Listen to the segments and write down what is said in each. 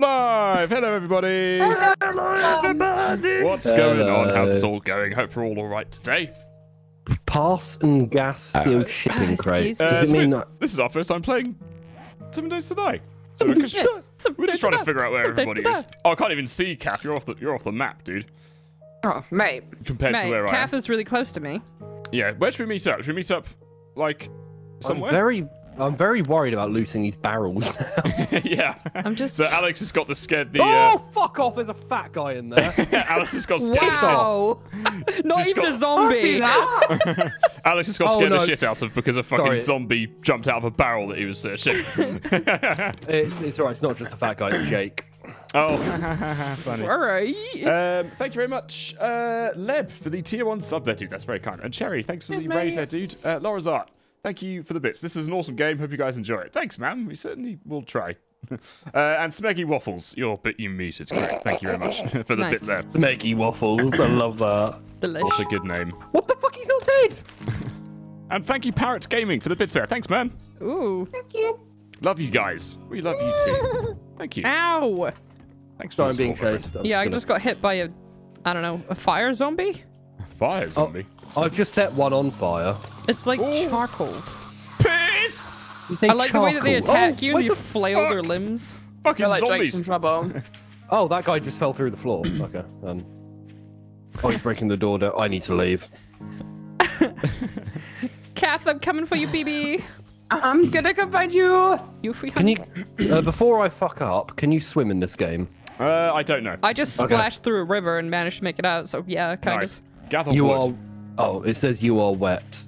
Live! Hello, everybody! Hello, everybody! What's going on? How's it all going? Hope we're all alright today. Pass and gas sealed shipping crate. Uh, Does so mean we- that? This is our first time playing Seven Days to Die. So we're just, Yes, some we're just trying to to figure out where die. Some days everybody is. Oh, I can't even see Kath. You're off the you're off the map, dude. Oh, mate. Compared to Mate, where I am. Kath is really close to me. Yeah, where should we meet up? Should we meet up like somewhere? I'm very, I'm very worried about looting these barrels. yeah. I'm just- So Alex has got the scared the. Uh, oh, fuck off! There's a fat guy in there. Alex has got scared. Wow. Not Just even got- a zombie. Do that. Alex has got Oh, scared the shit out of because a fucking Sorry. zombie jumped out of a barrel that he was searching. it's, it's alright. It's not just a fat guy. It's Jake. oh, funny. All right. Um, thank you very much, uh, Leb, for the tier one sub there, dude. That's very kind. And Cherry, thanks for Cheers, the raid there, dude. Uh, Laura's art, thank you for the bits. This is an awesome game. Hope you guys enjoy it. Thanks, man. We certainly will try. uh, and Smeggy Waffles, your bit you muted. Great. Thank you very much for the Nice. bit there. Smeggy waffles. I love that. Delish. That's a good name. What the fuck? He's not dead. And thank you, Parrot Gaming, for the bits there. Thanks, man. Ooh. Thank you. Love you guys. We love you too. Thank you. Ow. Thanks for Sorry, the I'm being support, chased. Yeah, I gonna- just got hit by a, I don't know, a fire zombie. Fire zombie. I've just set one on fire. It's like Ooh. charcoal. Piss! I like the way that they attack oh, you what and you the flail their limbs. Fucking like zombies. in trouble. Oh, that guy just fell through the floor. Okay. Um. Oh, he's breaking the door down. I need to leave. Kath, I'm coming for you, BB. I'm gonna come find you. You free Can you, uh, before I fuck up, can you swim in this game? Uh, I don't know. I just Okay. splashed through a river and managed to make it out, so yeah, kind nice. Gather You wood. are. Oh, it says you are wet.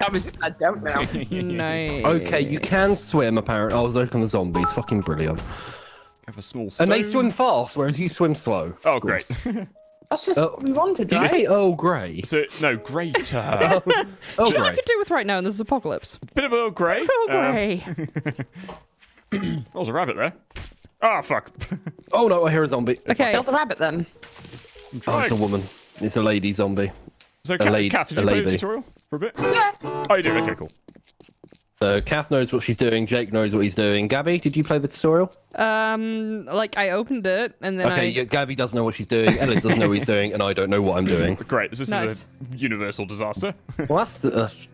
Obviously, I don't know. nice. Okay, you can swim. Apparently, I was looking at the zombies. Fucking brilliant. Have a small stone. And they swim fast, whereas you swim slow. Oh, great. That's just Oh. what we wanted, Did you right? say Earl Grey? so, no, greater. Earl You know what I Grey. could do with right now in this apocalypse? Bit of Earl Grey. Earl Um, Grey. there was a rabbit there. Ah, fuck. Oh no, I hear a zombie. okay. Kill the rabbit then. Oh, it's a woman. It's a lady zombie. So, Kath, lady- Kath, did you play the tutorial for a bit? Yeah. Oh, you do? Okay, cool. So Kath knows what she's doing. Jake knows what he's doing. Gabby, did you play the tutorial? Um, like I opened it and then okay, I. yeah, Gabby doesn't know what she's doing. Ellis doesn't know what he's doing, and I don't know what I'm doing. Great. This, this Nice. is a universal disaster. Well, that's, that's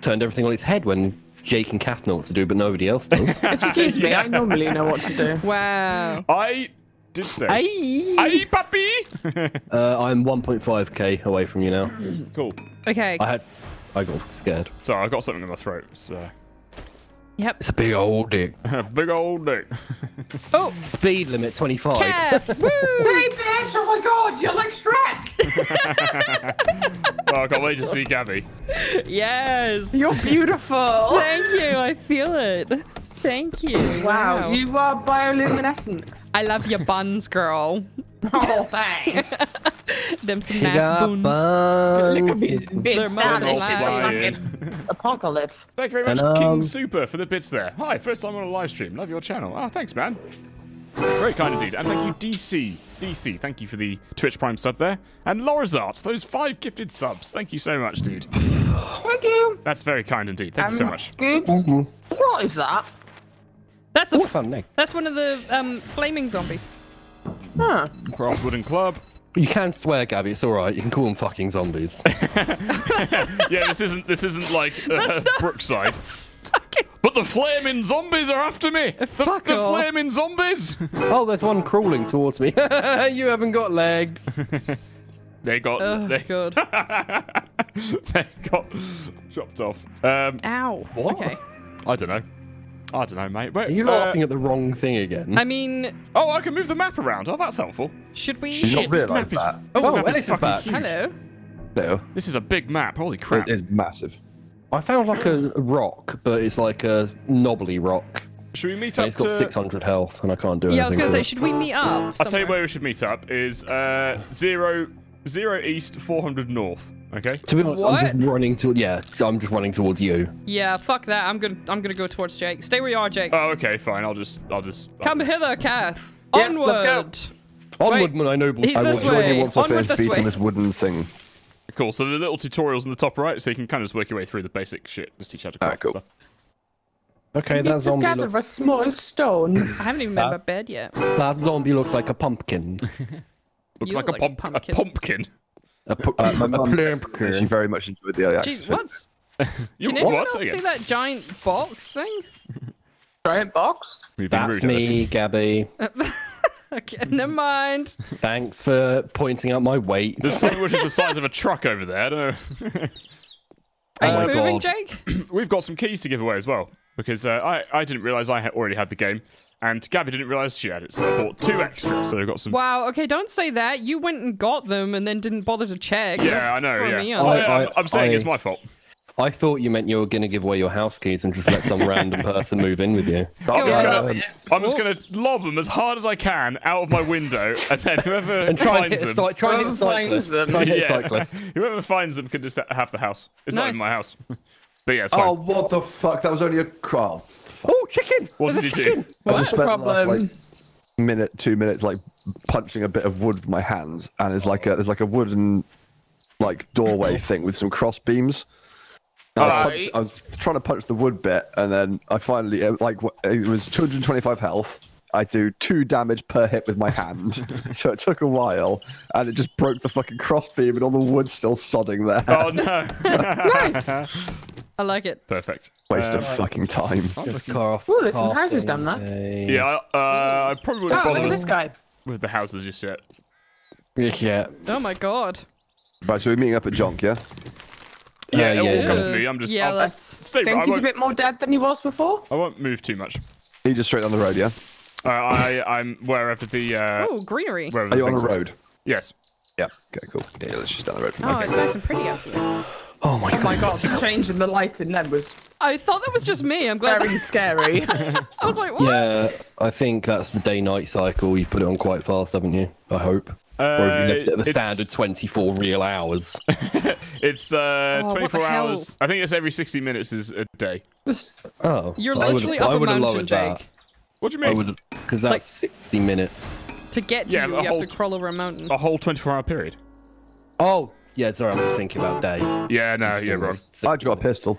turned everything on its head when Jake and Kath know what to do, but nobody else does. Excuse me, I normally know what to do. Wow. I did say. hey! Hey, puppy! Uh, I'm 1.5k away from you now. cool. Okay. I had, I got scared. Sorry, I got something in my throat. It's uh, Yep. It's a big old dick. big old dick. Oh, Speed limit 25. Kath. Woo. Hey, bitch! Oh my god, you're like Shrek! well, I can't wait to see Gabby. Yes. You're beautiful. Thank you. I feel it. Thank you. Wow, you are bioluminescent. I love your buns, girl. Oh, thanks. Them some She nice buns. Buns. They're being stylish in the multiplying. fucking apocalypse. Thank you very much, And, King um, Super, for the bits there. Hi, first time on a live stream. Love your channel. Oh, thanks, man. Very kind indeed. And thank you, DC. DC, thank you for the Twitch Prime sub there. And Laura's Art, those five gifted subs. Thank you so much, dude. Thank you. That's very kind indeed. Thank you so Um, much. Good. What is that? That's a. Oh, fun neck. That's one of the um flaming zombies. Huh. Craft Wooden Club. You can swear, Gabby. It's all right. You can call them fucking zombies. Yeah, this isn't this isn't like uh, Brookside. But the flaming zombies are after me. The, Fuck the off. flaming zombies. oh, there's one crawling towards me. you haven't got legs. They got Oh they, god. they got chopped off. Um, Ow. What? Okay. I don't know. I don't know, mate. Wait, Are you uh, laughing at the wrong thing again? I mean, Oh, I can move the map around. Oh, that's helpful. should we? Did not this map is, that. this Oh, map is is fucking back. huge. Hello. No, This is a big map. Holy crap. it is massive. I found like a rock, but it's like a knobbly rock. Should we meet And up it's got to... 600 health, and I can't do Yeah, I was gonna say, it. should we meet up? I'll tell you where we should meet up is uh, zero, zero east, 400 north. Okay? To be honest, I'm just running to yeah. so I'm just running towards you. Yeah, fuck that. I'm gonna I'm gonna go towards Jake. Stay where you are, Jake. Oh, okay, fine. I'll just... I'll just... Come hither, Kath. Yes, Onward. let's Onward, my noble. He's I will this join way. you once I Onward finish this beating way. this wooden thing. Cool. So the little tutorials in the top right, so you can kind of just work your way through the basic shit. Just teach you how to craft cool. stuff. Okay, You that zombie together looks. a small stone. I haven't even made my bed yet. That zombie looks like a pumpkin. Looks like, look a, like a pump- pumpkin. a pumpkin. A, pu- Uh, my a mum, she very much enjoyed the access. Jeez, what's? You Can anyone what? else Again? see that giant box thing? Giant box. We've That's me, Gabby. Okay, never mind. Thanks for pointing out my weight. There's something which is the size of a truck over there. I don't know. Are you Oh my moving, God. Jake? We've got some keys to give away as well because uh, I I didn't realize I had already had the game, and Gabby didn't realize she had it, so I bought two extra. So we've got some. Wow. Okay, don't say that. You went and got them and then didn't bother to check. Yeah, I know. Yeah, me I'm, I- I'm saying I- it's my fault. I thought you meant you were going to give away your house keys and just let some random person move in with you. I'm just gonna, I'm just gonna lob them as hard as I can out of my window, and then whoever And try and finds hit them, cy- try and hit a Whoever finds cyclist. them. Try and hit Yeah. cyclist. whoever finds them can just have the house. It's not in my house. But yeah, it's fine. Oh, what the fuck? That was only a crowd. Oh, chicken! what There's did a you do? chicken! I What's just the spent the last problem? like minute, two minutes, like punching a bit of wood with my hands, and there's like a there's like a wooden like doorway oh. thing with some cross beams. And I, was Right. punch- I was trying to punch the wood bit, and then I finally it, like it was 225 health. I do two damage per hit with my hand, so it took a while, and it just broke the fucking cross beam, and all the wood's still sodding there. Oh no! Nice. I like it. Perfect. Waste of fucking time. Get the car off. Ooh, there's some houses thing. down there. Hey. Yeah, I- uh, I probably wouldn't Oh, look at this guy. with the houses just yet. Yeah. Oh my god. Right, so we're meeting up at Jonk, yeah? Yeah, yeah, it all yeah. comes to me. I'm just. Yeah, I'll let's- stay. I Think he's a bit more dead than he was before. I won't move too much. You just straight down the road, yeah? Uh, I I'm wherever the uh, Oh, greenery. Are you on a things is. road? Yes. Yeah. Okay, cool. Yeah, let's just down the road from Oh, there. it's nice and pretty out here. Oh my Oh my god. god, the change in the lighting then was I thought that was just me. I'm glad. very scary. I was like, what? Yeah, I think that's the day-night cycle. You've put it on quite fast, haven't you? I hope. or have you left it at the Uh, it's- standard 24 real hours? It's uh, Oh, 24 the hell? hours. I think it's every 60 minutes is a day. Oh, You're literally I up a mountain, Jake. that. What do you mean? because that's Like- 60 minutes. To get to Yeah, you, you whole have to crawl over a mountain. A whole 24 hour period. Oh, yeah. Sorry, I'm just thinking about day. Yeah, no, yeah, So Ron. it's 60 I got a pistol.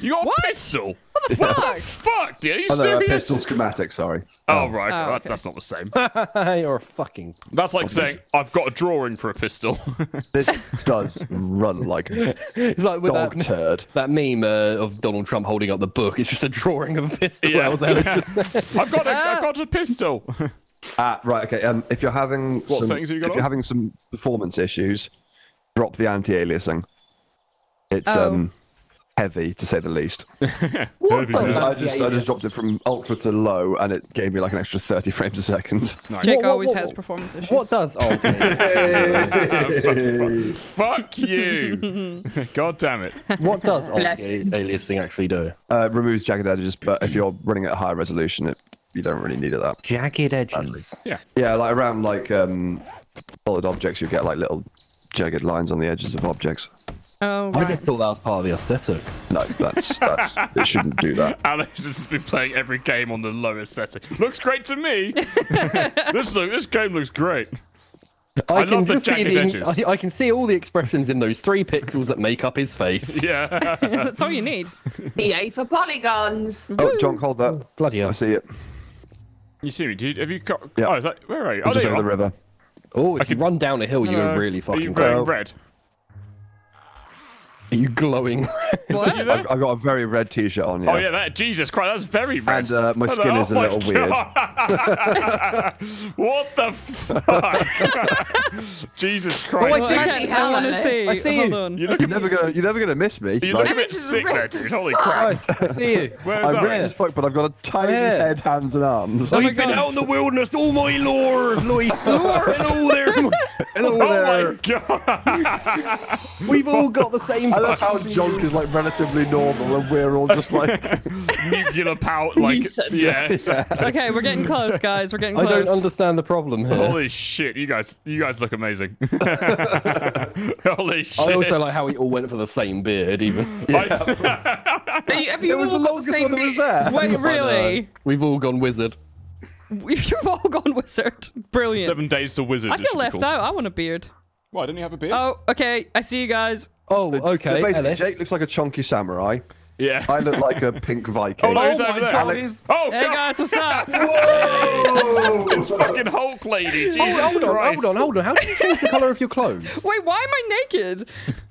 You got What? a pistol? What the fuck? Fuck, dude, are you Oh, no, a pistol schematic, sorry. Oh, right. Oh, okay. That's not the same. You're a fucking. That's like saying, I've got a drawing for a pistol. This does run like a It's like with dog that, turd. that meme uh, of Donald Trump holding up the book. It's just a drawing of a pistol. Yeah. That was Alice's. I've got a, I've got a pistol. Ah, right, okay. Um, if you're having What some, settings have you got if you're having some performance issues, drop the anti-aliasing. It's Oh. um heavy to say the least. what the I just I just dropped it from ultra to low, and it gave me like an extra 30 frames a second. Jake What- what- always what- has performance issues. What does ulti? Fuck you. God damn it. what does Bless anti-aliasing actually do? Uh, it removes jagged edges, but if you're running at a higher resolution, it you don't really need it that. Jagged edges. Yeah. Yeah, like around like um solid objects, you get like little jagged lines on the edges of objects. Oh, I just thought that was part of the aesthetic. No, that's that's it shouldn't do that. Alex has been playing every game on the lowest setting. Looks great to me. this look, this game looks great. I love the just see jagged the, edges. I, I can see all the expressions in those three pixels that make up his face. Yeah. That's all you need. EA for polygons. Oh, John, hold that. Bloody I see it. you see me? dude? have you got? Yeah. Oh, is that where are you? I'm Oh, just there you over the are. river. Oh, if can- you run down a hill, you're really Are fucking you cool. wearing red? Are you glowing? What? You? I've, I've got a very red T-shirt on. Yeah. Oh yeah, that Jesus Christ, that's very red. And uh, my Hello, skin is a oh my little weird. What the fuck? Jesus Christ. Oh, I Well, see I, you. can't- I want to see. I see Hold you. on. You look, You're never gonna, you're never gonna miss me. you look a bit sick there, dude. Holy crap. I see you. Where is I'm red Alex? as fuck, but I've got a tiny Yeah. head, hands, and arms. Oh, my you've been God. out in the wilderness, oh my lord! Lord. Hello there. Hello Oh my god! We've all got the same. I love how Jonk is like relatively normal, and we're all just like. Nuclear power, like Mutant. yeah. exactly. Okay, we're getting close, guys. We're getting I don't understand the problem here. Holy shit, you guys, you guys look amazing. Holy shit! I also like how we all went for the same beard, even. I- Have you, have you It was the all got longest same one that was there. Wait, really? We've all gone wizard. You've all gone wizard. Brilliant. Seven days to wizard. I it feel left called. out. I want a beard. Why didn't you have a beard? Oh, okay. I see you guys. Oh, okay. So okay. basically, Ellis. Jake looks like a chunky samurai. Yeah. I look like a pink Viking. Oh, no, he's Oh over my there. God, Alex. he's- Oh, Hey God. guys, what's up? Whoa! It's fucking Hulk lady. Oh, Jesus Hold, hold on, hold on, hold on. How did you change the colour of your clothes? Wait, why am I naked?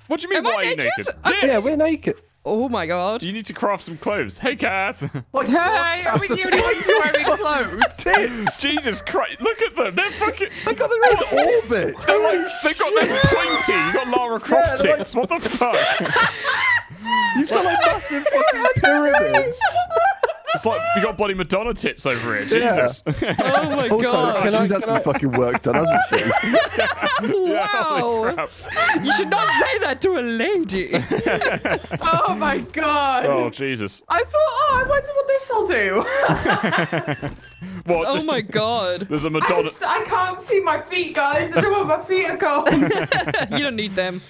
What do you mean, Am I why are you naked? naked? I'm- Yes. Yeah, we're naked. Oh my god. You need to craft some clothes. Hey, Kath. Hey, are we the only ones wearing clothes? Jesus Christ. Look at them. They're fucking. They got their own orbit. They're like, they've got them pointy. You got Lara Croft they're like- What the fuck? You've got like massive fucking pyramids. It's like you got bloody Madonna tits over here. Jesus. Oh my Also, god. can I- she's had can some I- fucking work done, hasn't she? Wow. crap. You should not say that to a lady. Oh my god. Oh Jesus. I thought, oh, I wonder what this will do. What? Oh my god. There's a Madonna. just- I can't see my feet, guys. I don't know where my feet are going. You don't need them.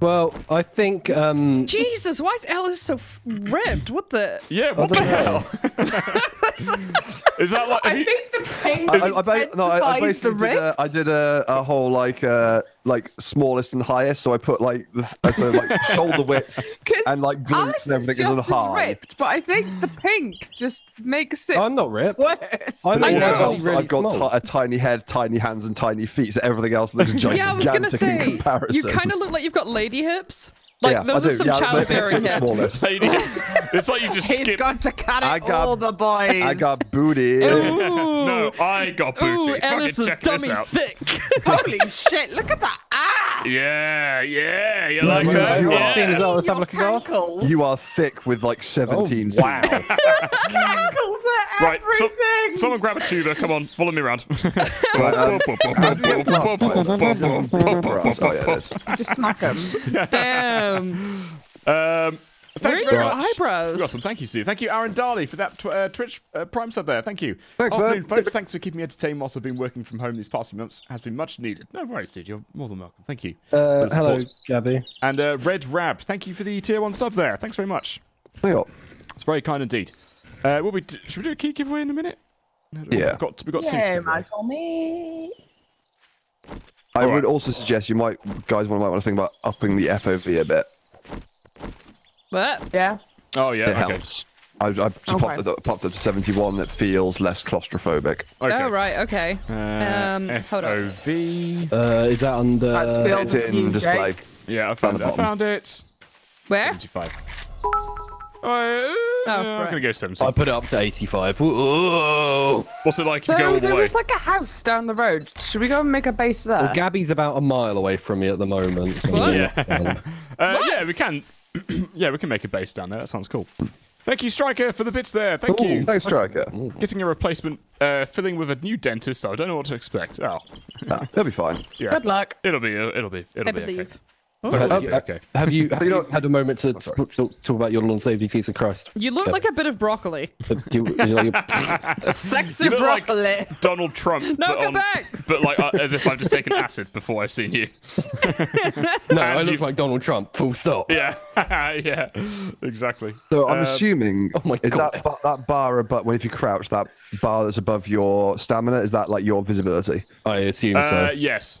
Well, I think um, Jesus, why is Alice so ripped? What the? Yeah. What the hell? Is that like? I you- think the pink I, I, ba- no, I, I the basically did a. I did a, a whole like uh like smallest and highest. So I put like the uh, so like shoulder width and like glutes Alice and everything is is on just as high. ripped, but I think the pink just makes it I'm not ripped. worse. I'm But I also, know. I've, really I've got small. ti- a tiny head, tiny hands, and tiny feet. So everything else looks gigantic Yeah, I was gonna in say. comparison. You kind of look like you've got lady hips. Like yeah, those I are do. some yeah, they're- they're childbearing hips. smallest. It's, it's like you just He's skip. got to cut it I got- all the boys. I got booty. Ooh. No, I got booty. Ooh, Fucking Alice's check this dummy out. thick. Holy shit! Look at that ass. Yeah, yeah. You like that? wait, wait, Yeah. seeing as well, let's have a look at yours. You are thick with like 17. Oh, wow. cankles are Right, so, someone grab a tuber. Come on, follow me around. Brass. Oh, yeah. Just smack them. Damn. Um, Where thank are you very your much. eyebrows? Awesome, thank you, Steve. Thank you, Aaron Darley, for that tw- uh, Twitch uh, Prime sub there. Thank you. Thanks, man. Afternoon, folks. Thanks for keeping me entertained whilst I've been working from home these past few months. Has been much needed. No worries, dude. You're more than welcome. Thank you. Uh, hello, support. Gabby. And uh, Red Rab, thank you for the tier one sub there. Thanks very much. Hang. It's very kind indeed. Uh, will we d- should we do a key giveaway in a minute? No, Yeah. We've got, we've got two. Yeah, give away. might on me. I All would right. also suggest you might, guys, might want to think about upping the FOV a bit. What? Yeah. Oh yeah. It okay. helps. I, I just Okay. popped, it, popped up to 71. It feels less claustrophobic. Okay. Oh, right, okay. Uh, Um, hold on. FOV. Uh, is that under? That's Phil. It's in You, display. Jake. Yeah, I found the it. I found it. Where? 75. Uh, yeah, I'm gonna go 70. I put it up to 85. Whoa. What's it like if you go There, all the there way? was like a house down the road. Should we go and make a base there? Well, Gabby's about a mile away from me at the moment. so- What? Yeah. Uh, yeah, we can. yeah, we can make a base down there. That sounds cool. Thank you, Striker, for the bits there. Thank you. Thanks, Striker. Getting a replacement, uh, filling with a new dentist, so I don't know what to expect. Oh, Ah, That'll be fine. yeah. Good luck. It'll be. It'll be. It'll I be okay. Believe. It'll be Uh, okay. Have you, have You you had a moment to sp- talk, talk about your Lord and Savior Jesus Christ? You look Okay. like a bit of broccoli. Uh, you- you like- Sexy You look like- broccoli. Donald Trump. No, but come on- back! But like uh, as if I've just taken acid before I've seen you. no, I look you- like Donald Trump. Full stop. Yeah. yeah. Exactly. So I'm Uh, assuming oh my is God. that ba- that bar above when if you crouch that bar that's above your stamina is that like your visibility? I assume Uh, so. yes.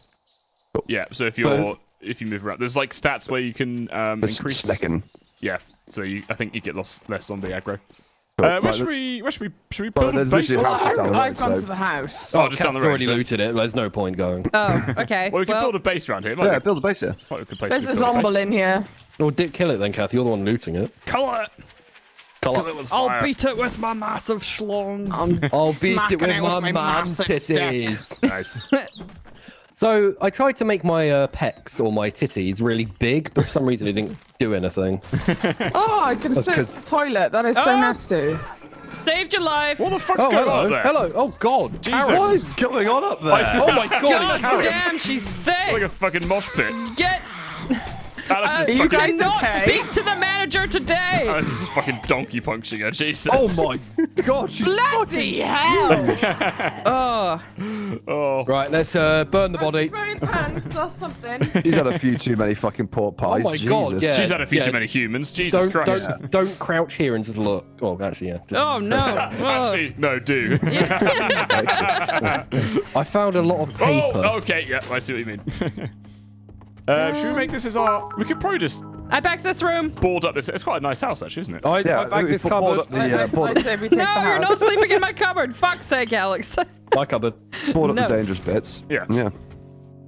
Yeah. So if you're if you move around, there's like stats where you can um, increase. second. Yeah. So you, I think you get less less on the aggro. Cool. Uh, where should we? Where should we? Should we Well, build a base? literally a house just down the I've road, gone so- to the house. oh, just down the road. already so- looted it. There's no point going. Oh, okay. Well, we can well, build a base around here. Might Yeah, be build a base here. quite a place There's to a build zomble in here. Well, di- kill it then, Kathy. You're the one looting it. Kill it. Kill Kill it it. with I'll beat it with my massive schlong. I'm I'll beat smacking it with my my massive stick. titties. Nice. So I tried to make my uh, pecs or my titties really big, but for some reason it didn't do anything. Oh, I can see 'cause- the toilet. That is so Ah! nasty. Saved your life. What the fuck's Oh, going hello. on there? Hello. Oh, God. Jesus. What is going on up there? Oh, my God. God it's Karen. damn, she's thick. Like a fucking mosh pit. Get. Alice Uh, is you fucking. cannot okay? speak to the manager today. Alice is fucking donkey punching her. Jesus. Oh my god, she's Bloody hell! Oh, Oh. Right, let's uh, burn the body. Throwing pants or something. she's had a few too many fucking pork Oh pies. my Jesus. God, yeah. She's had a few yeah. too many humans. Jesus Don't, Christ. don't, don't crouch here and just look. Oh, actually, yeah. Just- oh no. Oh. Actually, no, do. I found a lot of paper. oh, okay. Yeah, I see what you mean. Uh, should we make this as our? We could probably just I back this room. board up this. It's quite a nice house, actually, isn't it? I, Yeah, I back this board cupboard. up the, uh, I, board, I say we take the No, you're not sleeping in my cupboard. Fuck's sake, Alex. My cupboard. board up No. the dangerous bits. Yeah. Yeah.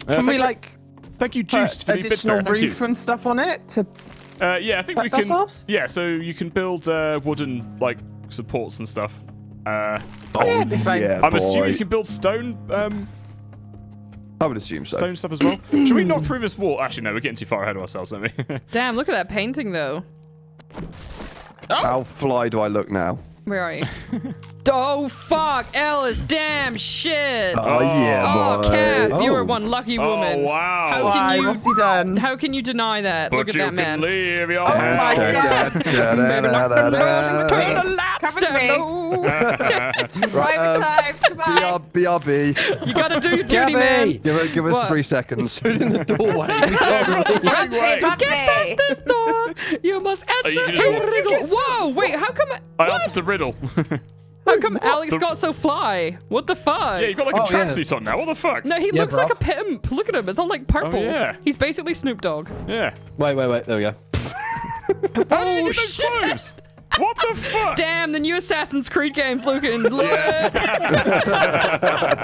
Uh, Can we like Thank you, put Juiced, for the bits additional there. Thank roof and stuff on it to Uh, yeah, I think we can. ourselves? Yeah, so you can build uh, wooden like supports and stuff. Uh, Yeah, it'd be fine. Yeah, I'm boy. assuming you can build stone um, I would assume so. stone stuff as well. Should we knock through this wall? Actually, no, we're getting too far ahead of ourselves, aren't we? Damn, look at that painting though. Oh. How fly do I look now? Where are you? oh fuck, Ellis, damn shit. Oh, yeah, Oh, boy. Kath, you Oh. are one lucky oh woman. wow! How Why? can you- What's he done? How can you deny that? but look at you that can man. leave your Oh my house. God. Maybe not the last Right, between the laps Come with me. down. Private um, times, goodbye. BRB. You gotta do your duty, Gabby! man. Give, it, give us What? three seconds. Stood in the doorway. We can't really- Wrong way. Drop Get past this door. You must answer you can a riddle. Whoa, wait, how come? I what? answered the riddle. How come Alex got so fly? What the fuck? yeah, you've got like a Oh, yeah. tracksuit on now. What the fuck? no, he Yeah, looks like a pimp. Look at him. It's all like oh, purple. Oh, yeah. He's basically Snoop Dogg. Yeah. Wait, wait, wait. There we go. How did you Oh, get those shit. Clothes? What the fuck? Damn, the new Assassin's Creed game's looking lit.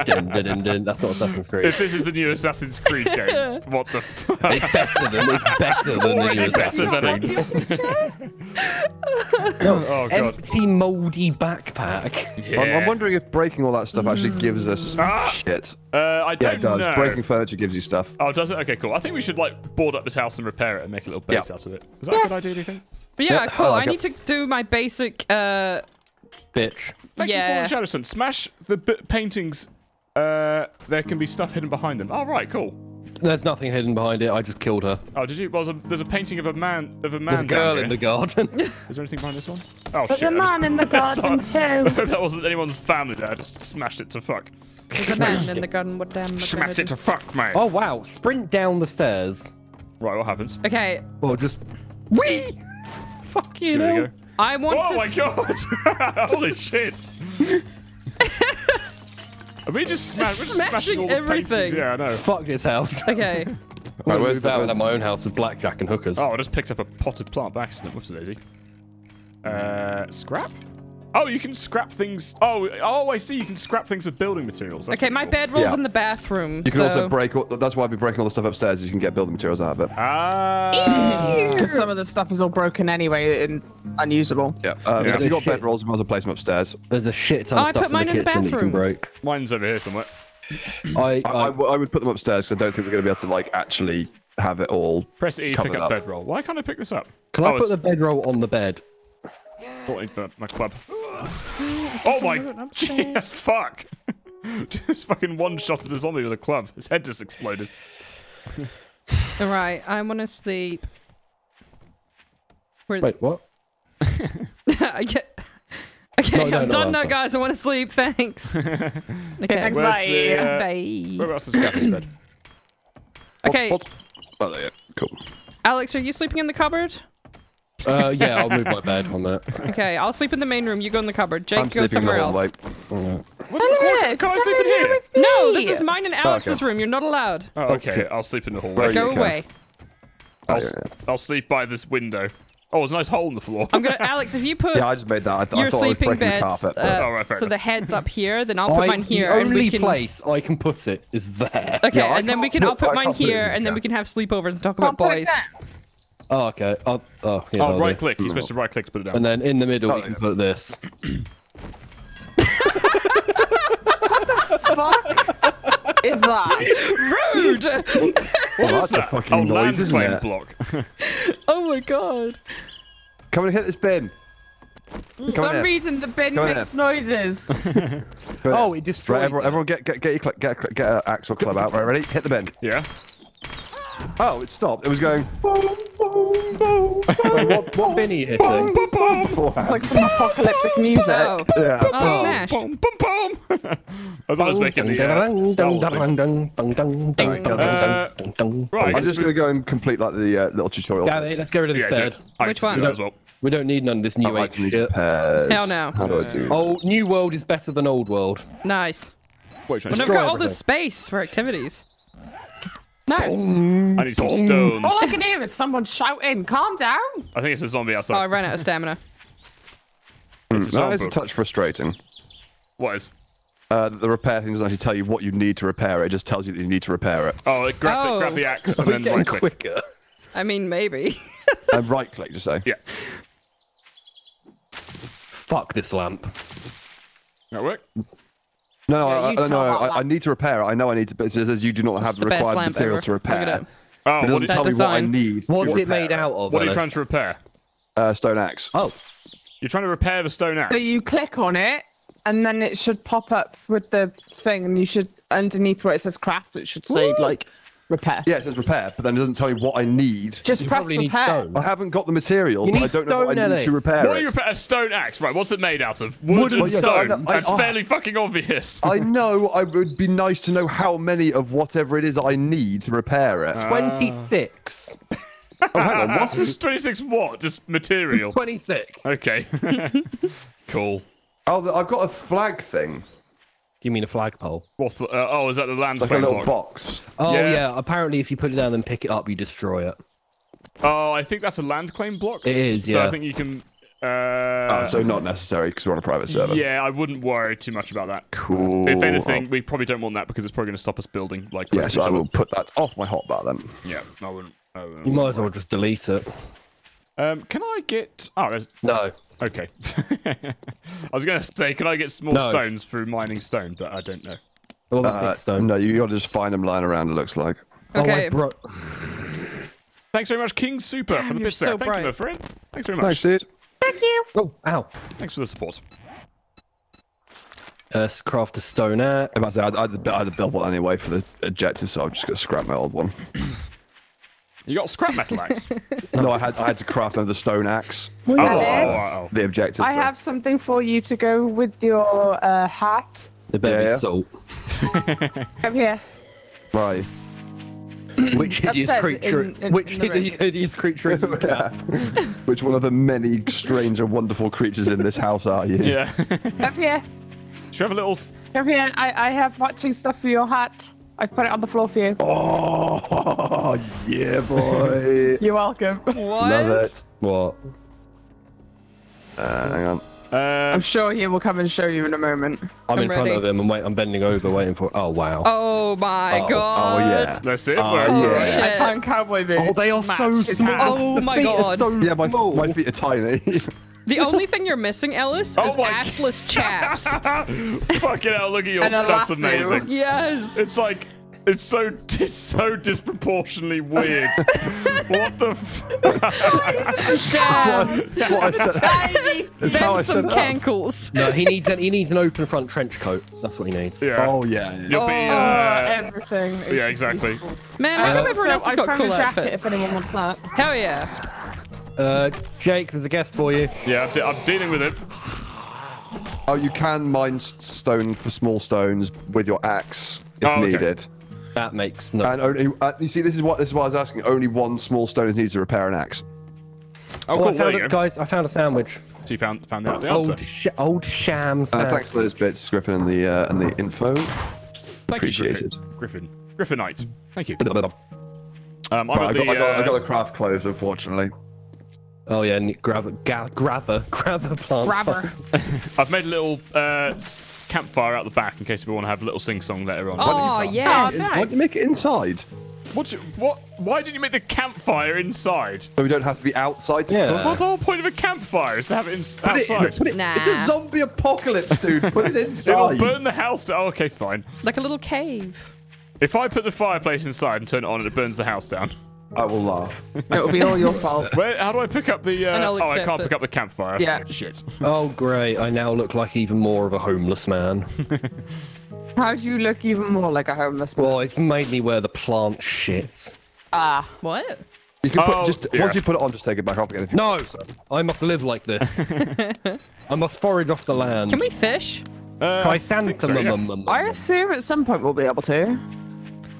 dun, dun, dun, dun. That's not Assassin's Creed. If this is the new Assassin's Creed game, what the fuck? It's better than it's better than the Already new better Assassin's than Creed. Oh god. Empty, mouldy backpack. Yeah. I'm, I'm wondering if breaking all that stuff actually gives us Ah. shit. Uh, I don't Yeah, it does. know. Breaking furniture gives you stuff. Oh, does it? Okay, cool. I think we should like board up this house and repair it and make a little base Yeah. out of it. Is that a good idea? Do you think? But yeah, Yeah, cool. I I, like need to do my basic. uh Bitch. Thank Yeah. you, Fallen Shadowson. Smash the b- paintings. Uh, there can be stuff hidden behind them. Oh, right, cool. There's nothing hidden behind it. I just killed her. Oh, did you? Well, there's a, there's a painting of a man of a man There's a girl in the here. garden. Is there anything behind this one? Oh There's shit! a I just- man in the garden too. I hope that wasn't anyone's family there. I just smashed it to fuck. There's a man in the garden. What damn? am I gonna Smashed it to fuck, mate. oh wow! Sprint down the stairs. Right, what happens? Okay, Well, just wee. Fuck you know. I want Oh to. Oh my god! Holy shit! Are we just, sma- we're just Smashing smashing all everything. paintings? Yeah, I know. Fuck this house. I'm Okay. gonna where's move the- out and where's- have my own house with blackjack and hookers. Oh, I just picked up a potted plant by accident. Whoops, daisy. Uh, scrap? Oh, you can scrap things. Oh, oh, I see. You can scrap things with building materials. That's Okay, my cool. bedroll's Yeah. in the bathroom. You can so... also break. All, that's why I'd be breaking all the stuff upstairs. is You can get building materials out of it. Ah. Because some of the stuff is all broken anyway and unusable. Yeah. Um, Yeah. If you got Shit. bedrolls, you might as well place them upstairs. There's a shit ton Oh, of I stuff put mine in in the the kitchen that you can bathroom. break. Mine's over here somewhere. I I would put them upstairs because I don't think we're going to be able to like actually have it all. Press E, pick up up. bedroll. Why can't I pick this up? can oh, I put it's- the bedroll on the bed? Thought I'd my club. Oh my yeah, fuck! just fucking one shot at a zombie with a club. His head just exploded. All right, I want to sleep. Where? Wait, what? I get- okay, No, no, I'm no, done now, guys. I want to sleep. Thanks. okay. thanks, Where's Bye. the, uh, Bye. Whereabouts is Gabby's bed? Okay, What? Oh, there. Cool. Alex, are you sleeping in the cupboard? Uh, yeah, I'll move my bed on that. Okay, I'll sleep in the main room. You go in the cupboard. Jake, I'm go sleeping in somewhere the else. hallway. What's, what, can I sleep in here? No, this is mine and Alex's okay. room. You're not allowed. Oh, okay. I'll sleep in the hallway. Where Go Kev? away. I'll, Oh, s- yeah, I'll sleep by this window. Oh, there's a nice hole in the floor. I'm gonna, Alex. If you put Yeah, I just made that. I, th- your I thought I was sleeping breaking the bed, carpet. uh, Oh, right, fair so enough. the head's up here, then I'll put I, mine here, the and only we can. place I can put it is there. Okay, Yeah, I and then we can't can. I'll put- put I mine can't put it here, in and then here. we can have sleepovers and talk Can't about put it boys. down. Oh, okay. I'll, oh, yeah, oh, right click. You're supposed to right click to put it down. And then in the middle, Oh, we can yeah. put this. Fuck is that? Rude! what that's is a that? fucking oh, noise, land isn't it? block. oh my god. Come and hit this bin. For Come some reason, the bin Come makes noises. Oh, it destroyed. Right, everyone, everyone get get get your cl- get a, get an axe or club out. Right, ready? Hit the bin. Yeah. Oh, it stopped. It was going. Wait, what, what bin are you hitting? It's like some apocalyptic music. Oh, Yeah. oh smash. Boom, boom, boom. I thought I was making the uh, Star Wars thing. Right, I I'm just gonna go and complete like the uh, little tutorial. Gabby, let's get rid of this Yeah, do bed. it. I Which used do one? as well. We don't need none of this new I age shit. Hell no. How do I do? Oh, new world is better than old world. Nice. Wait, Well, try I've got all everything. this space for activities. Nice. I need some stones. All I can hear is someone shouting, calm down. I think it's a zombie outside. Oh, I ran out of stamina. It's a That is a touch frustrating. What is? Uh, the repair thing doesn't actually tell you what you need to repair it. It just tells you that you need to repair it. Oh, like, grab, The, Oh. grab the axe and then right click. quicker. I mean, maybe. and right click, just say. Yeah. Fuck this lamp. That work? No, no, Yeah, I, you I, no, I, I need to repair it. I know I need to, but it says you do not have the the required materials ever. to Look it repair. Oh, It doesn't did, That tell me what I need. What's it made out of? what are you trying to repair? Uh, stone axe. Oh, You're trying to repair the stone axe. So you click on it, and then it should pop up with the thing, and you should underneath where it says craft, it should say like repair. Yeah, it says repair, but then it doesn't tell me what I need. Just you press probably need repair. stone. I haven't got the materials. You but I need don't know what I stone, need to repair What do you repair? A stone axe, right? What's it made out of? Wood Wood and and stone. stone. I- I- That's I- fairly fucking obvious. I know. I would be nice to know how many of whatever it is I need to repair it. 26. oh, hang on. What's this? 26 what? Just material. 26. Okay. cool. Oh, I've got a flag thing. Do you mean a flagpole? What's the, uh, oh, is that the land Like a little block? box. Oh, Yeah. yeah. Apparently, if you put it down and pick it up, you destroy it. Oh, I think that's a land claim block. It is, So I think you can. Uh, Oh, so not necessary because we're on a private server. yeah, I wouldn't worry too much about that. Cool. If anything, we probably don't want that because it's probably going to stop us building like. Crazy yes, I will put that off my hotbar then. Yeah, I wouldn't. I wouldn't. You might as well just delete it. Um, can I get? Oh, there's. No. Okay. I was going to say, can I get small No. stones through mining stone, but I don't know. Well, Uh, stone. no, you gotta just find them lying around. It looks like. Oh, Okay. I bro- Thanks very much, King Super, for the you're there. so Thank you, my friend. Thanks very much. Thanks, dude. Thank you. Oh, ow. Thanks for the support. Uh, craft a stone axe. I must say, I, I, had to- I had to build one anyway for the objective, so I've just got to scrap my old one. You got a scrap metal axe. no, I had I had to craft another stone axe. oh, Yes. oh. The objective. I so- have something for you to go with your uh, hat. The better Yeah, be yeah. salt. Come here. Right. Which hideous creature? in- in- which in hideous, hideous creature? do you have? Which one of the many strange and wonderful creatures in this house are you? Yeah. Come here. Should we have a little. Come here. I, I have watching stuff for your hat. I put it on the floor for you. Oh, yeah, boy. You're welcome. What? Love it. what? Uh, hang on. Uh, I'm sure he will come and show you in a moment. I'm, I'm in front of him and wait. I'm bending over, waiting for. Oh wow. Oh my Oh, god. oh, yeah. that's it. Oh, We're- yeah. shit. I found cowboy boots. Oh, they are so Match his small. Oh the my feet God. Are so Yeah, my, small. my feet are tiny. The only thing you're missing, Ellis, Oh is my- assless chaps. Fucking hell, look at your. And a That's amazing. yes. It's like. It's so it's so disproportionately weird. what the? F- Damn. That's what I said. That's how I Then set some cankles. No, he needs an he needs an open front trench coat. That's what he needs. yeah. Oh, yeah. yeah. You'll be. Oh, Uh, everything. is yeah, exactly. Man, how come So everyone else has got found cool jacket outfits? if anyone wants that. Hell yeah. Uh, Jake, there's a guest for you. Yeah, I'm, de- I'm dealing with it. Oh, you can mine stone for small stones with your axe if Oh, okay. needed. That makes no. And only, uh, you see, this is what this is what I was asking. Only one small stone is needed to repair an axe. Oh, Oh, cool. I There found it, guys. I found a sandwich. So you found found out the answer. Old sh- old sham Uh, sandwich. thanks for those bits, Griffin, and the uh, and the info. Thank appreciated. you, Griffin. Griffin. Griffinite. Thank you. Um, I'm Right, I, got, the. I, got, I uh, got a craft clothes, unfortunately. Oh yeah, and grab ga- grabber, grabber plant. Grabber. I've made a little uh, campfire out the back in case we want to have a little sing song later on. Oh, But- yes. nice. Why don't you make it inside? What, you- what? Why did you make the campfire inside? So we don't have to be outside to Yeah. cook? What's the whole point of a campfire? Is to have it in- Put it, outside. put it, Nah. It's a zombie apocalypse, dude. Put it inside. It'll burn the house down. Oh, okay, fine. Like a little cave. If I put the fireplace inside and turn it on and it burns the house down, I will laugh. It will be all your fault. where? How do I pick up the? Uh, And I'll oh, I can't it. pick up the campfire. Yeah. Shit. Oh great! I now look like even more of a homeless man. How do you look even more like a homeless man? well, it's made me wear the plant shit. Ah. What? You can put Oh, just yeah. once you put it on, just take it back off again. If you No, want, so. I must live like this. I must forage off the land. Can we fish? Uh, I think so, yeah. I assume at some point we'll be able to.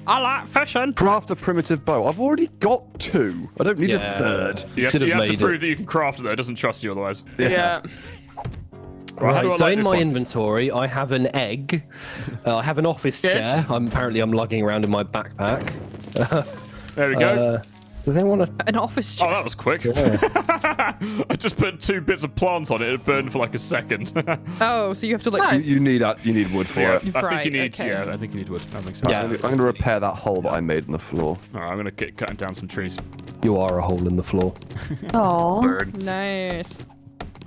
I like fishing. Craft a primitive bow. I've already got two. I don't need Yeah. a third. You have, Should to, you have have to prove it. that you can craft it though. It doesn't trust you otherwise. Yeah. Right, Right, so in my one? inventory, I have an egg. Uh, I have an office Good. chair. I'm apparently I'm lugging around in my backpack. There we go. Uh, does anyone want? An office chair? oh, that was quick. I just put two bits of plant on it. It burned for like a second. Oh, so you have to like. Nice. You need uh, you need wood for yeah, it. I Right, think you need. okay. Yeah, I think you need wood. That makes sense. I'm gonna- I'm going to repair that hole that I made in the floor. All right, I'm gonna get cutting down some trees. You are a hole in the floor. Oh, Burn. Nice.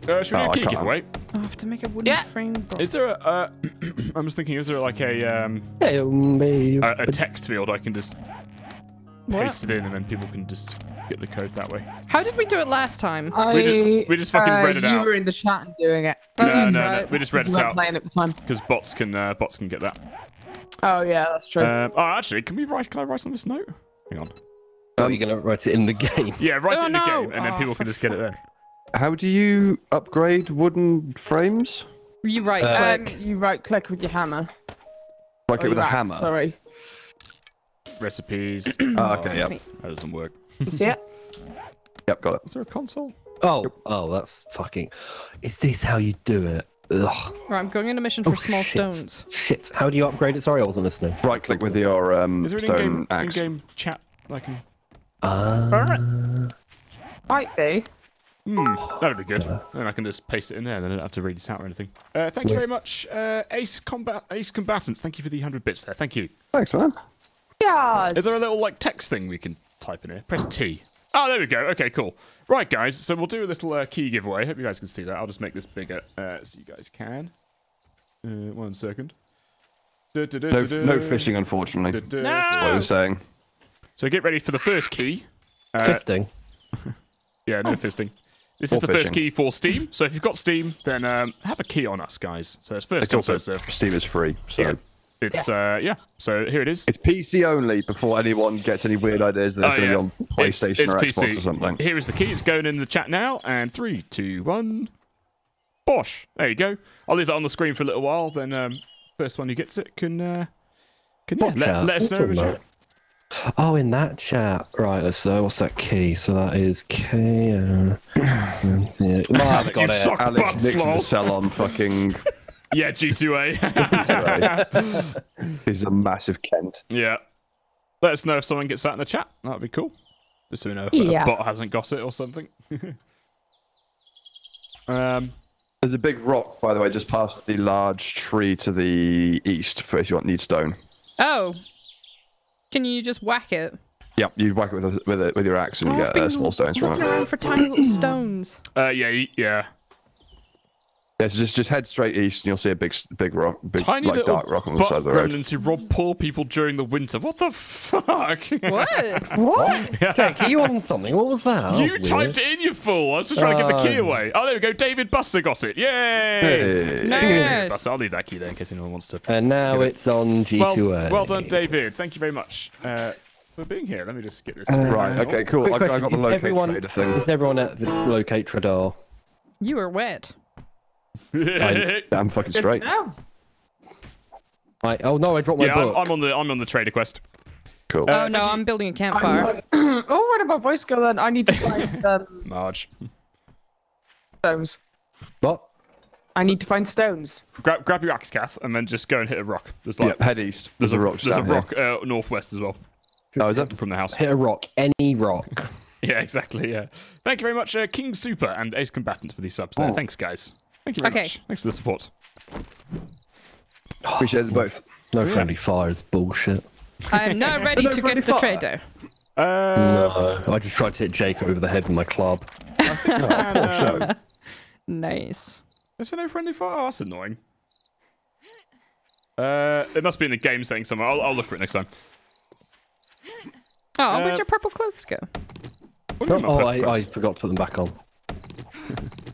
Uh, should we Oh, do a I key giveaway? I have to make a wooden Yeah. frame. box. Is there a? Uh, I'm just thinking. Is there like a um Hey, me- a, a text field I can just What? Paste it in and then people can just get the code that way? How did we do it last time? I, We just- we just fucking uh, read it you out. were in the chat and doing it. No, that's no, no. right. We just read You it weren't out playing at the time. because bots can uh, bots can get that. Oh yeah, that's true. Um, oh, actually, can we write? Can I write on this note? Hang on. Oh, you're gonna write it in the game. Yeah, write Oh, it in the game, and then Oh, people can just get it there. How do you upgrade wooden frames? You right Uh, click. um, you right click with your hammer. Like Or it with a hammer? Sorry. Recipes. Oh, okay, yep. That doesn't work. You see it? Yep, got it. Is there a console? Oh, oh, that's fucking. Is this how you do it? Ugh. Right, I'm going on a mission for Oh, small shit. stones. Shit. How do you upgrade it? Sorry, I wasn't listening. Right click with your um, Is there an stone in-game, axe. in-game chat? I can. Uh, Might be. Hmm, that'd be good. Then I can just paste it in there, and then I don't have to read this out or anything. Uh, thank you very much, uh, Ace Combat Ace Combatants. Thank you for the hundred bits there. Thank you. Thanks, man. Yeah. Is there a little like text thing we can type in here? Press T. Oh, there we go. Okay, cool. Right, guys. So we'll do a little uh, key giveaway. Hope you guys can see that. I'll just make this bigger uh, so you guys can. Uh, one second. No, no fishing, unfortunately. Da-da-da. That's what I was saying. So get ready for the first key. Uh, fisting. Yeah, no fisting. This is Or the first key for Steam. So if you've got Steam, then um, have a key on us, guys. So it's first It's come, also first serve. Steam is free, so Yeah. It's uh yeah. So here it is. it's PC only. Before anyone gets any weird ideas that it's Oh, going to yeah. be on PlayStation it's or PC. Xbox or something. Here is the key. It's going in the chat now. And three, two, one. Bosh. There you go. I'll leave that on the screen for a little while. Then um, first one who gets it can uh, can yeah, let, let us know. What's in the on chat. Oh, in that chat. Right, let's uh, what's that key? So that is K. Uh, yeah. Mark You got it. Alex butts, Nix is lol. to sell on fucking. Yeah, G2A. He's a massive Kent. yeah. Let us know if someone gets that in the chat. That'd be cool. Just so we know if Yeah. a bot hasn't got it or something. um, There's a big rock, by the way, just past the large tree to the east for if you want need stone. Oh. Can you just whack it? Yep, you whack it with a, with, a, with your axe and you Oh, I've get uh, small stones from looking it. around for tiny little stones. uh, yeah, yeah. Yeah, so just just head straight east and you'll see a big big rock, big Tiny like little dark rock on the side of the road. gremlins who rob poor people during the winter. What the fuck? What? What? Okay, key you on something. What was that? That You was weird. typed it in, you fool! I was just trying to give the key Oh. away. Oh, there we go. David Buster got it. Yay! Hey. Nice. Buster. I'll leave that key there in case anyone wants to. And now it's on G2A. well done, David. Thank you very much uh, for being here. Let me just get this. Right, okay, cool. I, I got the locate everyone, trader thing. Is everyone at the locate trader? You were wet. Yeah, I'm fucking straight. No. I, oh no, I dropped my yeah, I'm, book. I'm on the I'm on the trader quest. Cool. Uh, oh no, I'm building a campfire. oh, where did my voice go then? I need to find um, Marge, stones. What? I need to find stones. grab grab your axe, Kath, and then just go and hit a rock. There's like yeah, head east. there's a rock. there's a down here. rock uh, northwest as well Oh, is it? from the house. Hit a rock. Any rock. Yeah, exactly. Yeah. Thank you very much, uh, King Super and Ace Combatant for these subs. There. Oh. Thanks, guys. Thank you very Okay. much. Thanks for the support. Appreciate it both. No friendly fire is bullshit. I am now ready No to friendly get the fire. trader. Uh, No, I just tried to hit Jake over the head with my club. Show. Nice. Is there no friendly fire? Oh, that's annoying. Uh, it must be in the game setting somewhere. I'll, I'll look for it next time. Oh, Uh, where'd your purple clothes go? What do you mean Oh, my I, I forgot to put them back on.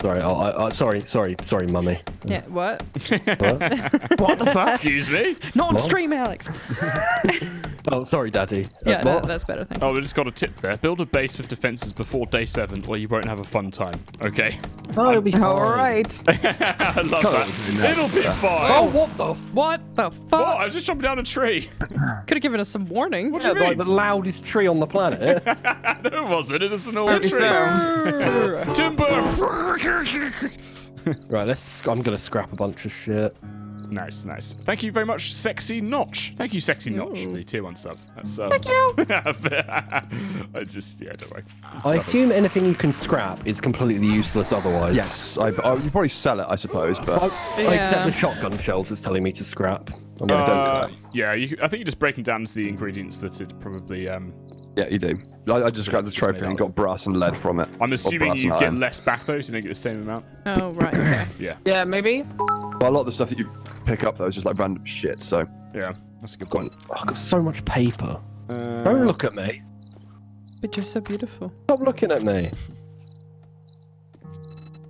sorry, oh, I, I, sorry, sorry, sorry, mummy. Yeah, what? What? What the fuck? Excuse me. Not on stream, Alex. oh, sorry, daddy. Uh, Yeah, no, that's better. Thank Oh, we just got a tip there. Build a base with defenses before day seven, or you won't have a fun time. Okay. Oh, it'll be fine. All right. I love that. It'll be fine. Oh, what the? F- What the What? fuck? I was just jumping down a tree. Could have given us some warning. What yeah, do you like mean? the loudest tree on the planet. no, it wasn't. It's just an old tree. Timber. right, let's. I'm gonna scrap a bunch of shit. Nice, nice. Thank you very much, Sexy Notch. Thank you, Sexy Notch, for the tier one sub. That's um. Thank you. I just yeah, don't worry. I assume anything you can scrap is completely useless otherwise. Yes, I, I, you probably sell it, I suppose, but I, Yeah. Except the shotgun shells it's telling me to scrap. I'm gonna don't Uh, do that. yeah, you, I think you're just breaking down to the ingredients that it probably. Um, yeah, you do. I, I just got the trophy and got brass and lead from it. I'm Or assuming brass you get iron. less back though, so you don't get the same amount. Oh, right. Okay. Yeah, Yeah, maybe. But a lot of the stuff that you pick up though is just like random shit. So yeah, that's a good point. Oh, I've got so much paper. Uh, Don't look at me. But you're so beautiful. Stop looking at me.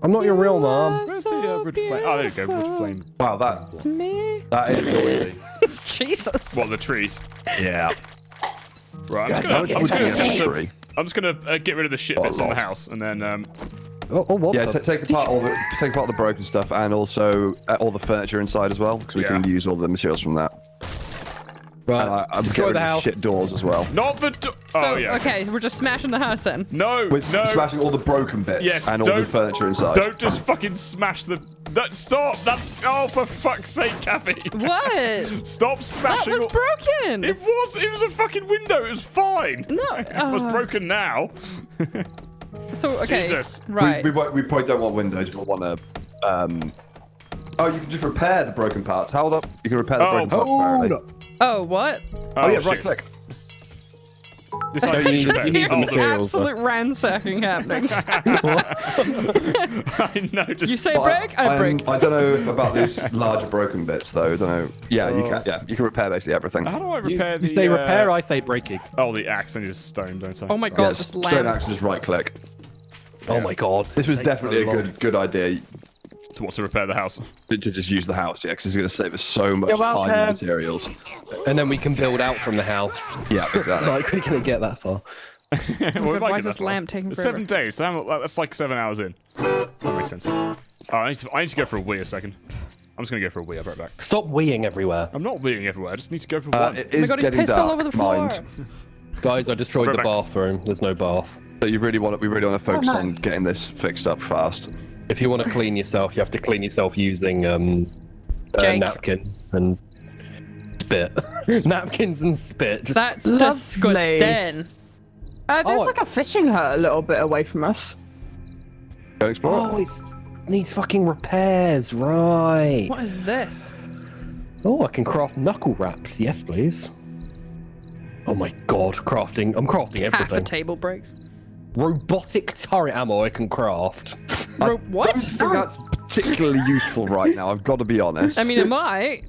I'm not your real mom. Where's the uh, wood frame? Oh, there you go, wood frame. wow, that To me. that is noisy. Jesus. What the trees? yeah. Right, I'm just gonna, don't I'm just get gonna to. I'm just gonna uh, get rid of the shit Oh, bits in the house, and then um, Oh, oh what Yeah, the? take apart all the take apart the broken stuff and also uh, all the furniture inside as well because we can use all the materials from that. Right. And I, I'm destroy getting the house. shit doors as well. not the. Do- So, oh yeah. okay, we're just smashing the house then. No, We're no. smashing all the broken bits Yes, and all the furniture inside. Don't just fucking smash the. That stop. That's oh for fuck's sake, Kathy. What? Stop smashing. that smashing. was all- broken. It was. It was a fucking window. It was fine. No, it was uh. broken now. So, okay. Jesus. Right. We, won't- we probably don't want windows. We'll want to. Um... Oh, you can just repair the broken parts. Hold up. You can repair the Oh, broken parts. hold apparently. up. Oh, what? Oh, yeah, shit. right click. This you need- the you need the Here's Oh, materials, though. absolute ransacking happening. I know. Just you say But break, I I'm- break. I don't know about these larger broken bits though. I don't know. Yeah, you can. Yeah, you can repair basically everything. How do I repair you the? say uh, repair, I say breaking. Oh, the axe. I need a stone, don't I? Oh my god, it's this stone lamp. axe and just right click. Oh my god. This was Takes so definitely a good good idea To what to repair the house? to, to just use the house, yeah, because it's going to save us so much You're time and materials. And then we can build out from the house. Yeah, exactly. Like, we couldn't get that far. Well, we God, might why is this that lamp taking It's forever? Seven days. So I'm- that's like seven hours in. That makes sense. Oh, I need to. I need to go for a wee a second. I'm just gonna go for a wee. I'll be right back. Stop weeing everywhere. I'm not weeing everywhere. I just need to go for Uh, one. it Oh my is god, he's pissed dark. all over the floor. Mind. Guys, I destroyed Right the back. bathroom. There's no bath. So you really want to, we really want to focus on nice. getting this fixed up fast. If you want to clean yourself, you have to clean yourself using um, uh, napkins and spit. napkins and spit. Just That's Lovely. disgusting. Uh, there's Oh, like a fishing hut a little bit away from us. Go explore. Oh, it needs fucking repairs, right? What is this? Oh, I can craft knuckle wraps. Yes, please. Oh my god, crafting. I'm crafting Half a table breaks. Robotic turret ammo I can craft. Ro- what? I don't think that's particularly useful right now. I've got to be honest. I mean, it might.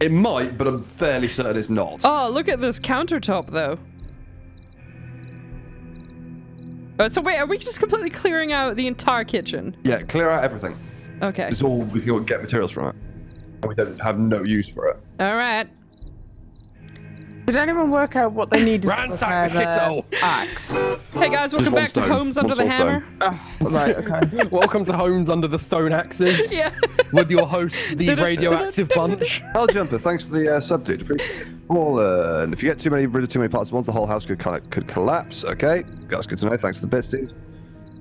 it might, but I'm fairly certain it's not. Oh, look at this countertop, though. Uh, so wait, are we just completely clearing out the entire kitchen? Yeah, clear out everything. Okay. It's all we can get materials from it, and we don't have no use for it. All right. Did anyone work out what they needed to Ransack repair the the axe? Hey guys, welcome one back to stone. Homes Under One the Hammer. Oh, right, okay. Welcome to Homes Under the Stone Axes Yeah. with your host, the radioactive bunch. Hell Jumper, thanks for the uh, sub, dude. Appreciate. Well, uh, if you get too many, rid of too many parts at once, the whole house could kind of could collapse. Okay, that's good to know. Thanks to the bits, team.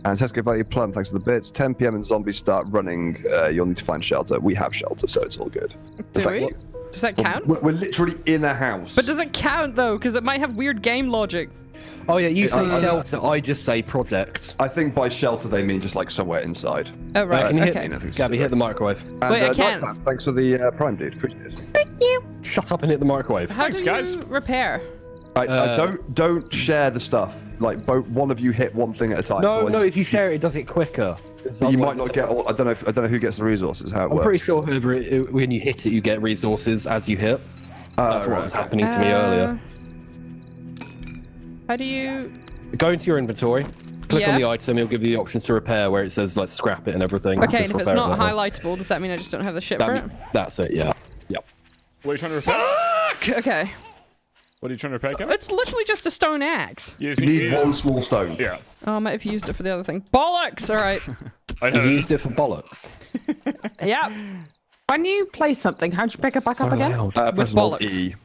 And Tesco Value Plum, thanks to the bits. 10 p.m. and zombies start running. Uh, you'll need to find shelter. We have shelter, so it's all good. In Do fact, we? Look, Does that count? We're, we're literally in a house. But does it count though? Because it might have weird game logic. Oh yeah, you say I- I- shelter, I just say project. I think by shelter they mean just like somewhere inside. Oh Right, right. can you hit- okay. Nothing Gabby, hit the microwave. And, Wait, I uh, can't. Nightclap, thanks for the uh, prime, dude. Appreciate it. Thank you. Shut up and hit the microwave. How Thanks, do guys. you repair? I, I Uh, don't don't share the stuff. Like both one of you hit one thing at a time. No, otherwise no, if you share it, it does it quicker. you might not get. All, I don't know. If, I don't know who gets the resources. How it I'm works. pretty sure whoever it, when you hit it, you get resources as you hit. That's what was okay. happening to me earlier. Uh, How do you? Go into your inventory, click Yeah. on the item, it'll give you the options to repair where it says like scrap it and everything. Okay, Just and if it's repair it not way. highlightable, does that mean I just don't have the shit That for me- it? that's it. Yeah. Yep. What are you trying to repair? Fuck! Okay. What are you trying to pick up? It's literally just a stone axe. You just You need you- one small stone. Yeah. Oh, I might have used it for the other thing. Bollocks! All right. I You've know. used it for bollocks. yeah. When you play something, how'd you pick it back So up again? Uh, With press Alt bollocks. E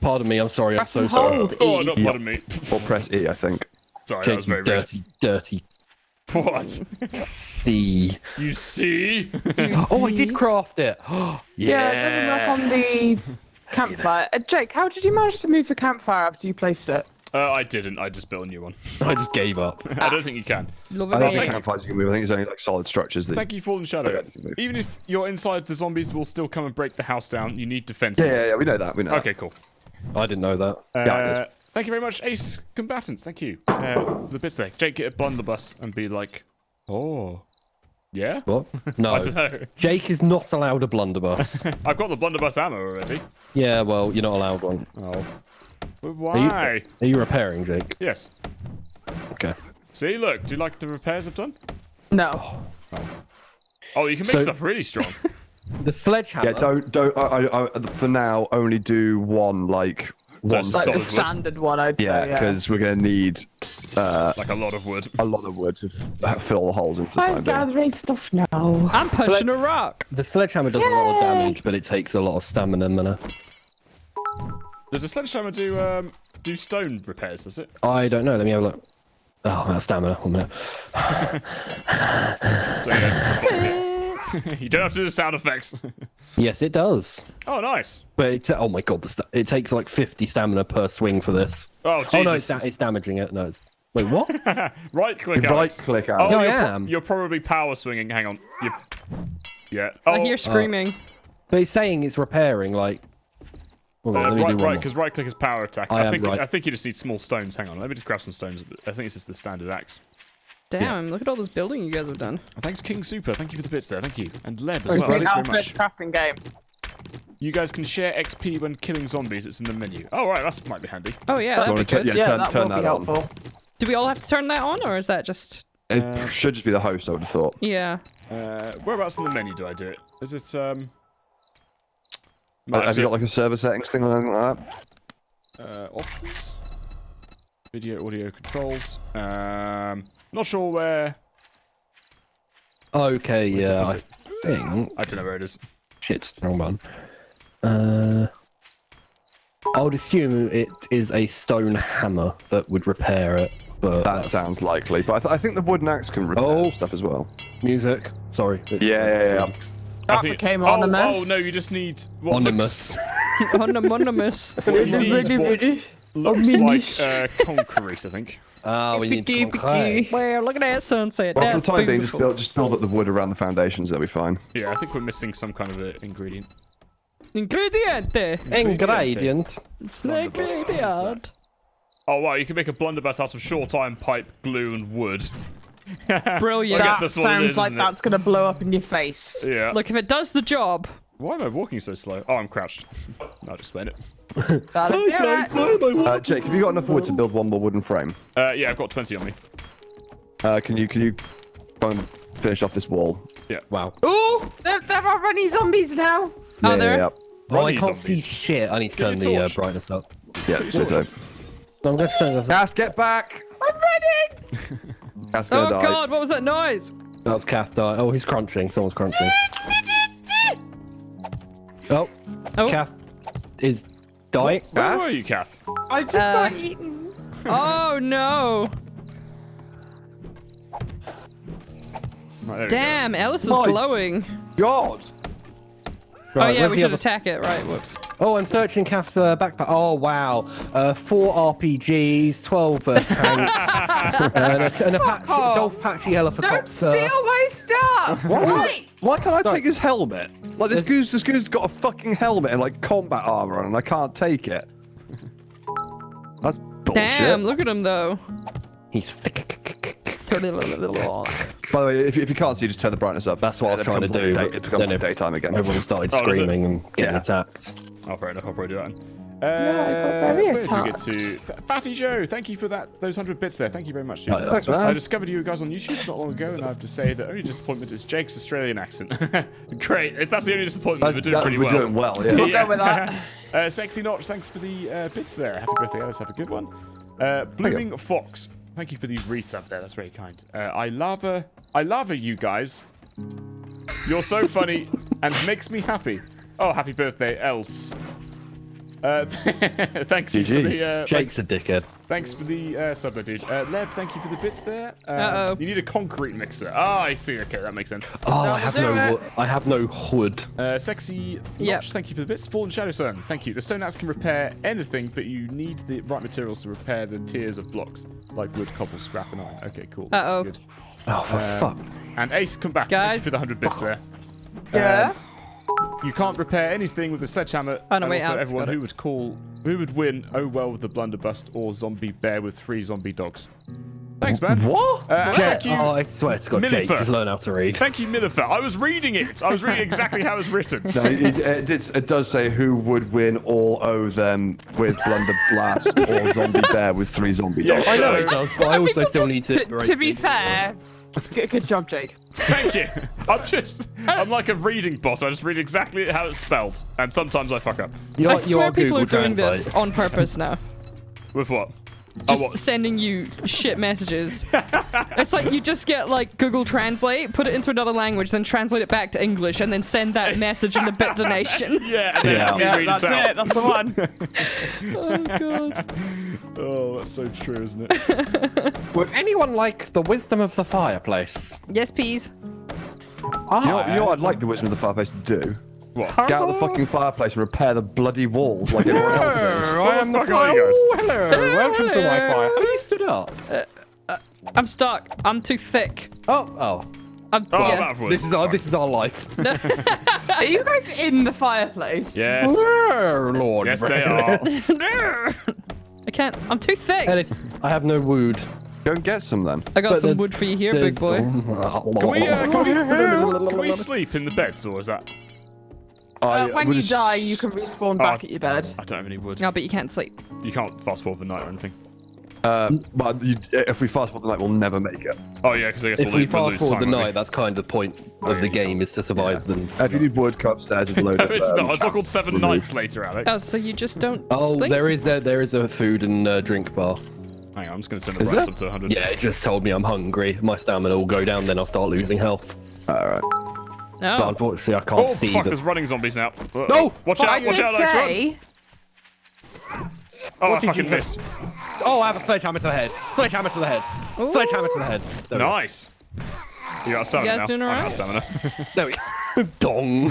Pardon me. I'm sorry. I'm Press so and sorry. hold Oh, E. not pardon me. or press E. I think. Sorry, that was you very rude. dirty, dirty What? See. You see? Oh, I did craft it. Yeah, it doesn't work on the campfire. Uh, Jake, how did you manage to move the campfire after you placed it? uh, I didn't. I just built a new one. I just gave up. I don't think you can. Love I it. don't think campfires you can move. I think it's only like solid structures that. Thank you, Fallen Shadow. Even if you're inside, the zombies will still come and break the house down. You need defenses. Yeah, yeah, yeah, we know that. We know. that. Okay, cool. I didn't know that. Uh, Yeah, I did. thank you very much, Ace Combatants. Thank you. Uh, the bits there. Jake, get a blunderbuss and be like, oh, yeah? What? No. I don't know. Jake is not allowed a blunderbuss. I've got the blunderbuss ammo already. yeah, well, you're not allowed one. Oh. But Are you, why? are you repairing, Jake? Yes. Okay. See, look. Do you like the repairs I've done? No. Oh, oh you can make So- stuff really strong. The sledgehammer. Yeah, don't don't. I, I, I, for now, only do one like one. Like Solid the wood. standard one, I'd Yeah, say. Yeah. because we're gonna need like a lot of wood. a lot of wood to fill the holes in for the time I'm being. gathering stuff now. I'm punching a rock. The sledgehammer does a lot of damage, but it takes a lot of stamina. Mana. Does a sledgehammer do um do stone repairs? Does it? I don't know. Let me have a look. Oh, that's stamina. One minute. So yes. you don't have to do the sound effects. Yes, it does. oh, nice. But it, oh my god, the sta- it takes like 50 stamina per swing for this. Oh, Oh no, it's, da- it's damaging it. No, it's wait, what? right click. Right click Oh. No, I you're, pro- am. you're probably power swinging. Hang on. You... Yeah. Oh, I hear screaming. but it's saying it's repairing. Like, hold on, uh, right, right, because right click is power attack. I I, am think right. I think you just need small stones. Hang on, let me just grab some stones. I think it's just the standard axe. Damn, look at all this building you guys have done. Thanks, King Super. Thank you for the bits there. Thank you, and Leb as It's well. an Thank you very much. crafting game. You guys can share XP when killing zombies. It's in the menu. Oh right, that might be handy. Oh yeah, that'd be good. yeah, Yeah, turn, that turn will be that on. helpful. Do we all have to turn that on, or is that just? It should just be the host. I would have thought. Yeah. Uh, whereabouts in the menu do I do it? Is it um? Uh, might have you got like a server settings thing or anything like that? uh, options, video, audio controls. Um, not sure where. Okay, Wait, yeah, I think. I don't know where it is. Shit, wrong one. Uh, I would assume it is a stone hammer that would repair it. But That that's- sounds likely, but I, th- I think the wooden axe can repair Oh. stuff as well. music. Sorry. Yeah, yeah, yeah. I That think- became oh, ominous. Oh no, you just need what looks, Anonymous. Anonymous. What you need what looks like uh, concrete. I think. Ah, we need Yippee-ki-yippee-ki. concrete. Well, look at that sunset. Well, for the time being, just beautiful. build, just build up the wood around the foundations. That'll be fine. Yeah, I think we're missing some kind of a ingredient. Ingrediente. Ingredient. Ingredient. Oh wow, you can make a blunderbuss out of short iron pipe, glue, and wood. Brilliant. That that's what it sounds is, like isn't it? that's gonna blow up in your face. Yeah. Look, if it does the job. Why am I walking so slow? Oh, I'm crouched. I'll just explain it. That'll be alright. Uh, Jake, have you got enough wood to build one more wooden frame? Uh, yeah, I've got 20 on me. Uh, can you can you go and finish off this wall? Yeah. Wow. Oh, there, there are runny zombies now. Yeah, Are there? Yeah, Oh, I can't see shit. I need to turn the uh, brightness up. yeah. yeah sit down. I'm going to turn this up. Cass, get back! I'm running. Cass Oh gonna die. god, what was that noise? That was Kath die. Oh, he's crunching. Someone's crunching. Oh, Oh. Kath is dying. Where Kath? were you, Kath? I just Uh, got eaten. Oh no. Right, there we go. Damn, Ellis is My- glowing. God! Right, oh yeah, we should attack it. Right, whoops. Oh, I'm searching Kath's uh, backpack. Oh, wow. Uh, four RPGs, 12 uh, tanks, and a, and a Apache, off. Dolph Apache helicopter. Don't steal my stuff. Why? Why can't I Sorry. take his helmet? Like this goose, this goose got a fucking helmet and like combat armor on, and I can't take it. That's bullshit. Damn, look at him though. He's thick. By the way, if, if you can't see, just turn the brightness up. That's what I was trying to do, Day, it becomes then like daytime again. Everyone started Oh, screaming and getting Yeah. attacked. Oh, fair enough. I'll probably do that. then. Uh, I got very where we get attacked. to? Fatty Joe, thank you for that. Those hundred bits there. Thank you very much. Dude. Oh, thanks, man. I discovered you guys on YouTube not long ago, and I have to say the only disappointment is Jake's Australian accent. Great. If that's the only disappointment, we're doing That- pretty we're well. doing well, yeah. We'll go with that. uh, Sexy Notch, thanks for the uh, bits there. Happy birthday, Alice. Have a good one. Uh, Blooming Fox, thank you for the resub there. That's very kind. Uh, I lava, I lava you guys. You're so funny and makes me happy. Oh, happy birthday, Else. Uh, thanks you for the. Uh, Jake's a dickhead. Thanks for the uh, sub, there, dude. Uh, Leb, thank you for the bits there. Um, Uh-oh. You need a concrete mixer. Ah, I see. Okay, that makes sense. Oh, I have no. it. wo- I have no wood. Uh, sexy Yep. Notch, thank you for the bits. Fallen Shadow Sun, thank you. The stone axe can repair anything, but you need the right materials to repair the tiers of blocks, like wood, cobble, scrap, and iron. Okay, cool. Uh-oh. good. Oh, for fuck. And Ace, come back. Thank you Guys. for the 100 bits there. Yeah. You can't repair anything with a sledgehammer. Oh, no, and wait, also Alex everyone who would call, who would win, oh well with the blunderbust or zombie bear with three zombie dogs. Thanks, man. What? Uh, and thank you. oh, I swear to God, Jake, Millifer. just learn how to read. Thank you, Minifer. I was reading it. I was reading exactly how it was written. No, it, it, did- it does say who would win or owe them with Blunder Blast or Zombie Bear with three zombie Yeah, dogs. I know So- it does, but I also still just- need to. to be fair, good, good job, Jake. Thank you. I'm just, I'm like a reading bot. I just read exactly how it's spelled, and sometimes I fuck up. you I are, you swear are people Google are doing Translate. this on purpose now. With what? Just oh, sending you shit messages. it's like you just get like Google Translate, put it into another language, then translate it back to English, and then send that message in the bit donation. Yeah, and Yeah. Yeah, that's it out. it. That's the one. oh god. Oh, that's so true, isn't it? Would anyone like the wisdom of the fireplace? Yes, peas. You know, you know what I'd like the Wisdom of the Fireplace to do? What? Get out of the fucking fireplace and repair the bloody walls like everyone else is. I am the fuck are you guys? Oh, hello. Welcome to my fire. Have you stood up? Uh, uh, I'm stuck. I'm too thick. Oh, oh. I'm, Oh, yeah. I'm out of. This is our this is our life. Are you guys in the fireplace? Yes. Oh, Lord. Yes, they are. I can't. I'm too thick. Ellis, I have no wood. Go and get some then. I got But some wood for you here, big boy. Can we, uh, can, we, uh, can we sleep in the beds, or is that? Uh, I when would you ass- die, you can respawn Oh. back at your bed. I don't have any wood. No, but you can't sleep. You can't fast forward the night or anything. Uh, but you, if we fast forward the night, we'll never make it. Oh yeah, because I guess If we'll, we lose, we'll fast lose forward time. the won't we? night, that's kind of the point Oh, of yeah, the game is to survive them. Uh, if you need wood, go upstairs. There's a load No, of. it's um, not. It's not called Seven removed. Nights later, Alex. Oh, so you just don't Oh, sleep? there is a there is a food and uh, drink bar. Hang on, I'm just going to turn the Is price there? up to 100. Yeah, it just told me I'm hungry. My stamina will go down, then I'll start losing health. All right. But unfortunately, I can't Oh see fuck! the. There's running zombies now. Uh-oh. No! Oh, watch I out! Watch did out, Alex! Run! say, Oh, I fucking missed. Oh, I have a sledgehammer to the head. Sledgehammer to the head. Sledgehammer to the head. There we. Nice. You got stamina You guys now. doing alright? out of stamina. There we go. Dong.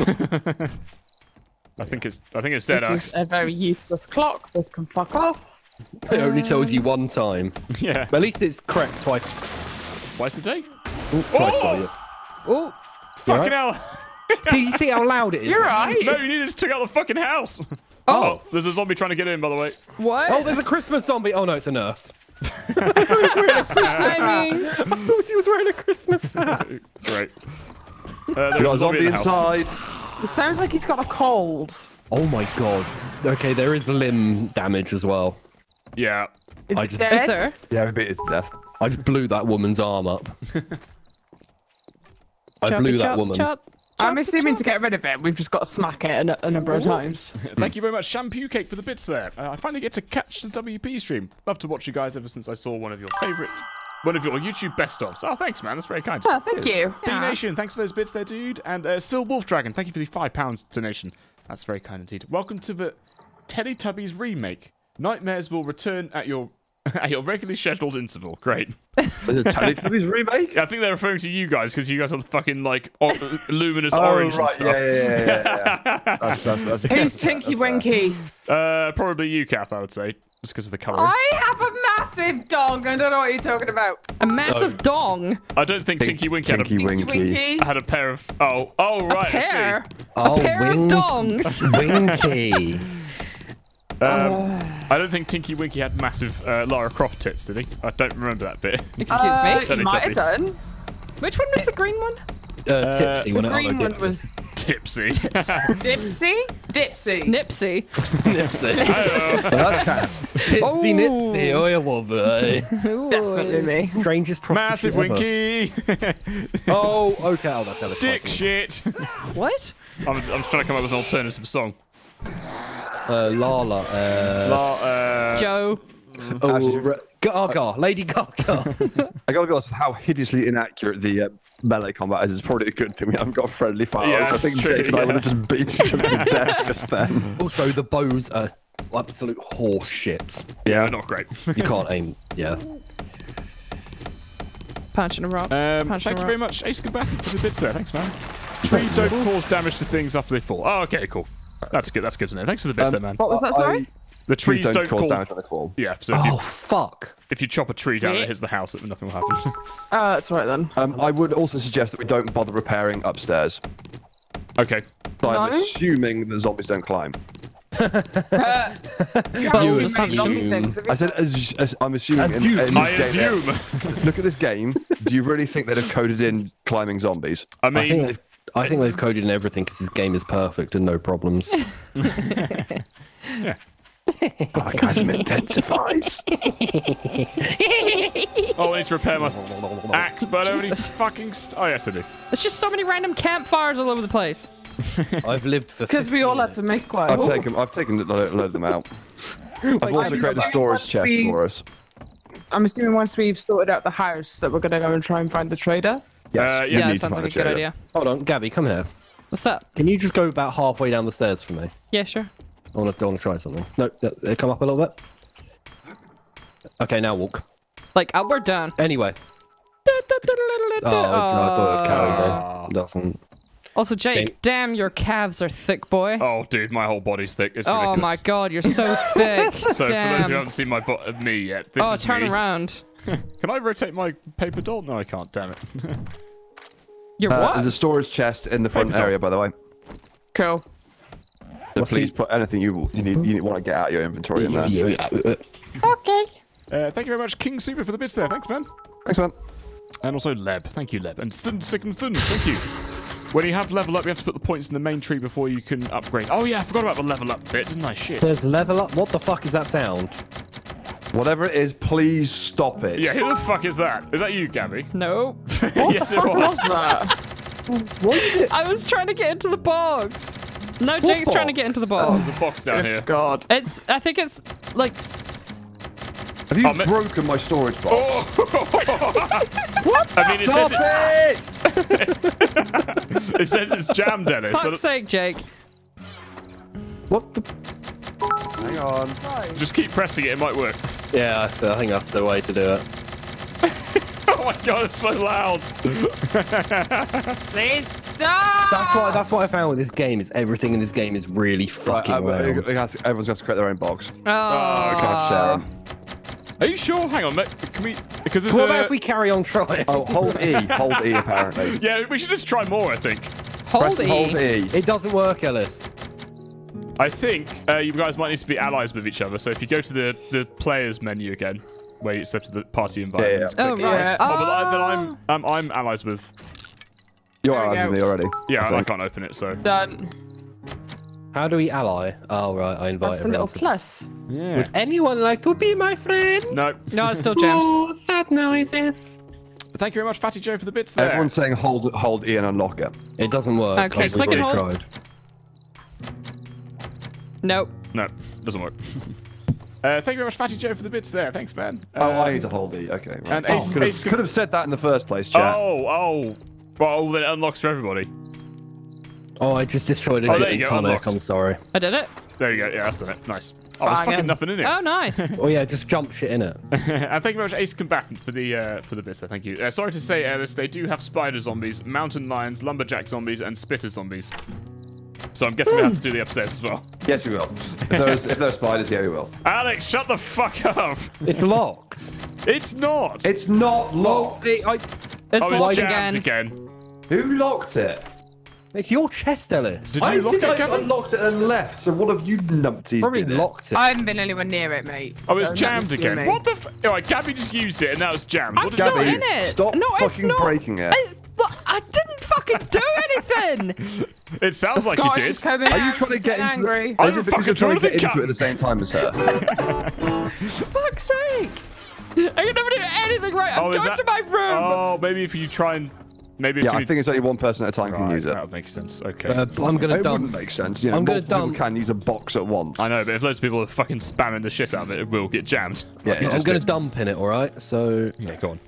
I think it's. I think it's dead, this Alex. is a very useless clock. This can fuck off. it only tells you one time. Yeah. But at least it's correct twice. Twice a day. Twice Oh! by you. Oh, Fucking hell! Do you see how loud it is? You're right. No, you need to check out the fucking house. Oh. there's a zombie trying to get in, by the way. what? Oh, there's a Christmas zombie. Oh no, it's a nurse. I mean, I thought she was wearing a Christmas hat. Great. Uh, We there's got a a zombie zombie in the house. inside. It sounds like he's got a cold. Oh my god. Okay, there is limb damage as well. Yeah. Is I he just- dead? is there? Yeah, we beat it to death. I just blew that woman's arm up. I Choppy blew that chop, woman. chop, I'm choppy assuming to get rid of it, we've just got to smack it a, a number of times. Thank you very much, Shampoo Cake, for the bits there. Uh, I finally get to catch the WP stream. Love to watch you guys ever since I saw one of your favourite, one of your YouTube best ofs. Oh, thanks, man. That's very kind. Oh, thank you. B Nation, thanks for those bits there, dude. And uh, Sil Wolf Dragon, thank you for the five pound donation. That's very kind indeed. Welcome to the Teletubbies remake. Nightmares will return at your at your regularly scheduled interval. Great. Is Teletubbies remake? I think they're referring to you guys because you guys are the fucking like or- luminous Oh, orange and stuff. Yeah, yeah, yeah, yeah. yeah. that's, that's, that's, Who's Tinky Winky? Uh, probably you, Kath. I would say just because of the colour. I have a massive dog. I don't know what you're talking about. A massive dong. I don't think Tinky Winky had a, Tinky Tinky Winky. Winky. had a pair of. Oh, oh right. I see. Pair. Oh, a pair wing- of dongs. Winky. Um, I don't think Tinky Winky had massive uh, Lara Croft tits, did he? I don't remember that bit. Excuse Uh, me. you might have done. Which one was the green one? Uh, tipsy The green one Dipsy. was Tipsy. Dipsy. Dipsy. Nipsey. That's kind of- Tipsy Oh. Nipsy, oh, I was Definitely me. Strangest Massive ever. Winky. Oh, okay. Oh, that's how it's Dick shit. What? I'm, I'm trying to come up with an alternative song. Uh, Lala. Uh, La- uh, Joe. oh, Gaga. Lady Gaga. I gotta be honest with how hideously inaccurate the uh, melee combat is. It's probably a good thing we haven't got friendly fire. Yeah, I that's think true, Jake and I would have just beaten each other to death just then. also, the bows are absolute horse shit. Yeah, not great. You can't aim. Yeah. Punch Punching a rock. Um, Punching thank a you very much, Ace Combatant, for the bits there. Thanks, man. Trees don't cause damage to things after they fall. Oh, okay, cool. That's good. That's good to know. Thanks for the bits Um, there, man. What was that? I- Sorry. The trees, Trees don't, cause call- damage when they fall. Yeah, so if you, Oh fuck. if you chop a tree down it hits the house, nothing will happen. Oh, that's right then. Um, I would also suggest that we don't bother repairing upstairs. okay. So I'm No? assuming the zombies don't climb. You You assume- things. I said, as, as, I'm assuming. in- Assume. in, I this game- assume. Look at this game. Do you really think they'd have coded in climbing zombies? I I mean, they've I think they've coded in everything because this game is perfect and no problems. Oh, guys, intensifies. oh, I need to repair my axe, but I don't have fucking. St- oh, yes, I do. There's just so many random campfires all over the place. I've lived for Because we all had to make one. I've taken, I've taken a load load of them out. I've also I'm created a storage once chest we- for us. I'm assuming once we've sorted out the house that we're gonna go and try and find the trader. Yes, Uh, yeah, Yeah, that sounds like a good idea. Hold on, Gabby, come here. What's up? Can you just go about halfway down the stairs for me? Yeah, sure. I want to, I want to try something. No, no, uh, come up a little bit. Okay, now walk. Like upward down. Anyway. Oh, I thought it carried me. Doesn't. Also, Jake, Okay. damn, your calves are thick, boy. Oh, dude, my whole body's thick. It's Oh ridiculous. my god, you're so thick. So, for those damn. who haven't seen my bo- of me yet, this is. oh, is turn me. around. Can I rotate my paper doll? No, I can't. Damn it. You're Uh, what? there's a storage chest in the front Paper doll. area, by the way. Cool. So What's please the- put anything you you need you want to get out of your inventory in there. Yeah, yeah, Okay. Uh, thank you very much, King Super, for the bits there. Thanks, man. Thanks, man. And also Leb. Thank you, Leb. And Thun, Sick and Thun. Thank you. When you have level up, you have to put the points in the main tree before you can upgrade. Oh, yeah, I forgot about the level up bit, didn't I? Shit. There's level up. What the fuck is that sound? Whatever it is, please stop it. Yeah, who the fuck is that? Is that you, Gabby? no. yes, it What was. was that? What are? I was trying to get into the box. No, Jake's trying to get into the box. There's a box down here. God. It's. I think it's like. Have you Oh, broken my storage box? Oh. what? I mean, it says, Stop it, it! it says it's jammed, Dennis. So Fuck's sake, Jake. What the? Hang on. just keep pressing it, it might work. Yeah, I I think that's the way to do it. Oh my god, it's so loud. Please stop. That's what that's what I found with this game. Is everything in this game is really fucking Um, loud. you have to- everyone's got to create their own box. Oh, Can't share 'em. Are you sure? Hang on, mate. Can we? Because there's What a. if we carry on trying? Oh, hold E. Hold E, apparently. Yeah, we should just try more. I think. hold Press and hold E. E. It doesn't work, Ellis. I think uh, you guys might need to be allies with each other. So if you go to the the players menu again, where you set to the party environment. yeah. Oh right. Yeah. Oh, but I, then. I'm um, I'm allies with. You're There allies with me already. Yeah, I I, can't open it. So. Done. How do we ally? Oh right, I invite That's a little to- plus. Yeah. Would anyone like to be my friend? No. No, it's still jammed. Oh, sad noises. Thank you very much, Fatty Joe, for the bits there. Everyone's saying hold hold E and unlock it. It doesn't work. Okay, I've click and hold. tried. Nope. No, doesn't work. uh, thank you very much, Fatty Joe, for the bits there. Thanks, man. Oh, Uh, I need to hold E. Okay. Right. and Oh, Ace- could, Ace have, could have said that in the first place, chat. Oh, oh. Well, then it unlocks for everybody. Oh, I just destroyed a Oh, gin there you go, tonic. I'm sorry. I did it. There you go. Yeah, that's done it. Nice. Oh, there's fucking nothing in it. Oh, nice. Oh yeah, just jump shit in it. and thank you very much, Ace Combatant, for the uh, for the bits there. Thank you. Uh, sorry to say, Ellis, they do have spider zombies, mountain lions, lumberjack zombies, and spitter zombies. So I'm guessing we have to hmm. do the upstairs as well. Yes, we will. If there's if there's spiders, yeah, we will. Alex, shut the fuck up! It's locked. It's not. It's not locked. It- I- It's oh, locked it's again. again. Who locked it? it's your chest, Ellis. Did I you lock think it, I Gavin? unlocked it and left. So one of you numpties Probably did it. locked it. I haven't been anywhere near it, mate. Oh, it's so jammed again. What the? F- All right, Gabby just used it, and now it's jammed. I'm What still that in it. Stop no, it's fucking not. breaking it. It's- look, I didn't fucking do anything. It sounds like you did. is coming Are you trying to get into angry. the? I Is it you're fucking trying to get into it at the same time as her? Fuck's sake. I can never do anything right. I'm Oh, going that- to my room. Oh, maybe if you try and maybe yeah, I you- think it's only one person at a time can use it. That makes sense. Okay. Uh, I'm gonna It dump. wouldn't make sense. You know, I'm gonna multiple people dump- can use a box at once. I know, but if loads of people are fucking spamming the shit out of it, it will get jammed. Yeah, Like you it I'm gonna did. dump in it, all right? So Yeah, go on.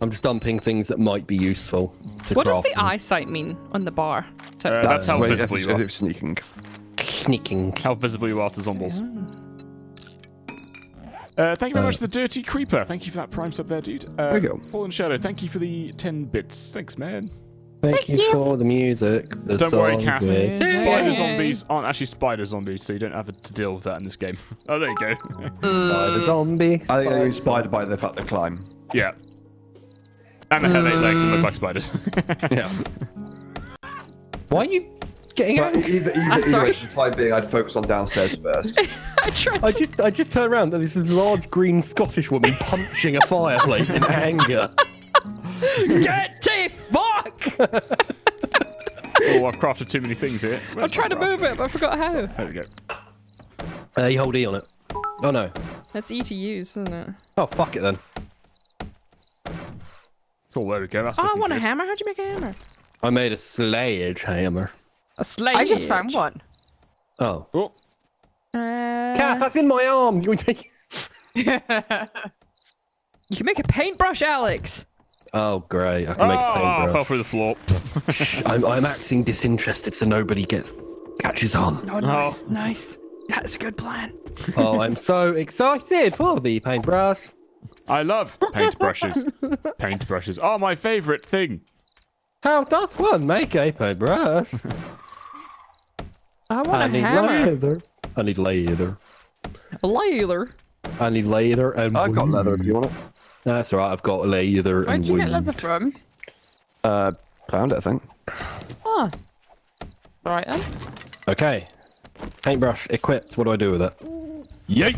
I'm just dumping things that might be useful to What does the them. eyesight mean on the bar? So- Uh, that's how Wait, visible you are. if sneaking. Sneaking. How visible you are to zombies. Uh, thank you very much to the Dirty Creeper. Thank you for that prime sub there, dude. Uh, There you go. Fallen Shadow, thank you for the 10 bits. Thanks, man. Thank you for the music. The Don't worry, songs Kath. with- Spider zombies aren't actually spider zombies, so you don't have to deal with that in this game. Oh, there you go. Spider zombie. I think they're inspired by the fact they climb. yeah. And they have eight legs and look like spiders. Yeah. Why are you getting But angry? either, either, either sorry. way, the time being, I'd focus on downstairs first. I tried I to. just I just turned around and there's this large green Scottish woman punching a fireplace in anger. Get to fuck! oh, I've crafted too many things here. I'm trying to move it, but I forgot how. There we go. Uh, you hold E on it. Oh no. That's E to use, isn't it? Oh fuck it then. Cool, there we go. That's Oh, I looking want a hammer. How'd you make a hammer? I made a sledgehammer. A slave. I just found one. Oh. Oh, Uh, Kath, that's in my arm. You can take. you can make a paintbrush, Alex. Oh great! I can make a oh, I paintbrush. fell through the floor. I'm, I'm acting disinterested so nobody gets catches on. Oh, nice, nice. That's a good plan. oh, I'm so excited for the paintbrush. I love paintbrushes. paintbrushes are my favourite thing. How does one make a paintbrush? I want I a need hammer. leather. I need leather. A lather. I need leather and. I've got leather if you want it. That's right. I've got leather Where'd and you get wood. leather from? Uh, found it, I think. Oh. Right then. Okay. Paintbrush equipped. What do I do with it? Yay!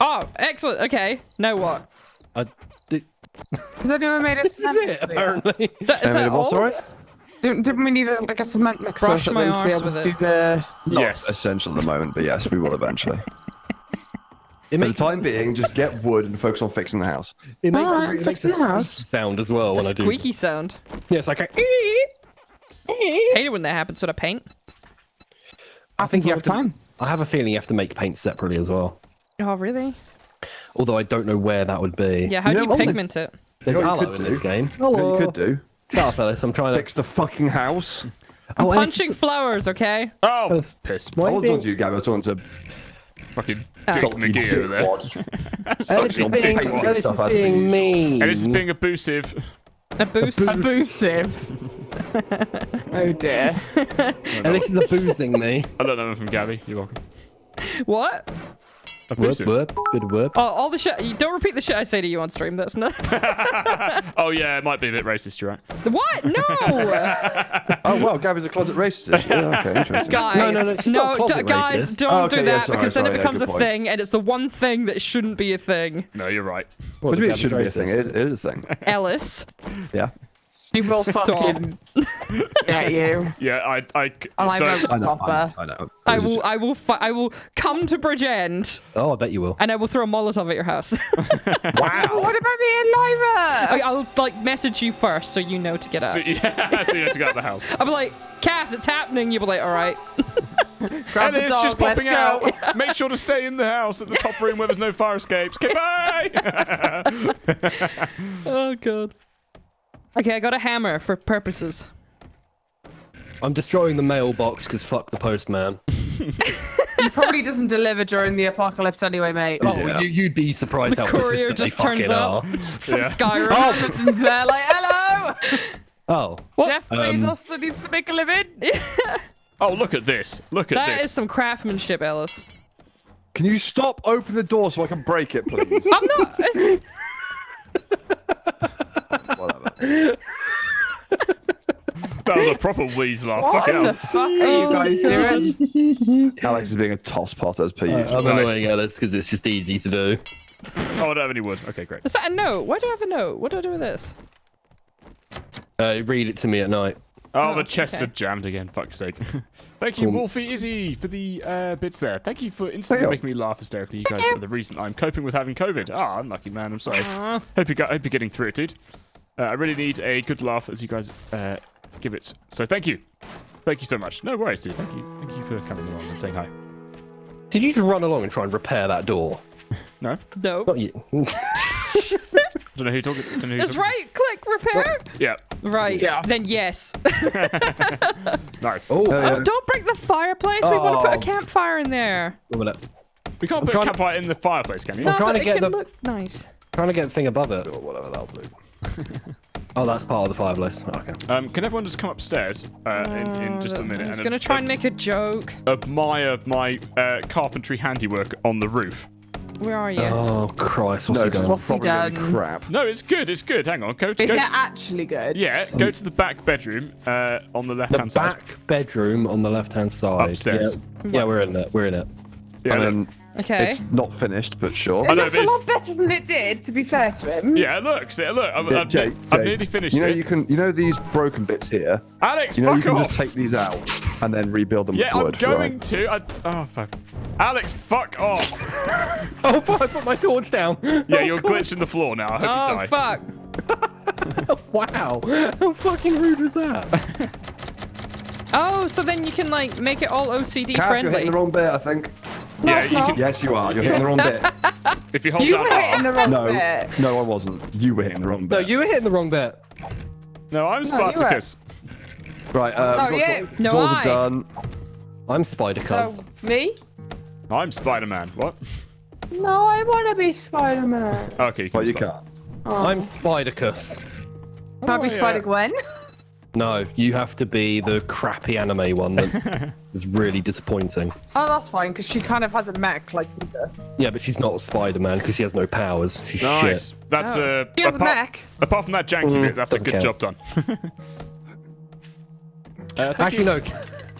Oh, excellent. Okay. Now what? I did. Has anyone made a This is it. mixer? Apparently. That, is Emily, that what's all? all right? Didn't, didn't we need a, like a cement mixer Brush or something to be able to do it. the... Not Yes. essential at the moment, but yes, we will eventually. It For the time being, just get wood and focus on fixing the house. it makes, Alright, it makes fix a the squeaky house. sound as well A when I do. squeaky sound. Yeah, it's like a. Hate it when that happens with a paint. I think you all have to. time. I have a feeling you have to make paint separately as well. Oh, really? Although I don't know where that would be. Yeah, how You do know you what? pigment it? There's You know aloe could in this do? game. What Hello. you could do? Shut up, Ellis. I'm trying to. Fix the fucking house. I'm Oh, Ellis, punching flowers, okay? Oh, Ellis, pissed. why I are you wasn't being, talking to you, Gabby. I was talking to Fucking oh. Dick Stop, you McGee over there. dickwad. Ellis Such is a being, dickwad. Ellis is has to be being mean. And it's being abusive. A boost. Abusive. oh dear. Ellis is abusing me. I don't know from Gabby. You're welcome. what? Whoop, Abusive. whoop, good whoop. Oh, all the shit. Don't repeat the shit I say to you on stream. That's nuts. Oh yeah, it might be a bit racist, you're right. what? No, Oh wow, Gabby's a closet racist. Yeah, okay, interesting. guys. No, no, no, she's not guys, racist. don't Oh, okay, do yeah, that sorry, because then it becomes good a point. thing, and it's the one thing that shouldn't be a thing. No, you're right. What, What do you mean it shouldn't be a thing? It is, it is a thing. Ellis, Yeah. She will fucking get you. Yeah, I, And oh, I don't. won't stop her. I know. I will, I will, fi- I will come to Bridgend. Oh, I bet you will. and I will throw a Molotov at your house. Wow. What about me and Lyra? I- I'll like message you first, so you know to get out. So, yeah, so you have to go out of the house. I'll be like, Kath, it's happening. You'll be like, all right. Grab And the it's dog, just let's popping go. out. Make sure to stay in the house at the top room where there's no fire escapes. Okay, bye. Oh god. Okay, I got a hammer for purposes. I'm destroying the mailbox because fuck the postman. He probably doesn't deliver during the apocalypse anyway, mate. Oh, Yeah. you, you'd be surprised The how courier persistent they just turns fucking up. are. From Yeah. Skyrim. Oh! Amazon's there like, hello! Oh, Jeff um, Bezos needs to make a living. oh, look at this. Look at That this. is some craftsmanship, Ellis. Can you stop open the door so I can break it, please? I'm not. It's- Whatever. That was a proper wheeze laugh. What Fucking the fuck are you guys doing? Alex is being a toss pot as per usual. I'm usual. Nice. annoying Ellis because it's just easy to do. Oh, I don't have any wood. Okay, great. Is that a note? Why do I have a note? What do I do with this? Uh, read it to me at night. Oh, the Oh, chests okay. are jammed again. Fuck's sake. Thank you, Cool. Wolfie Izzy, for the uh, bits there. Thank you for instantly Thank you. making me laugh hysterically. You guys are the reason I'm coping with having COVID. Ah, unlucky man. I'm sorry. Aw. hope you got, hope you're getting through it, dude. Uh, I really need a good laugh as you guys uh, give it. So thank you. Thank you so much. No worries, dude. Thank you. Thank you for coming along and saying hi. Did you just run along and try and repair that door? No, No. Not you. don't know who you're talking. Don't know who you're It's talking right click repair. to. Yeah, Right. Yeah. Then yes. nice. oh, Oh, don't break the fireplace. We want to put a Oh. campfire in there. one minute. We can't I'm put a trying to- campfire in the fireplace, can you? No, trying but to it get can the- look nice. Trying to get the thing above it. Or whatever that'll do. Oh, that's part of the fireplace. Okay. Um, can everyone just come upstairs uh, in, in just a minute I was and gonna try and make a joke. admire my uh, carpentry handiwork on the roof? Where are you? Oh Christ, what's No, he because doing? it's probably gonna be done? crap. No, it's good. It's good. Hang on. Go. Is go it actually good? yeah, go to the back bedroom uh, on the The left-hand side. back bedroom on the left-hand side. Upstairs. Yeah, yeah, we're in it. We're in it. Yeah, I look. mean, okay. it's not finished, but sure. I It know, looks but a lot better than it did, to be fair to him. yeah, look. See, look. I've, Yeah, I've, Jake, I've Jake, nearly finished You know, it. you can. You know these broken bits here. Alex, You know, you can off. just take these out and then rebuild them yeah, with I'm wood. going right? to. I, oh fuck. Alex, fuck off. Oh, fuck, I put my torch down. Yeah, you're glitched in the floor now. I hope you oh die. fuck. Wow. How fucking rude was that? Oh, so then you can like make it all OCD Kath, you're friendly. hitting the wrong bit, I think. Yeah, you can, Yes, you are. You're hitting the wrong bit. if you hold You down were hitting the wrong No, bit. no, I wasn't. You were hitting the wrong bit. No, you were hitting the wrong bit. No, I'm No, you Right. Uh, Oh, got yeah. doors- No, doors I. are done. I'm Spider Cuz. Oh, me? I'm Spider-Man. What? No, I want to be Spider-Man. Okay, you can Well, you stop. can't. I'm Spider-Cus. Can I be yeah. Spider-Gwen? No, you have to be the crappy anime one that is really disappointing. Oh, that's fine, because she kind of has a mech like you. Yeah, but she's not a Spider-Man because she has no powers. She's Nice. shit. That's Oh. uh, She has a apart, mech. apart from that janky bit, that's a good count. job done. uh, thank Actually, you. no.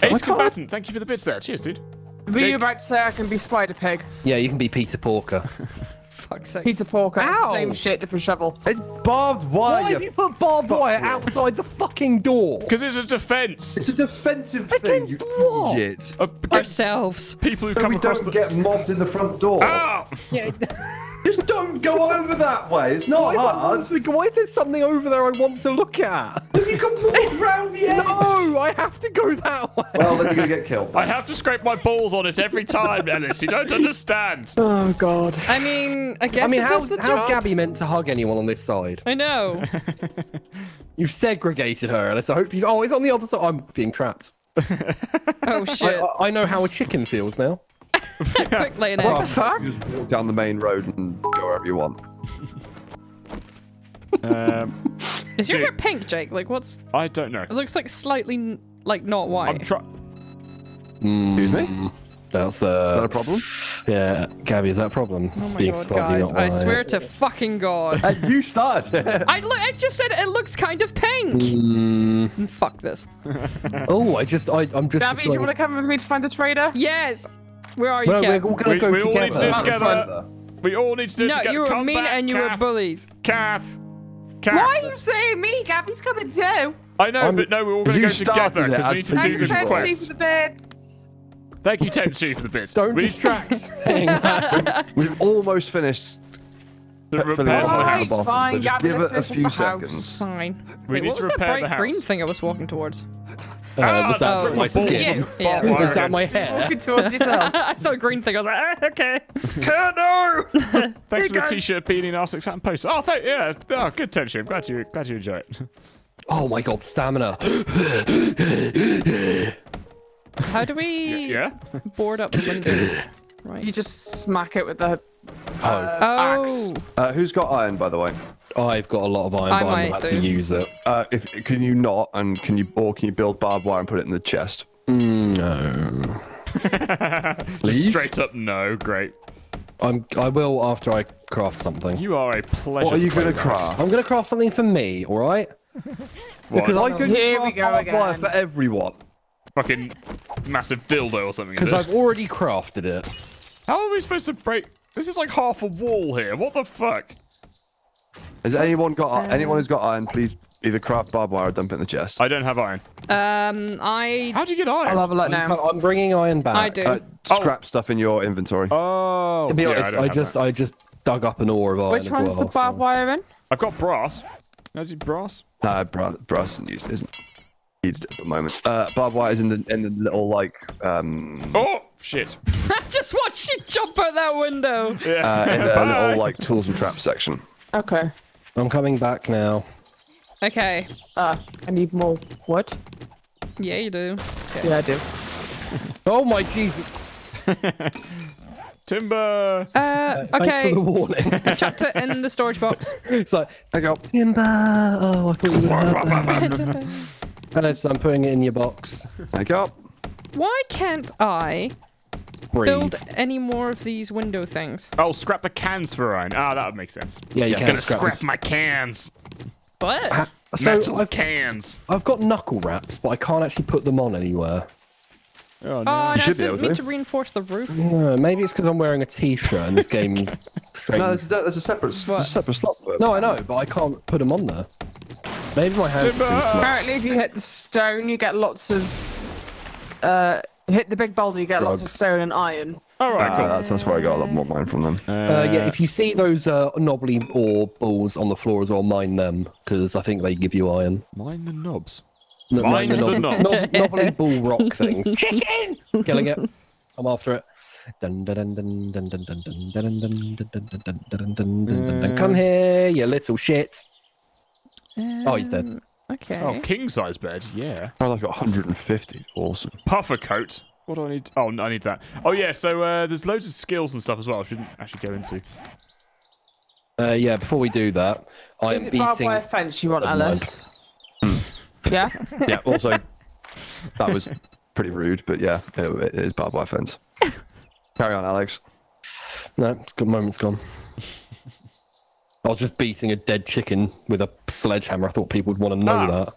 Ace Combatant, thank you for the bits there. Cheers, dude. Were Jake- you about to say I can be Spider-Pig? Yeah, you can be Peter Porker. Fuck's sake. Peter Porker. Ow! Same shit, different shovel. It's barbed wire. Why have you put barbed wire outside the fucking door? Because it's a defense. It's a defensive thing. Against you what? Idiot. Uh, against Ourselves. people who So come we across don't the. get mobbed in the front door. Ah! Yeah. Just don't go over that way. It's not hard. Why is there something over there I want to look at? Have you can walk round the edge. No, I have to go that way. Well, then you're gonna get killed. I have to scrape my balls on it every time, Ellis. You don't understand. Oh, God. I mean, I guess I mean, it how's, does the how's job. Gabby meant to hug anyone on this side? I know. You've segregated her, Alice. I hope you. Oh, it's on the other side. I'm being trapped. Oh shit. I, I know how a chicken feels now. Quick lay What the fuck? You just walk down the main road and go wherever you want. Um, Is your See- hair pink, Jake? Like, what's? I don't know. It looks like slightly like not white. I'm trying. Excuse me? That's Is that uh. a problem? Yeah, Gabby, is that a problem? oh my Being god, guys! I swear to fucking god. And you started. I look. I just said it looks kind of pink. Mm, Mm, Fuck this. oh, I just. I, I'm just. Gabby, do you want to come with me to find the trader? Yes. Where are you, Well, we're Kev? all gonna We- go we all need to do together. it together. We all need to do it No, together. you were Come mean back, and you were bullies. Kath. Kath. Why are you saying me? Gabby's coming too. I know, I'm- but no, we're all going to go together started it because we need to do Thanks, this usual. Quest. for the bits. Thank you, Ted for the bits. Don't we need distract. We've almost finished to filling repair off the the house. bottom, fine, so just Gabby, give it a few the house. seconds. Fine. We Wait, need what to was that repair bright the green thing I was walking towards? Uh, was that Oh, my it's skin? you. Yeah. Barbed wire Is that my hair? Walking towards yourself. I saw a green thing. I was like, ah, okay. Thanks for the guys. t-shirt, beanie, and R6 and post. Oh, thank, yeah. Oh, good Ted Chief. Glad you, glad you enjoy it. Oh my god, stamina. How do we yeah. board up the windows? Right. You just smack it with the Oh, oh. axe. Uh, who's got iron, by the way? I've got a lot of iron, I but I'm might do. to use it. Uh, if can you not, and can you, or can you build barbed wire and put it in the chest? No. Just straight up, no. Great. I'm. I will after I craft something. You are a pleasure. What are you gonna craft? I'm gonna craft something for me. All right. Because I could Here we craft go barbed wire again. for everyone. fucking massive dildo or something. Because? I've already crafted it. How are we supposed to break? This is like half a wall here. What the fuck? Has anyone got anyone who's got iron? Please either craft barbed wire or dump it in the chest. I don't have iron. Um, I How'd you get iron? I'll have a look I'm, now. I'm bringing iron back. I do. Uh, scrap stuff in your inventory. Oh. To be yeah, honest, don't I, just that. I just dug up an ore of iron Which as one's well. the barbed so- wire in? I've got brass. No, do brass. Nah, brass, brass isn't used, isn't needed at the moment. Uh, barbed wire is in the in the little like um Oh shit. I just watched you jump out that window. Yeah. uh, in the little like tools and traps section. Okay. I'm coming back now. Okay. Uh, I need more wood. Yeah, you do. Yeah, I do. Oh my Jesus! Timber. Uh, Thanks okay. for the warning. Chucked it in the storage box. it's like, There you go. Timber. Oh, I thought you would have heard that. Hello, I'm putting it in your box. There you go. Why can't I Breathe. build any more of these window things? Oh, scrap the cans for Ryan. Ah, that would make sense. Yeah, you I'm can gonna scrap scrap my cans. But So Metal I've, cans. I've got knuckle wraps, but I can't actually put them on anywhere. Oh, oh, and I should be didn't able mean to. to reinforce the roof. No, maybe it's because I'm wearing a t-shirt and this game's strange. No, there's, a- there's a separate, there's a separate slot for it. No, I know, but I can't put them on there. Maybe my hands are too small. Apparently, if you hit the stone, you get lots of. Uh, Hit the big boulder, you get Drugs. lots of stone and iron. All right, uh, cool. that's, that's where I got a lot more mine from them. Uh, uh, yeah, if you see those uh, knobbly ore balls on the floor as well, mine them because I think they give you iron. Mine the knobs. No, mine no, the knobs. knobbly ball rock things. Chicken. Killing it. I'm after it. Come here, you little shit. Oh, he's dead. Um, Okay. Oh, king size bed. Yeah. Oh, I've got 150. Awesome. Puffer coat. What do I need? Oh, no, I need that. Oh, yeah. So uh, there's loads of skills and stuff as well. I shouldn't actually go into. Uh, yeah, before we do that, I Is am it barbed wire fence you want, Never mind. Alice? yeah. Yeah, also, that was pretty rude, but yeah, it, it is barbed wire fence. Carry on, Alex. No, it's good. Moment's gone. I was just beating a dead chicken with a sledgehammer. I thought people would want to know Ah. that.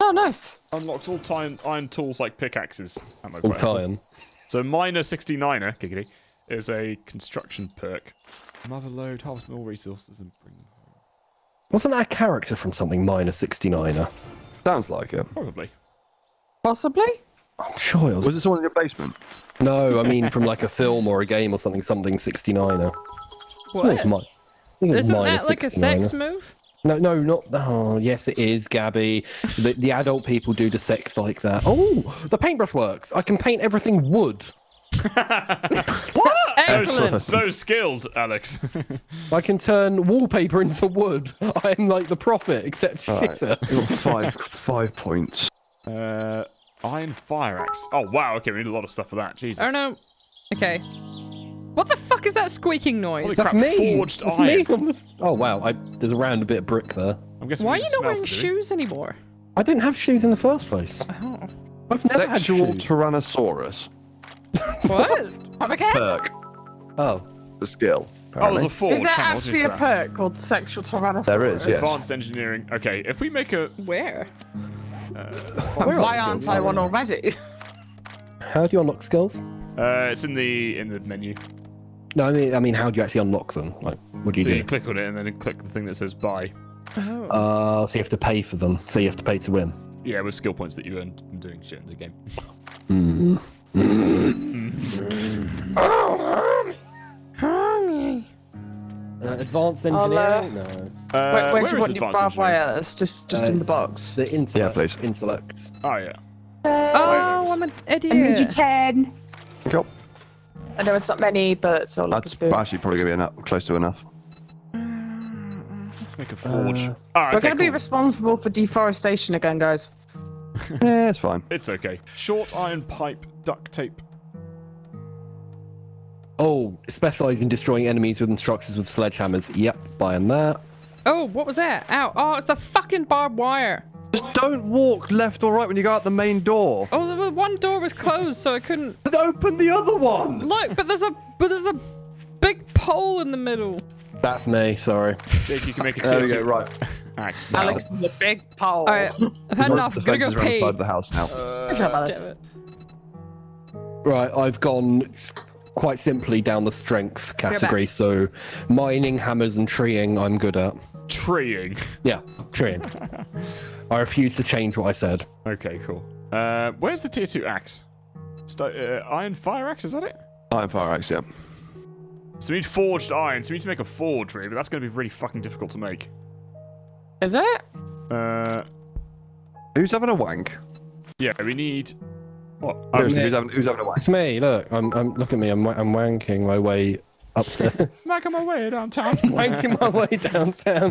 Oh, nice. Unlocked all time iron tools like pickaxes. That might be All quite helpful. time. So Miner 69er, giggity, is a construction perk. Mother Lode, harvest more resources and bring them home. Wasn't that a character from something minus 69er? Sounds like it. Probably. Possibly. I'm sure it was. Was it someone in your basement? No, I mean from like a film or a game or something, something 69er. What? I Isn't that like a 69er. sex move? No, no, not. Oh, yes, it is, Gabby. The, the adult people do the sex like that. Oh, the paintbrush works. I can paint everything wood. So, Excellent. so skilled, Alex. I can turn wallpaper into wood. I'm like the prophet, except All right. shitter. You've got five, five points. uh, iron fire axe. Oh, wow. Okay, we need a lot of stuff for that. Jesus. Oh no. Okay. What the fuck is that squeaking Holy noise? That's crap, me. forged That's iron. me on Oh wow, I, there's a round a bit of brick there. I'm guessing Why are you not wearing smelter, do shoes anymore? I didn't have shoes in the first place. Oh. I've never had Sexual shoes. Tyrannosaurus. What? Come again? Perk. Oh, The skill. Oh, there's a forge. Is there Hang actually a perk called sexual tyrannosaurus? There is, yes. Advanced engineering. Okay, if we make a. Where? Where Why are aren't? I one already? how do you unlock skills? Uh, it's in the in the menu. No, I mean, I mean, how do you actually unlock them? Like, what do you So you click on it and then click the thing that says buy. Oh. Uh, so you have to pay for them. So you have to pay to win. Yeah, with skill points that you earned from doing shit in the game. Honey. Uh, advanced I'll, uh, engineering? No. Uh, where, where do where you is want your advanced barbed engineering? wire? It's just just Uh, in the box. The intellect. Yeah, please. Intellect. Oh yeah. Oh, I'm an idiot. ten. Cool. I know it's not many, but it's all I That's can do. actually probably going to be enough, close to enough. Let's make a forge. Uh, We're okay, going to be responsible for deforestation again, guys. Yeah, it's fine. It's okay. Short iron pipe, duct tape. Oh, specialise in destroying enemies with instructors with sledgehammers. Yep, buying that. Oh, what was that? Ow. Oh, it's the fucking barbed wire. Just don't walk left or right when you go out the main door. Oh, the one door was closed, so I couldn't. Then open the other one. Look, but there's a but there's a big pole in the middle. That's me. Sorry. Jake, you can make a There we go. Right. axe. Alex the big pole. All right, I've had enough. The I'm gonna fence is go around the pee. side of the house now. Uh, good job, Alice. Damn it. Right, I've gone quite simply down the strength category. So, mining, hammers, and treeing, I'm good at. Treeing. Yeah, treeing. I refuse to change what I said. Okay, cool. Uh, where's the tier two axe? Sto- uh, iron fire axe, is that it? Iron fire axe, yeah. So we need forged iron, so we need to make a forge, really, but that's going to be really fucking difficult to make. Is it? Uh, Who's having a wank? yeah, we need. What? Oh, Seriously, who's having, who's having a wank? It's me. Look, I'm. I'm look at me. I'm. wa- I'm wanking my way upstairs. Back on my way downtown. wanking my way downtown.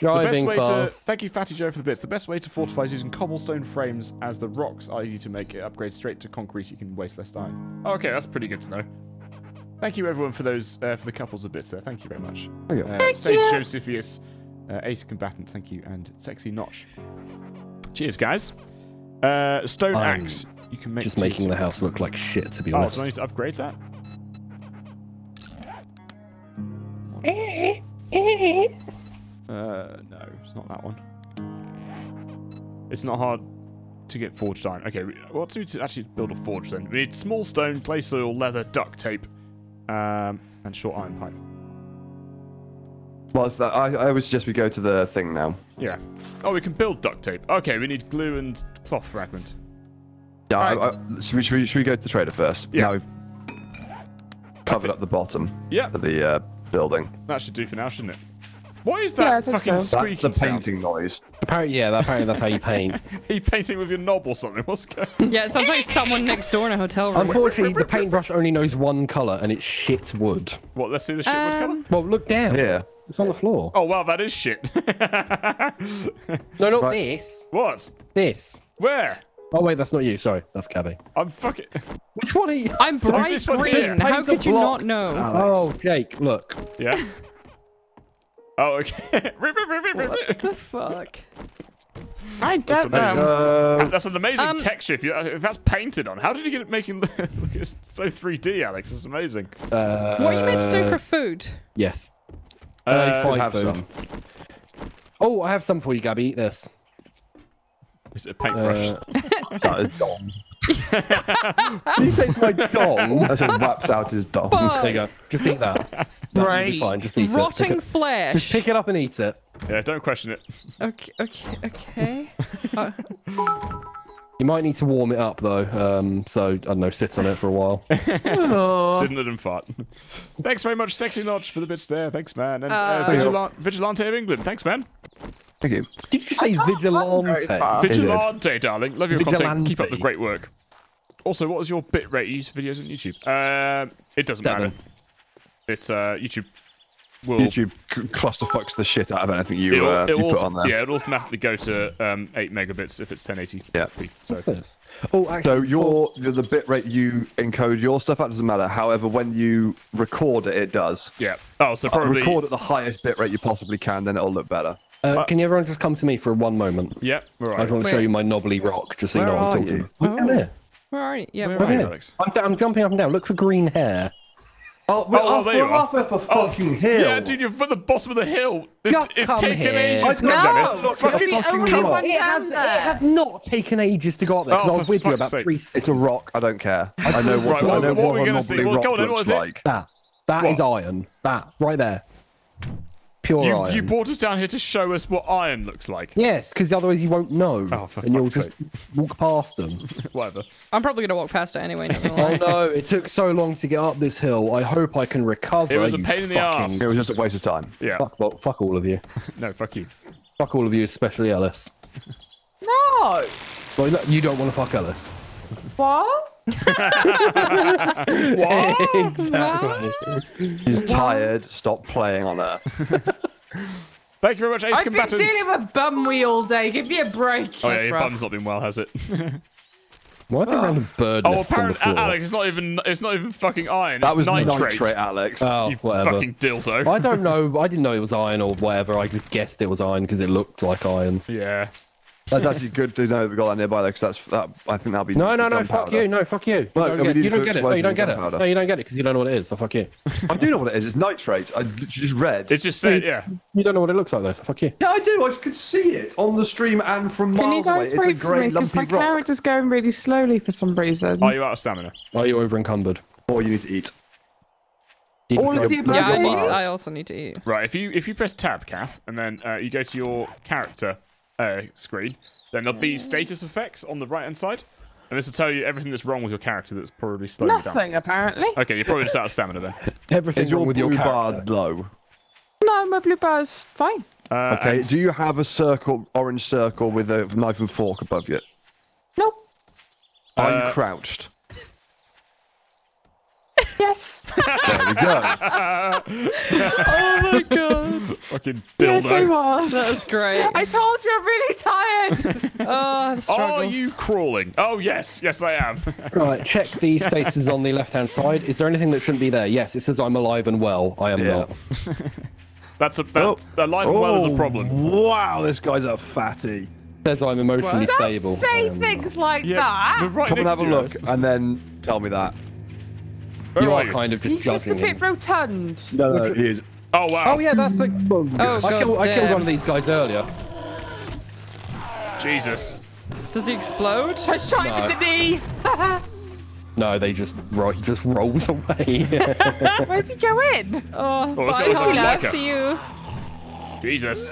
The best Driving way to fast. thank you, Fatty Joe, for the bits. The best way to fortify is using cobblestone frames, as the rocks are easy to make. It upgrades straight to concrete. You can waste less time. Okay, that's pretty good to know. Thank you everyone for those uh, for the couples of bits there. Thank you very much. Thank you. Uh, Sage Josephius, uh, Ace Combatant, thank you, and Sexy Notch. Cheers, guys. Uh, Stone I'm Axe. You can make Just making the house look like shit, to be Oh, honest. do I need to upgrade that? Uh, no, it's not that one. It's not hard to get forged iron. Okay, what do we to actually build a forge then? We need small stone, clay soil, leather, duct tape, um, and short iron pipe. Well, it's that I, I would suggest we go to the thing now. Yeah. Oh, we can build duct tape. Okay, we need glue and cloth fragment. Yeah, I, I, should, we, should, we, should we go to the trader first? Yeah. Now we've covered up the bottom Yeah, of the uh, building. that should do for now, shouldn't it? What is Yeah, I that think fucking so. That's squeaking the sound? painting noise. Apparently, yeah, apparently that's how you paint. Are you painting with your knob or something? What's going on? Yeah, it sounds like someone next door in a hotel room. Unfortunately, the paintbrush only knows one colour, and it's shit wood. What, let's see the shit wood colour? Um, Well, look down. Yeah. It's on the floor. Oh, wow, that is shit. No, not Right. this. what? This. Where? Oh wait, that's not you. Sorry, that's Cabby. I'm fucking... Which one are you? I'm bright this green. How Paint a could you block. not know? Oh, Jake, look. Yeah? Oh, okay. What the fuck? I don't amazing. know. Uh, That's an amazing Um, texture. If, you, if that's painted on, how did you get it making look it's so 3D, Alex? It's amazing. Uh, What are you meant to do for food? Yes. Uh, Uh, find have food. some. Oh, I have some for you, Gabby. Eat this. Is it a paintbrush? Uh, that is Dom. Did you say it's my dong? That's it whaps out his Dom. There you go. Just eat that. That'll be Right. fine. Just eat it. Rotting Pick it. flesh. Just pick it up and eat it. yeah, don't question it. Okay, okay, okay. Uh, You might need to warm it up though. Um, so I don't know, sit on it for a while. Oh. Didn't let him fart. Thanks very much, Sexy Notch, for the bits there. Thanks, man. And uh, Uh, Vigilant, Vigilante of England. Thanks, man. Thank you. Did you say vigilante? find very far. Vigilante, darling. Love your content. Keep up the great work. Also, what was your bit rate you use for videos on YouTube? Um, it doesn't Seven. matter. It's uh, YouTube will YouTube c- clusterfucks the shit out of anything you, it'll, uh, it'll you put auto- on there. yeah, it'll automatically go to um, eight megabits if it's 1080. Yeah. So What's this? Oh, actually, So your the, the bit rate you encode your stuff at doesn't matter. However, when you record it, it does. yeah. Oh, so Uh, probably. record at the highest bit rate you possibly can, then it'll look better. Uh, can you everyone just come to me for one moment? Yeah. All I just want to show you my knobbly rock, just so you know what I'm are talking you? about. Look down here. where are you? Yeah, Where where are you. Alex? I'm, I'm jumping up and down. Look for green hair. Oh, we're oh, there you are. halfway up a fucking hill. Yeah, dude, you're at the bottom of the hill. It's, Just it's come taken here. ages to No, come down here. look, Fucking- only come on. one It has, down it has not taken ages to go up there because Oh, I was for with you fuck's about sake. three It's a rock. I don't care. I know what, Right, what- I know what what, are a gonna see? knobbly Well, rock go on then, looks like. That. That What? is iron. That right there. Pure You, iron. you brought us down here to show us what iron looks like. Yes, because otherwise you won't know, Oh, for and you'll fuck's just walk past them. Whatever. I'm probably gonna walk past it anyway. Oh no! It took so long to get up this hill. I hope I can recover. It was a pain in the fucking- arse. It was just a waste of time. Yeah. Fuck, well, fuck all of you. No, fuck you. Fuck all of you, especially Ellis. No. Well, you don't want to fuck Ellis. What? Exactly. She's tired. Stop playing on her. Thank you very much, Ace I've been Combatant. dealing with Bumwee all day. Give me a break. Oh yeah, That's your rough. bum's not been well, has it? Why are there random bird oh, nests on the apparently, floor? Alex, it's not even it's not even fucking iron. That it's was nitrate. nitrate, Alex. oh, you whatever. fucking dildo. I don't know. I didn't know it was iron or whatever. I just guessed it was iron because it looked like iron. Yeah. That's actually good to know that we got that nearby there, because that's that. I think that'll be. No, no, no. Fuck you. No, fuck you. No, you don't get, you don't get it. No, you don't get it. No, you don't get it because you don't know what it is. So fuck you. I do know what it is. It's nitrate. I just read. It's just said, yeah. You don't know what it looks like though. So fuck you. yeah, I do. I could see it on the stream and from Can you miles away. It's a wait for me? Because lumpy my rock. character's going really slowly for some reason. Are you out of stamina? Are you over encumbered? Or you need to eat. All of the Yeah, I, above. need I also need to eat. Right. If you if you press tab, Kath, and then uh, you go to your character uh, screen, then there'll be status effects on the right hand side, and this will tell you everything that's wrong with your character that's probably slowing you down. Nothing, apparently. Okay, you're probably just out of stamina then. Everything Is your wrong with your blue bar character. low? No, my blue bar is fine. Uh, Okay. and- Do you have a circle, orange circle with a knife and fork above you? Nope. Are Uh, you crouched? Yes. There we go. Oh my god. Fucking Yes, I dildo. was. That was great. I told you I'm really tired. Oh. Are you crawling? Oh, yes. Yes, I am. Right, check the status on the left-hand side. Is there anything that shouldn't be there? Yes, it says I'm alive and well. I am Yeah. not. That's a that's oh. alive and well is a oh, problem. Oh, Wow, this guy's a fatty. Says I'm emotionally What? stable. Don't say things not. like Yeah, that. right Come and have a look, Alice. and then tell me that. Where You are are you? kind of just He's just a bit him. rotund. No, no, he is. Oh wow. Oh yeah, that's like. Oh, I, God killed, I killed one of these guys earlier. Jesus. Does he explode? I shot him in the knee. No, they just ro- he just rolls away. Where's he going? Oh, Oh, let's bye, go, Hila. See you. Jesus.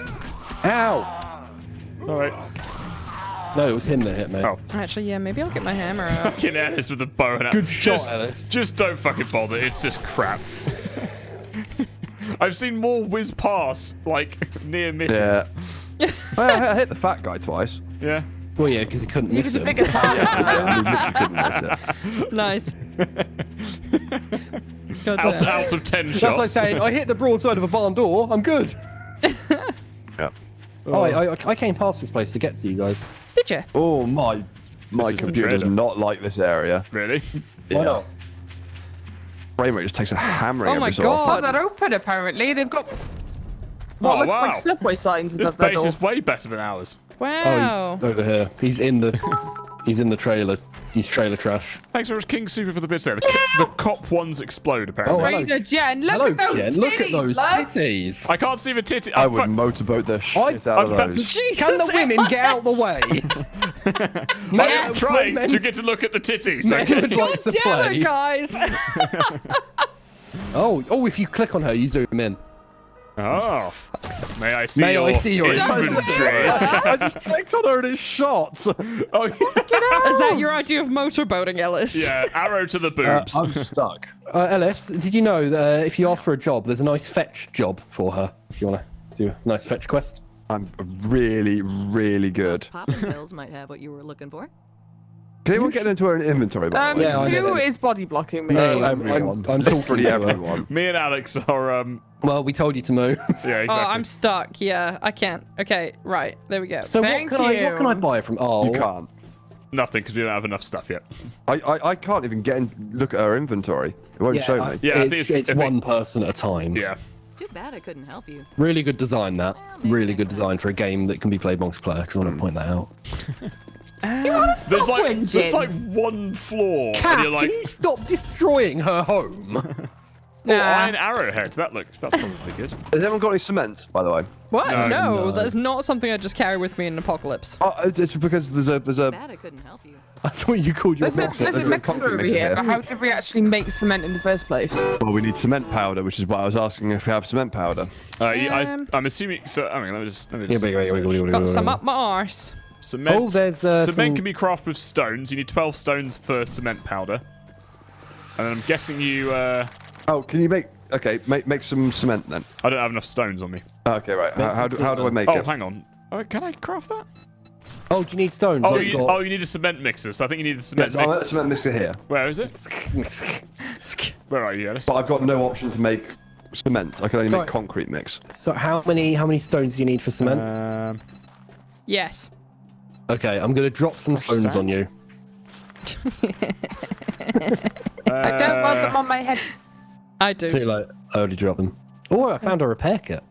Ow! All right. No, it was him that hit me. Oh. Actually, yeah, maybe I'll get my hammer out. Fucking Ellis with the bow and arrow. Good shot, just, Ellis. Just don't fucking bother. It's just crap. I've seen more whiz pass, like near misses. Yeah. Well, I hit the fat guy twice. Yeah. Well, yeah, because he couldn't miss was a him. bigger target. Yeah, we literally couldn't miss it. Nice. God Out, damn. out of ten That's shots. like saying I hit the broadside of a barn door. I'm good. Yeah. Oh, I, oh. I, I came past this place to get to you guys. Did you? Oh my, my computer does not like this area. Really? Why not? Frame rate just takes a hammering Oh every my so God. Often. they're open apparently. They've got what Oh, looks wow. like slipway signs This above their base door. is way better than ours. Wow. Oh, he's over here. He's in the. He's in the trailer. He's trailer trash. Thanks very much, King Super, for the bits there. The, co- the cop ones explode, apparently. Oh, hello. Raider Jen, look Hello, at those Jen. titties, Look at those love. titties. I can't see the titty. I I would motorboat the shit out of I'm- those. Jesus. Can the women get out the way? I am trying men- to get to look at the titties. men Okay? would like to Damn play. it, guys. Oh, oh! If you click on her, you zoom in. Oh, may I see May your I see your inventory? I just clicked on her and it's shot. oh, yeah. Is that your idea of motorboating, Ellis? yeah, arrow to the Uh, boobs. I'm stuck. Uh, Ellis, did you know that uh, if you ask for a job, there's a nice fetch job for her? If you want to do a nice fetch quest. I'm really, really good. Poppin' pills might have what you were looking for. Can anyone get into her inventory? By Um, the way? Yeah, I who did it. is body blocking me? No, I'm, everyone. I'm, I'm talking to everyone. Me and Alex are, um, Well, we told you to move. yeah, oh, exactly. Oh, I'm stuck. Yeah, I can't. Okay, right. There we go. So what Thank can I what can I buy from? Oh, You can't. Nothing because we don't have enough stuff yet. I, I, I can't even get in. Look at her inventory. It won't Yeah, show I- me. Yeah, I think it's, it's- it's I think- one person at a time. Yeah. It's too bad I couldn't help you. Really good design that. maybe Really good design for a game that can be played multiplayer. Because I want to mm. point that out. There's like Engine. there's like one floor, and Cat, you're like, can you stop destroying her home? oh, Nah. iron arrowhead. That looks that's probably good. Has anyone got any cement, by the way? What? No, No, no. that's not something I just carry with me in an apocalypse. Oh, it's- it's because there's a there's a. Bad I couldn't help you. I thought you called your There's a, mixer. there's a There's a mixer over mixer here, here. but how did we actually make cement in the first place? Well, we need cement powder, which is why I was asking if we have cement powder. Uh, yeah, I, Um, I'm assuming. So I mean, let me just let me Yeah, just. wait, wait, wait, wait, wait, Got some up my arse. Cement. Oh, there's, uh, cement some- can be crafted with stones. You need 12 stones for cement powder. And I'm guessing you. Uh, Oh, can you make? Okay, make make some cement then. I don't have enough stones on me. Okay, right. How, how do how do I make Oh, it? hang on. Oh, can I craft that? Oh, do you need stones? Oh, you, got- oh, you need a cement mixer. So I think you need the cement Yes, I'll mixer. cement mixer here, Where is it? Where are you, Ellis? but I've got no option to make cement. I can only Sorry. make concrete mix. So how many how many stones do you need for cement? Um, Yes. okay, I'm gonna drop some stones sand? on you. I don't want them on my head. I do. Too late. I already dropped them. Oh, I found a repair kit.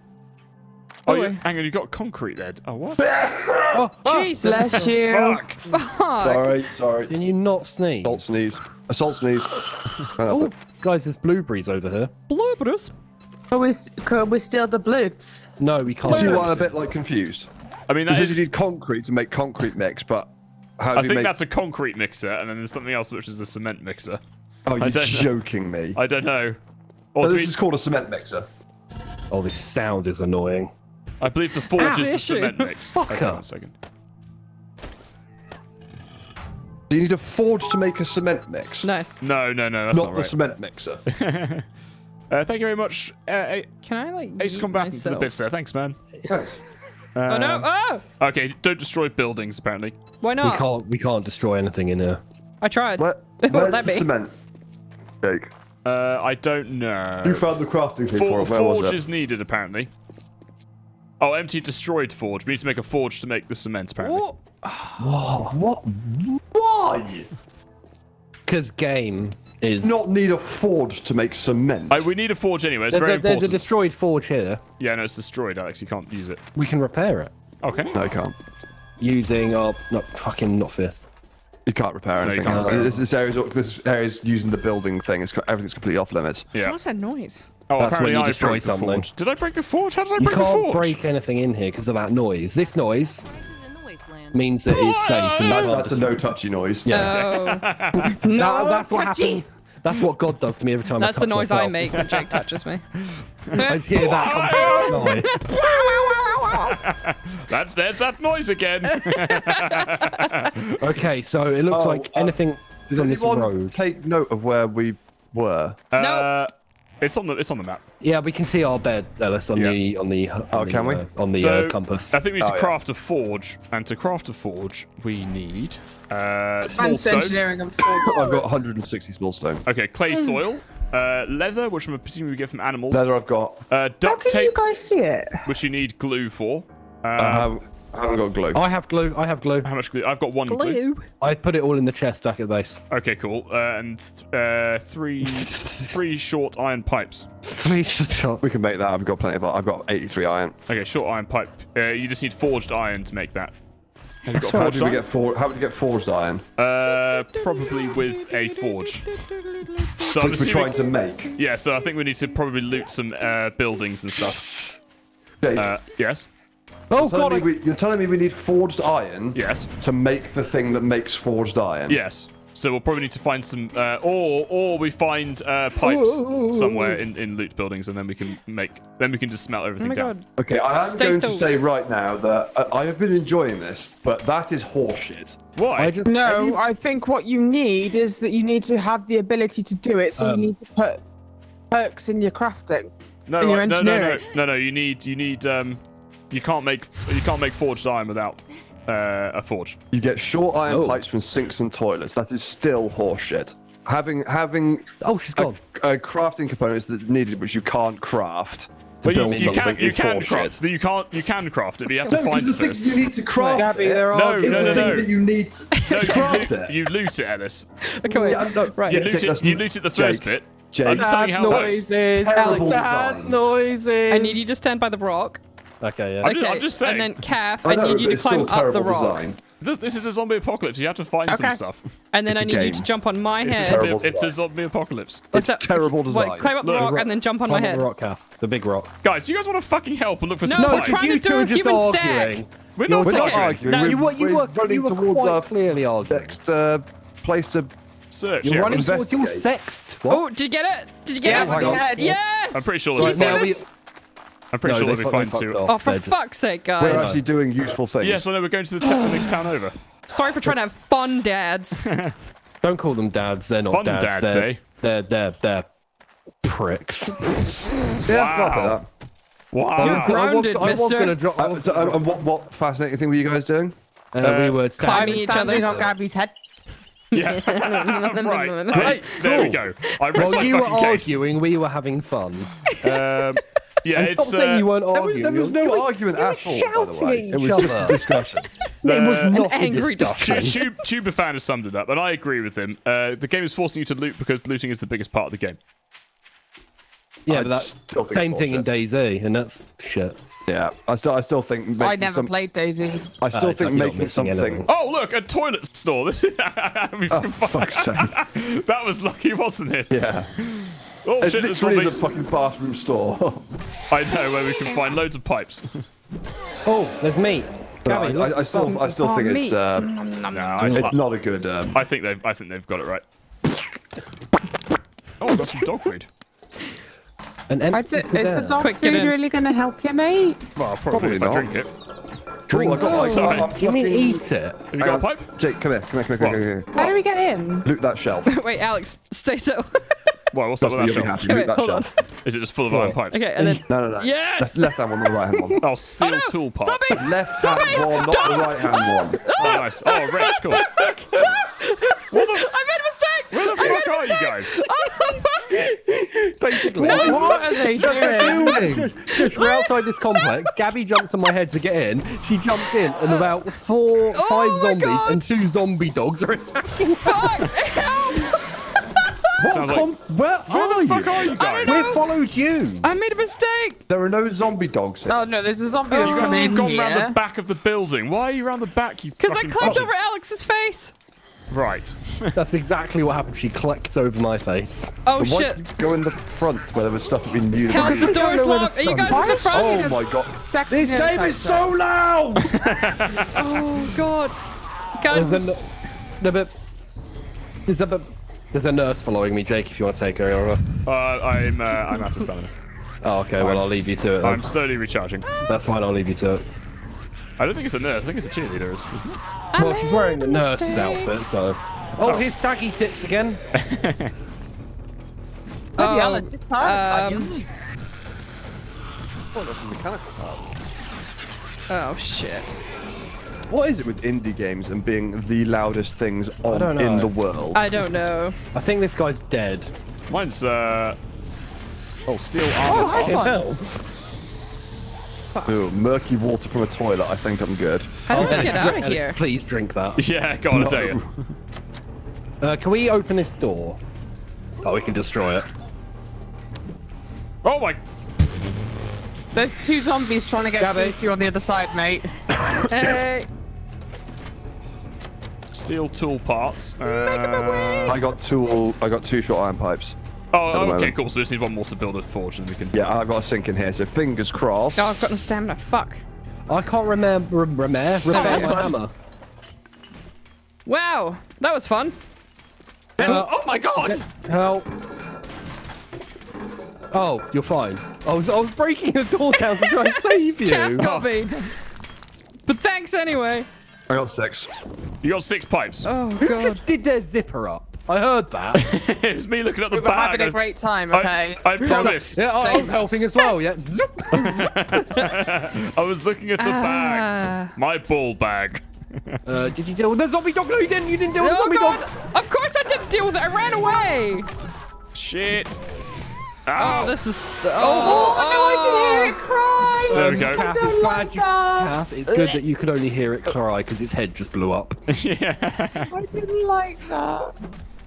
oh, Oh, you, hang on. You got concrete there. Oh, what? Oh, Jesus. Bless you. Fuck. Fuck. Sorry, sorry. Can you not sneeze? Salt sneeze. Assault sneeze. Oh, guys, there's blueberries over here. Blueberries. Could we, could we steal the bloops? No, we can't. See why I'm a bit like confused. I mean, It that says is, you need concrete to make concrete mix, but how do I you think make? that's a concrete mixer, and then there's something else which is a cement mixer. Oh, you're don't know. joking me. I don't know. Or Oh, this we- is called a cement mixer. Oh, this sound is annoying. I believe the forge is the issue. cement mix. Fuck okay, her. one second. Do you need a forge to make a cement mix? Nice. No, no, no, that's Not not, the cement mixer. Uh, thank you very much, uh, Can I like Ace yeet Combatant, for the bits there. Thanks, man. Oh no! Oh, Okay, don't destroy buildings, apparently. why not? We can't. We can't destroy anything in here. I tried. Where, What where's that the be? cement? Jake. Uh, I don't know. You found the crafting thing for For, it. Where was forge it? is needed, apparently. Oh, empty destroyed forge. We need to make a forge to make the cement, apparently. What? What? Why? Because game is. Not need a forge to make cement. Uh, we need a forge anyway. It's There's very a, there's a destroyed forge here. yeah, no, it's destroyed, Alex. You can't use it. We can repair it Okay. No, you can't. using our not fucking not fifth. You can't repair No, anything. can't repair this, this area's this area's using the building thing. It's everything's completely off limits. Yeah. what's that noise? Oh, That's when apparently you I destroy broke the something. forge. Did I break the forge? How did I You break the forge? You can't break anything in here because of that noise. This noise means in the wasteland. means it is safe. And you That, that's a no touchy noise. Yeah. Oh, No, That- that's what touchy. happened. That's what God does to me every time that's I the touch noise I make when Jake touches me. I hear that come from the sky. That's there's that noise again. Okay, so it looks Oh, like uh, anything Did on this road. take note of where we were? uh, it's on the it's on the map. Yeah, we can see our bed, Ellis, on Yeah. the on the on Oh, the, can we? uh, on the so uh, compass. I think we need to Oh, yeah. craft a forge, and to craft a forge, we need uh, small stone. engineering and forge. I've got 160 small stone. Okay, clay Hmm. soil, uh, leather, which I'm presuming we get from animals. Leather I've got. Uh, How duct can you guys see it? which you need glue for. Uh, I, have, I haven't got glue. I have glue. I have glue. how much glue? I've got one glue. I put it all in the chest back at the base. Okay, cool. Uh, and uh, three three short iron pipes. Three shot. We can make that. I've got plenty of. I've got 83 iron. Okay, short iron pipe. Uh, you just need forged iron to make that. Have you got How forged did we get for, How did we get forged iron? Uh, probably with a forge. So I'm Which we're trying to make. Yeah, so I think we need to probably loot some uh, buildings and stuff. Jake, Uh, yes, Oh god! I- we, you're telling me we need forged iron yes, to make the thing that makes forged iron. yes. So we'll probably need to find some, uh, or or we find uh, pipes somewhere in, in loot buildings, and then we can make, then we can just smelt Oh everything my down. god. Okay, I am Stay going still. to say right now that uh, I have been enjoying this, but that is horseshit. Why? I just No, I think what you need is that you need to have the ability to do it. So Um, you need to put perks in your crafting. no, in your right, no, no, no, engineering. no, no. You need, you need, um, you can't make, you can't make forged iron without uh, a forge. You get short iron Oh. pipes from sinks and toilets. That is still horseshit. Having having oh, she's a, gone. a crafting components that needed which you can't craft to But you, build you something can, you is can horseshit. craft, but you can't, you can craft it, but you have to find because the first. thing you need to craft Gabby, it there are No, is no, no, thing no. that you need to you, craft loot, it. you loot it, Ellis. Okay, wait. Yeah, no, Right. You Yeah, loot Jake, it. that's- You looted the first Jake, bit. Jake, I'm just how it noises. Terrible Sad noises. I need you to stand by the rock. Okay, yeah. I'm just- Okay, I'm just saying. And then Kath, I I know, need you to climb up the rock. design. This, this is a zombie apocalypse. You have to find some Okay. stuff. And then It's I a need you to jump on my It's a head. terrible It's a zombie apocalypse. It's, It's terrible design. Wait, climb up the Look, rock rock- and then jump on Climb my on head. the rock, Kath. The big rock. Guys, do you guys want to fucking help and look for some No, we're trying to you do two a are just stack. arguing. We're not We're not arguing. arguing. No, we're, You were, you we're were, running you were towards quite our clearly arguing. next uh, place to. Search. You're yeah, running towards your sext. What? Oh, did you get it? Did you get Yeah, it? Yeah. Yes. I'm pretty sure Can that you we see now we- this? I'm pretty No, sure they that we fu- they find fucked two. off. Oh, for just- fuck's sake, guys. We're actually doing useful things. Yes, I know. We're going to the, the next town over. Sorry for trying to have fun, dads. Don't call them dads. They're not Fun dads. dads, they're, eh? they're they're they're pricks. yeah, Wow. I'll say that. Wow. Grounded, I was, I was mister. gonna drop. I Uh, was, so, um, what, what fascinating thing were you guys doing? uh, we were I'm Climbing each standing other. on Gabby's head. Yeah. right. Right, There we go. I rest While you were fucking case. arguing, we were having fun. Um, yeah, And it's stop saying uh, you weren't There was, arguing. there was you were- no argument you were at all. By the shouting way. at It each was just a other. discussion. It was Uh, not An a angry discussion. Tube, Tube fan has summed it up, and I agree with him. Uh, the game is forcing you to loot because looting is the biggest part of the game. Yeah, I but that's same thing in bullshit. DayZ, and that's shit. Yeah, I still, I still think. I never some, played DayZ. I still Uh, think like you're not making something. anything. Oh, look, a toilet store. This we Oh, can fuck's sake! that was lucky, wasn't it? Yeah, Oh it's shit, there's literally the fucking bathroom store. I know where we can find loads of pipes. Oh, there's meat. I, Gabby, look, I, I still, I still think it's, meat. uh, no, I, it's not a good. Um, I think they've, I think they've got it right. Oh, I've got some dog food. An I empty d- is the dog Quick, food really going to help you, mate? Well, probably, Probably if I not. drink it. Drink. I got, like, sorry. You mean eat it? Have you got a pipe? Jake, come here, come here, come here, come here, come here. How do we get in? Loot that shelf. Wait, Alex, stay still. Well, what's up That's with that you'll shelf? happy. That hold on. Is it just full of iron pipes? okay, and then No, no, no. Yes! Left, left hand one, not the right hand one. Oh, steel oh, no! tool parts. Zombies! Left Zombies! hand one, not the right hand one. Oh, nice. Oh, rich, cool. I made a mistake. Where the fuck are you guys? Oh, Basically. What are they doing? doing? Just we're outside this complex. Gabby jumps on my head to get in. She jumps in, and about four, Oh five my zombies God. and two zombie dogs are attacking. Fuck! Help! What Sounds like- where Where are the fuck you? are you guys? We followed you. I made a mistake. There are no zombie dogs. Here. Oh no, there's a zombie that's Oh. come in You've gone round the back of the building. Why are you round the back? You Because I fucking climbed over Alex's face. Right. That's exactly what happened. She clicked over my face. Oh But shit. go in the front where there was stuff that we knew? Help, the we- door's know where the locked. Are you guys front- in the front? Oh my god! Sexy This nose game is toucher. so loud. Oh god. Guys, There's a, n- no, but there's a, but there's a nurse following me, Jake. If you want to take her over. Uh, I'm uh, I'm out of stamina. Oh, okay. Well, I'll leave you to it. Then. I'm slowly recharging. That's fine. I'll leave you to it. I don't think it's a nurse. I think it's a cheerleader, isn't it? I Well, she's wearing a nurse's mistake. outfit, so. Oh, here's saggy tits again. Bloody hell, Oh, it's hard, um, like, Oh shit. What is it with indie games and being the loudest things on in the world? I don't know. I think this guy's dead. Mine's uh. Oh, steel Oh, armor. nice Hell. one. Ooh, murky water from a toilet. I think I'm good. How do I get out drink- of here? Please drink that. Yeah, go on, I tell you. Uh, can we open this door? Oh, we can destroy it. Oh my. There's two zombies trying to get Gabby. close to you on the other side, mate. Hey. Steel tool parts. Uh, I got two. I got two short iron pipes. oh, oh, okay, moment. cool. So we just need one more to build a forge, and we can. Yeah, I've got a sink in here. So fingers crossed. Oh, I've got no stamina. Fuck. I can't remember. Remember? Repair that's my hammer. Wow, that was fun. Uh, oh my god! help. Oh, you're fine. I was, I was breaking the door down to try and save you. Kath got me. But thanks anyway. I got six. You got six pipes. Oh Who god. just did their zipper up? I heard that. it was me looking at the We were bag. having a great time, okay? I, promise. yeah, I, I was helping as well. Yeah. I was looking at a bag. Ah. My ball bag. Uh, did you deal with the zombie dog? No, you didn't. You didn't deal with the Oh zombie god. dog. Of course I didn't deal with it. I ran away. Shit. Oh, this is. Oh, Oh, no, I can hear it cry! There we go. Kath, don't it's glad like you. that. Kath, it's good that you could only hear it cry because its head just blew up. yeah. I didn't like that.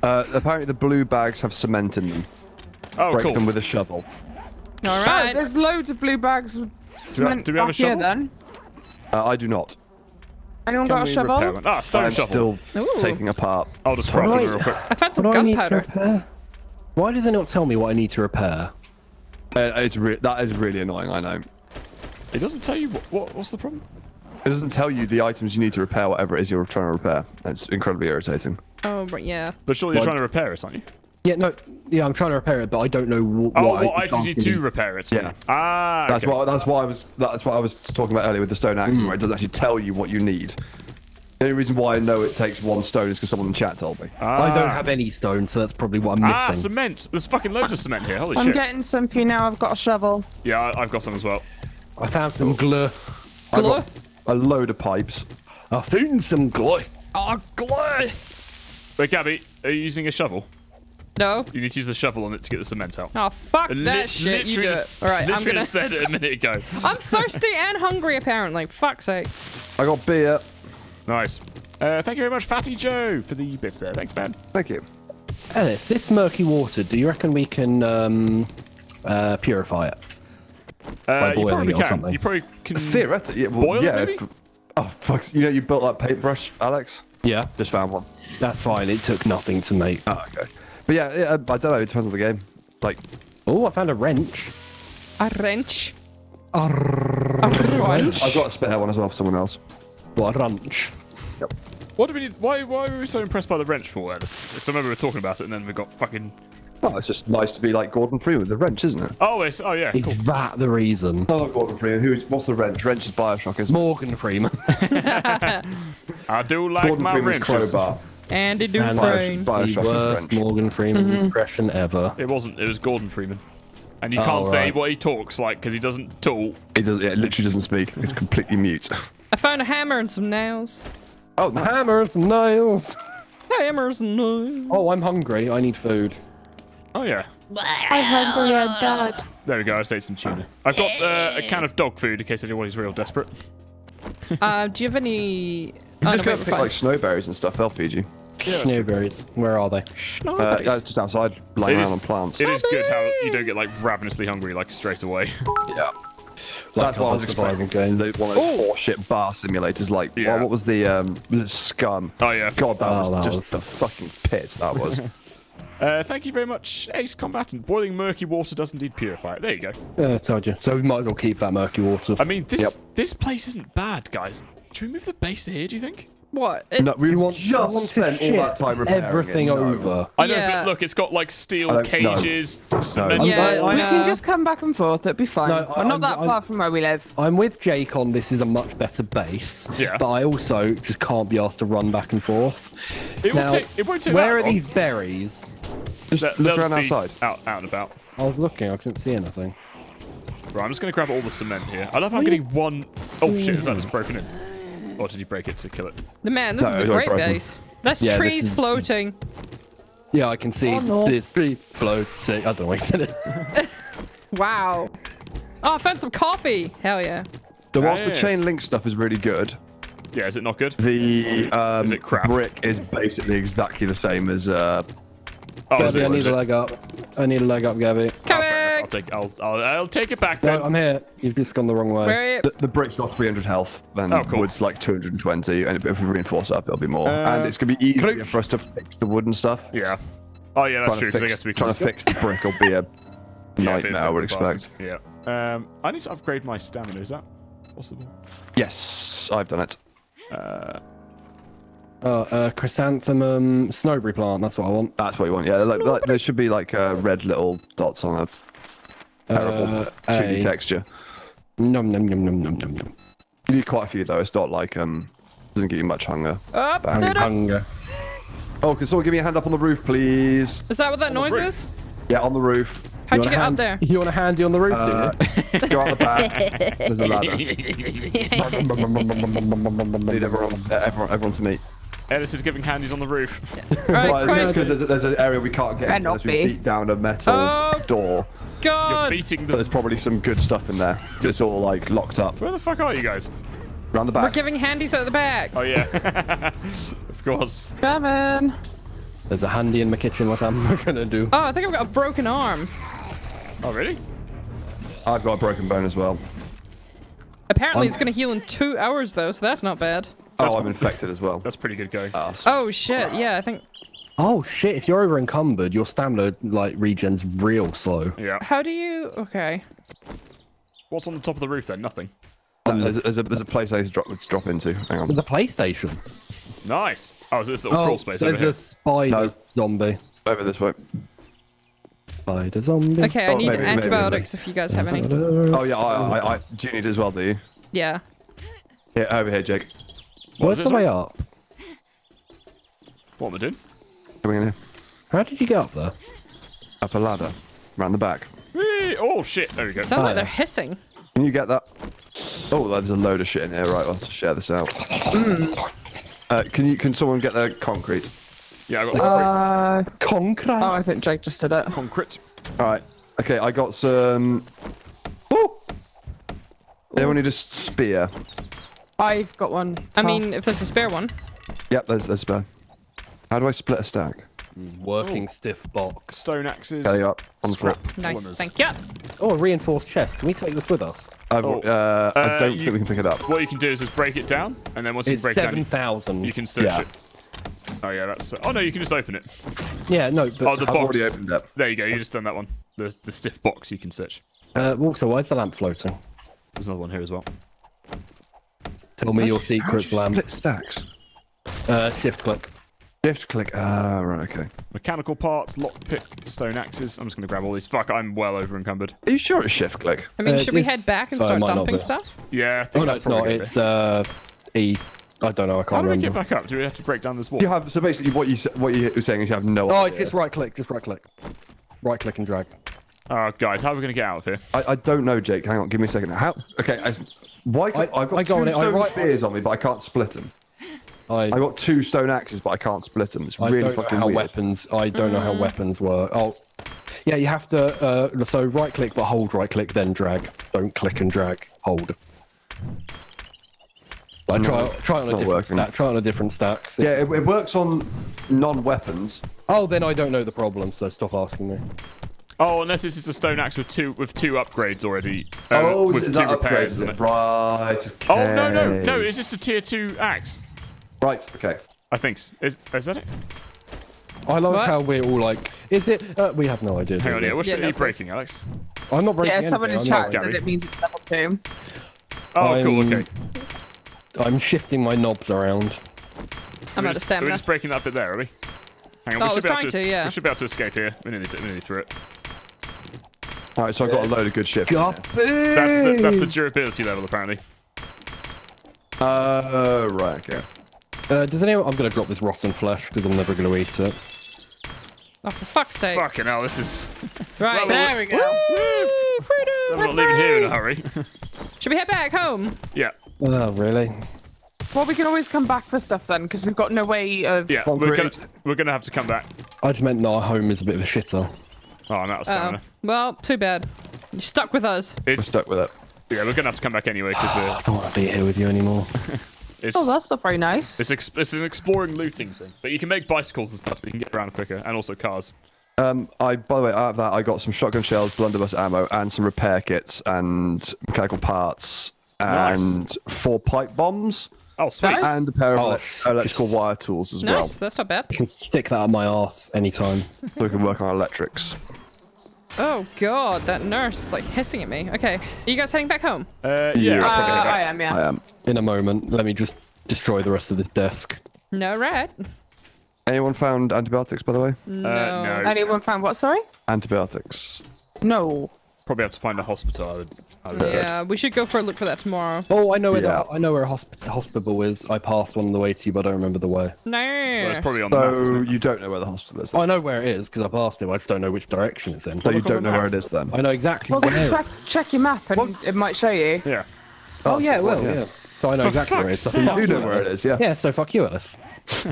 Uh, apparently the blue bags have cement in them. Oh, Break cool. them with a shovel. All right. So, there's loads of blue bags with Do we have- cement do we have a back here shovel? then. Uh, I do not. Anyone Can got a shovel? repair one? Ah, stone I'm shovel. still Ooh. taking apart. I'll just craft Right. it real quick. I found some What do I need to gunpowder. Repair? Why does it not tell me what I need to repair? Uh, it's re- that is really annoying. I know. It doesn't tell you what, what what's the problem. It doesn't tell you the items you need to repair, whatever it is you're trying to repair. It's incredibly irritating. Oh, but yeah. But surely you're Like- trying to repair it, aren't you? Yeah, no, yeah, I'm trying to repair it, but I don't know wh- Oh, what, what I- items you asking do repair it? Yeah. Ah, That's okay. what. That's why I was. That's what I was talking about earlier with the stone axe, where it doesn't actually tell you what you need. The only reason why I know it takes one stone is because someone in chat told me. I don't Ah. have any stone, so that's probably what I'm missing. Ah, cement. There's fucking loads of cement here. Holy shit. I'm getting some for you now. I've got a shovel. Yeah, I- I've got some as well. I found some glue. I Glue? got a load of pipes. I found some glue. Oh, glue. Wait, Gabby, are you using a shovel? No. You need to use the shovel on it to get the cement out. Oh, fuck Lit- that shit. You do literally it. just- All right, I'm gonna. just said it a minute ago. I'm thirsty and hungry, apparently. Fuck's sake. I got beer. Nice. Uh, thank you very much, Fatty Joe, for the bits there. Thanks, man. Thank you. Ellis, this murky water, do you reckon we can um, uh, purify it? Uh, you boiling probably it or can. something. You probably can. Theoretically, yeah. Well, Boil it, yeah. maybe? if- oh fuck! You know you built that paintbrush, Alex. Yeah. Just found one. That's fine. It took nothing to make. Oh, okay. But yeah, yeah, I don't know. It depends on the game. Like, Oh, I found a wrench. A wrench. A wrench. I've got a spare one as well for someone else. What a wrench. What do we need? Why, why were we so impressed by the wrench for, Ellis? Because I remember we were talking about it and then we got fucking. Oh, it's just nice to be like Gordon Freeman with the wrench, isn't it? Oh, it's. Oh, yeah. Is Cool. that the reason? Oh, Gordon Freeman. Who's what's the wrench? Wrench is Bioshock, isn't? Morgan Freeman. I do like Gordon my Freeman's wrenches. crowbar. Andy And Dufresne. Bioshock the worst French. Morgan Freeman mm-hmm. impression ever. It wasn't. It was Gordon Freeman. And you Oh, can't say right. what he talks like because he doesn't talk. He does. Yeah, it literally doesn't speak. It's completely mute. I found a hammer and some nails. Oh, hammer and some nails. Hey, Emerson. Oh, I'm hungry. I need food. Oh yeah. I hungry and dad. There we go. I just ate some tuna. I've got uh, a can of dog food in case anybody's real desperate. Uh, do you have any? You Oh, just no, go wait, pick we're like snowberries and stuff. They'll feed you. Snowberries. Where are they? fine. Uh, just outside, lying It around is- on plants. It is good how you don't get like ravenously hungry like straight away. Yeah. Like That's what I was other survival expecting. games. They- One of those horseshit bar simulators, like Yeah. well, what was the um, was it Scum? Oh yeah. God, that Oh, was that just was- the fucking pits. That was. Uh, thank you very much, Ace Combatant. Boiling murky water does indeed purify it. There you go. Yeah, I told you. So we might as well keep that murky water. I mean, this Yep. this place isn't bad, guys. Should we move the base to here? Do you think? What? It, no, we want, you just want to spent all that time repairing everything it. No. over. I know, Yeah. but look, it's got like steel I don't know. cages. Yeah, I- I- we no. can just come back and forth. It'll be fine. No, We're I- not that I'm- far from where we live. I'm with Jake on this is a much better base. Yeah. But I also just can't be asked to run back and forth. It now, won't take. It won't take. where that are long. these berries? Just They'll- look around just outside. Out, out and about. I was looking, I couldn't see anything. Right, I'm just gonna grab all the cement here. I love how I'm getting one oh shit, is that just broken in? Or did you break it to kill it? the man, this No, is a great broken. base. That's Yeah, trees is- floating. Yeah, I can see Oh, no. this tree floating. I don't know why you said it. Wow. Oh, I found some coffee. Hell yeah. The whilst Yes. the chain link stuff is really good, Yeah, is it not good? the um, Is it crap? brick is basically exactly the same as. Uh, Oh, Gabby. I need a leg up. I need a leg up, Gabby. Fair. I'll take. I'll, I'll. I'll take it back then. No, I'm here. You've just gone the wrong way. Where are you? the, the brick's got 300 health, then Oh, cool. wood's like 220, and if we reinforce up, it'll be more. Uh, and it's gonna be easier for us to fix the wood and stuff. Yeah. Oh yeah, that's trying true. to Because I fix, guess we trying to fix the brick will be a Yeah, nightmare, I would expect. bastard. Yeah. Um, I need to upgrade my stamina. Is that possible? Yes, I've done it. Oh, uh, chrysanthemum snowberry plant. That's what I want. That's what you want. Yeah, like, like, there should be like uh, red little dots on a terrible Uh, 2D a- texture. Num num num num num num num. You need quite a few though. It's not like um, doesn't give you much hunger. Up. Bang. da-da. Hunger. Oh, can someone give me a hand up on the roof, please? Is that what that noise is? Yeah, on the roof. How'd you wanna get hand, up there? You want a handy on the roof, Uh, do you? go out the back. There's a ladder. Need everyone, uh, everyone, everyone to meet. Ellis is giving candies on the roof. Right, Well, it's just because there's, there's an area we can't get Better into unless we beat down a metal Oh. door. You're God. beating But there's probably some good stuff in there. It's all like locked up. Where the fuck are you guys? Round the back. We're giving handies at the back. Oh yeah. of course. Coming. There's a handy in my kitchen. What am I'm gonna do? Oh, I think I've got a broken arm. Oh really? I've got a broken bone as well. Apparently, Um, it's going to heal in two hours, though, so that's not bad. Oh, I'm infected as well. That's pretty good going. Ah, Oh, shit. Yeah, I think. Oh shit! If you're over encumbered, your stamina like regen's real slow. Yeah. How do you. Okay. What's on the top of the roof then? Nothing. there's, a, there's, a, there's a place I need to drop, to drop into. Hang on. There's a PlayStation. Nice. Oh, is this little crawl space over here? there's here? a spider No. zombie. Over this way. Spider zombie. Okay, I Oh, need maybe- maybe, antibiotics if you guys have any. Oh yeah, I, I, I, do you need it as well, do you? Yeah. Yeah, over here, Jake. What Where's the way up? What am I doing? Coming in here. How did you get up there? Up a ladder. Round the back. Whee! Oh shit! There we go. Sound like yeah. they're hissing. Can you get that? Oh, there's a load of shit in here. Right, I'll have to share this out. Uh, can you? Can someone get the concrete? Yeah, I got Uh, Concrete. concrete. oh, I think Jake just did it. concrete. All right. Okay, I got some. Oh. Anyone need a s- spear? I've got one. I Oh. mean, if there's a spare one. Yep, there's there's spare. How do I split a stack? Working stiff box. Stone axes. Belly up on the floor. scrap Nice. polymers. Thank you. Oh, a reinforced chest. Can we take this with us? I've, Oh. uh, I Uh, don't you- think we can pick it up. What you can do is just break it down, and then once It's you break it down, seven you, you can search Yeah. it. Oh yeah, that's. Oh no, you can just open it. Yeah, no, but Oh, the I've box. already opened it. There you go. You just done that one. The the stiff box you can search. uh, also, why is the lamp floating? There's another one here as well. Tell me your do secrets, lamp. Split stacks. Uh, shift click. Shift click. Ah, right. Okay. Mechanical parts, lockpick, stone axes. I'm just gonna grab all these. Fuck, I'm well over encumbered. Are you sure it's shift click? I mean, Uh, should we head back and oh, start dumping stuff? Yeah, I Oh think no, that's it's not. probably good. It's uh, E. I don't know. I can't How do we remember. get back up? Do we have to break down this wall? You have so basically what you what you're saying is you have no. Oh, idea. it's just right click. Just right click. Right click and drag. Oh, guys, how are we gonna get out of here? I, I don't know, Jake. Hang on, give me a second. How? Okay, I, why? Can, I- I, have got I go two on it, I stone write- spears on me, but I can't split them. I, I got two stone axes, but I can't split them. It's I really don't know fucking how weird. weapons. I don't know how weapons work. Oh, yeah, you have to. Uh, so right click, but hold right click, then drag. Don't click and drag. Hold. Like, try, try on a not different working. stack. Try on a different stack. See- Yeah, it, it works on non-weapons. Oh, then I don't know the problem, so stop asking me. Oh, unless this is a stone axe with two with two upgrades already. uh, oh, with is two that repairs. upgrades? isn't it? Right. Oh no no no! It's just a tier two axe. Right. Okay. I think. s- Is is that it? I like What? how we're all like, is it? Uh, we have no idea. Hang do on, yeah. What's Yeah, the no you breaking, Alex? I'm not breaking Yeah, someone in anything, chat said Gary. it means it's level two. Oh, cool. I'm- Okay. I'm shifting my knobs around. I'm We're out of just, we're just breaking that bit there, are we? Hang on. Oh, we should be able to, to, yeah. We should be able to escape here. We're nearly, we're nearly through it. All right. So I've got a load of good shit. That's the that's the durability level apparently. Uh. Right. Okay. Uh, does anyone? I'm gonna drop this rotten flesh because I'm never gonna eat it. Oh, for fuck's sake. Fucking hell, this is. Right. Well, There we go. Woo, freedom, I'm we're not leaving here in a hurry. Should we head back home? yeah. Oh, really? Well, we can always come back for stuff then, because we've got no way of. Yeah. We're gonna we're gonna have to come back. I just meant that our home is a bit of a shitter. Oh, I'm out of Uh stamina. Well, too bad. You're stuck with us. We're It's stuck with it. yeah. We're gonna have to come back anyway because I don't want to be here with you anymore. it's Oh, that's not very nice. it's ex- it's an exploring looting thing. But you can make bicycles and stuff so you can get around quicker, and also cars. Um, I by the way, out of that, I got some shotgun shells, blunderbuss ammo, and some repair kits and mechanical parts, Nice. and four pipe bombs, Oh, sweet. Nice. and a pair of Oh, ele- electrical wire tools as well. Nice. That's not bad. You can stick that up my ass anytime. so we can work on electrics. Oh god, that nurse is like hissing at me. Okay, are you guys heading back home? Uh, yeah. Yeah. I'll Uh, probably head back. I am, yeah. I am. In a moment, let me just destroy the rest of this desk. No, right? Anyone found antibiotics, by the way? No. Uh, no. Anyone found what? Sorry. Antibiotics. No. Probably have to find a hospital. I would. I would Yeah, we should go for a look for that tomorrow. Oh, I know where Yeah. the, I know where a hospi- hospital is. I passed one on the way to you, but I don't remember the way. No. Well, it's probably on the map. So you don't know where the hospital is. I know where it is because I passed it. I just don't know which direction it's in. So you don't the know where it is then. I know exactly Well, where. check, check your map and it might show you. Yeah. Oh yeah, it will. Oh, yeah. Yeah. So I know For exactly where it is. So You do know where it is. Yeah. Yeah. So fuck you, Ellis.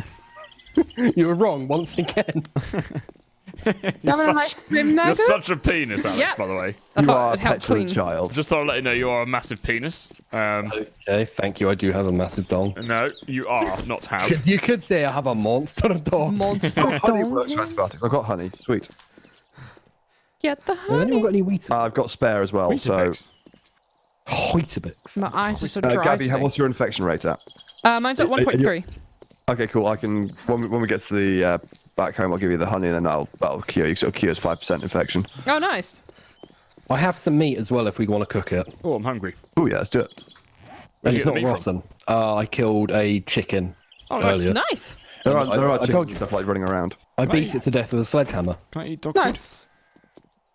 you were wrong once again. You having a nice swim there, You're girl? such a penis, Alex. Yeah. By the way. I You are a it petulant clean. child. Just thought I'd let you know you are a massive penis. Um, Okay, thank you. I do have a massive dong. no, you are not have. You could say I have a monster dong. Monster dong. Honey dong. works for antibiotics. I've got honey. Sweet. Get the Has anyone honey. got any wheat? Uh, I've got spare as well. So, Weetabix. Weetabix. My eyes are so uh, dry. Gabby, how, what's your infection rate at? Uh, mine's at Are- are you- 1.3. Okay, cool. I can when we, when we get to the uh, back home, I'll give you the honey, and then that'll that'll cure you. So it cures five percent infection. Oh, nice. I have some meat as well if we want to cook it. Oh, I'm hungry. Oh yeah, let's do it. And it's not rotten. Uh, I killed a chicken Oh, nice. earlier. Nice. There And are I- there I are chickens told you. stuff like running around. I Right. beat it to death with a sledgehammer. Can I eat dog food? Nice.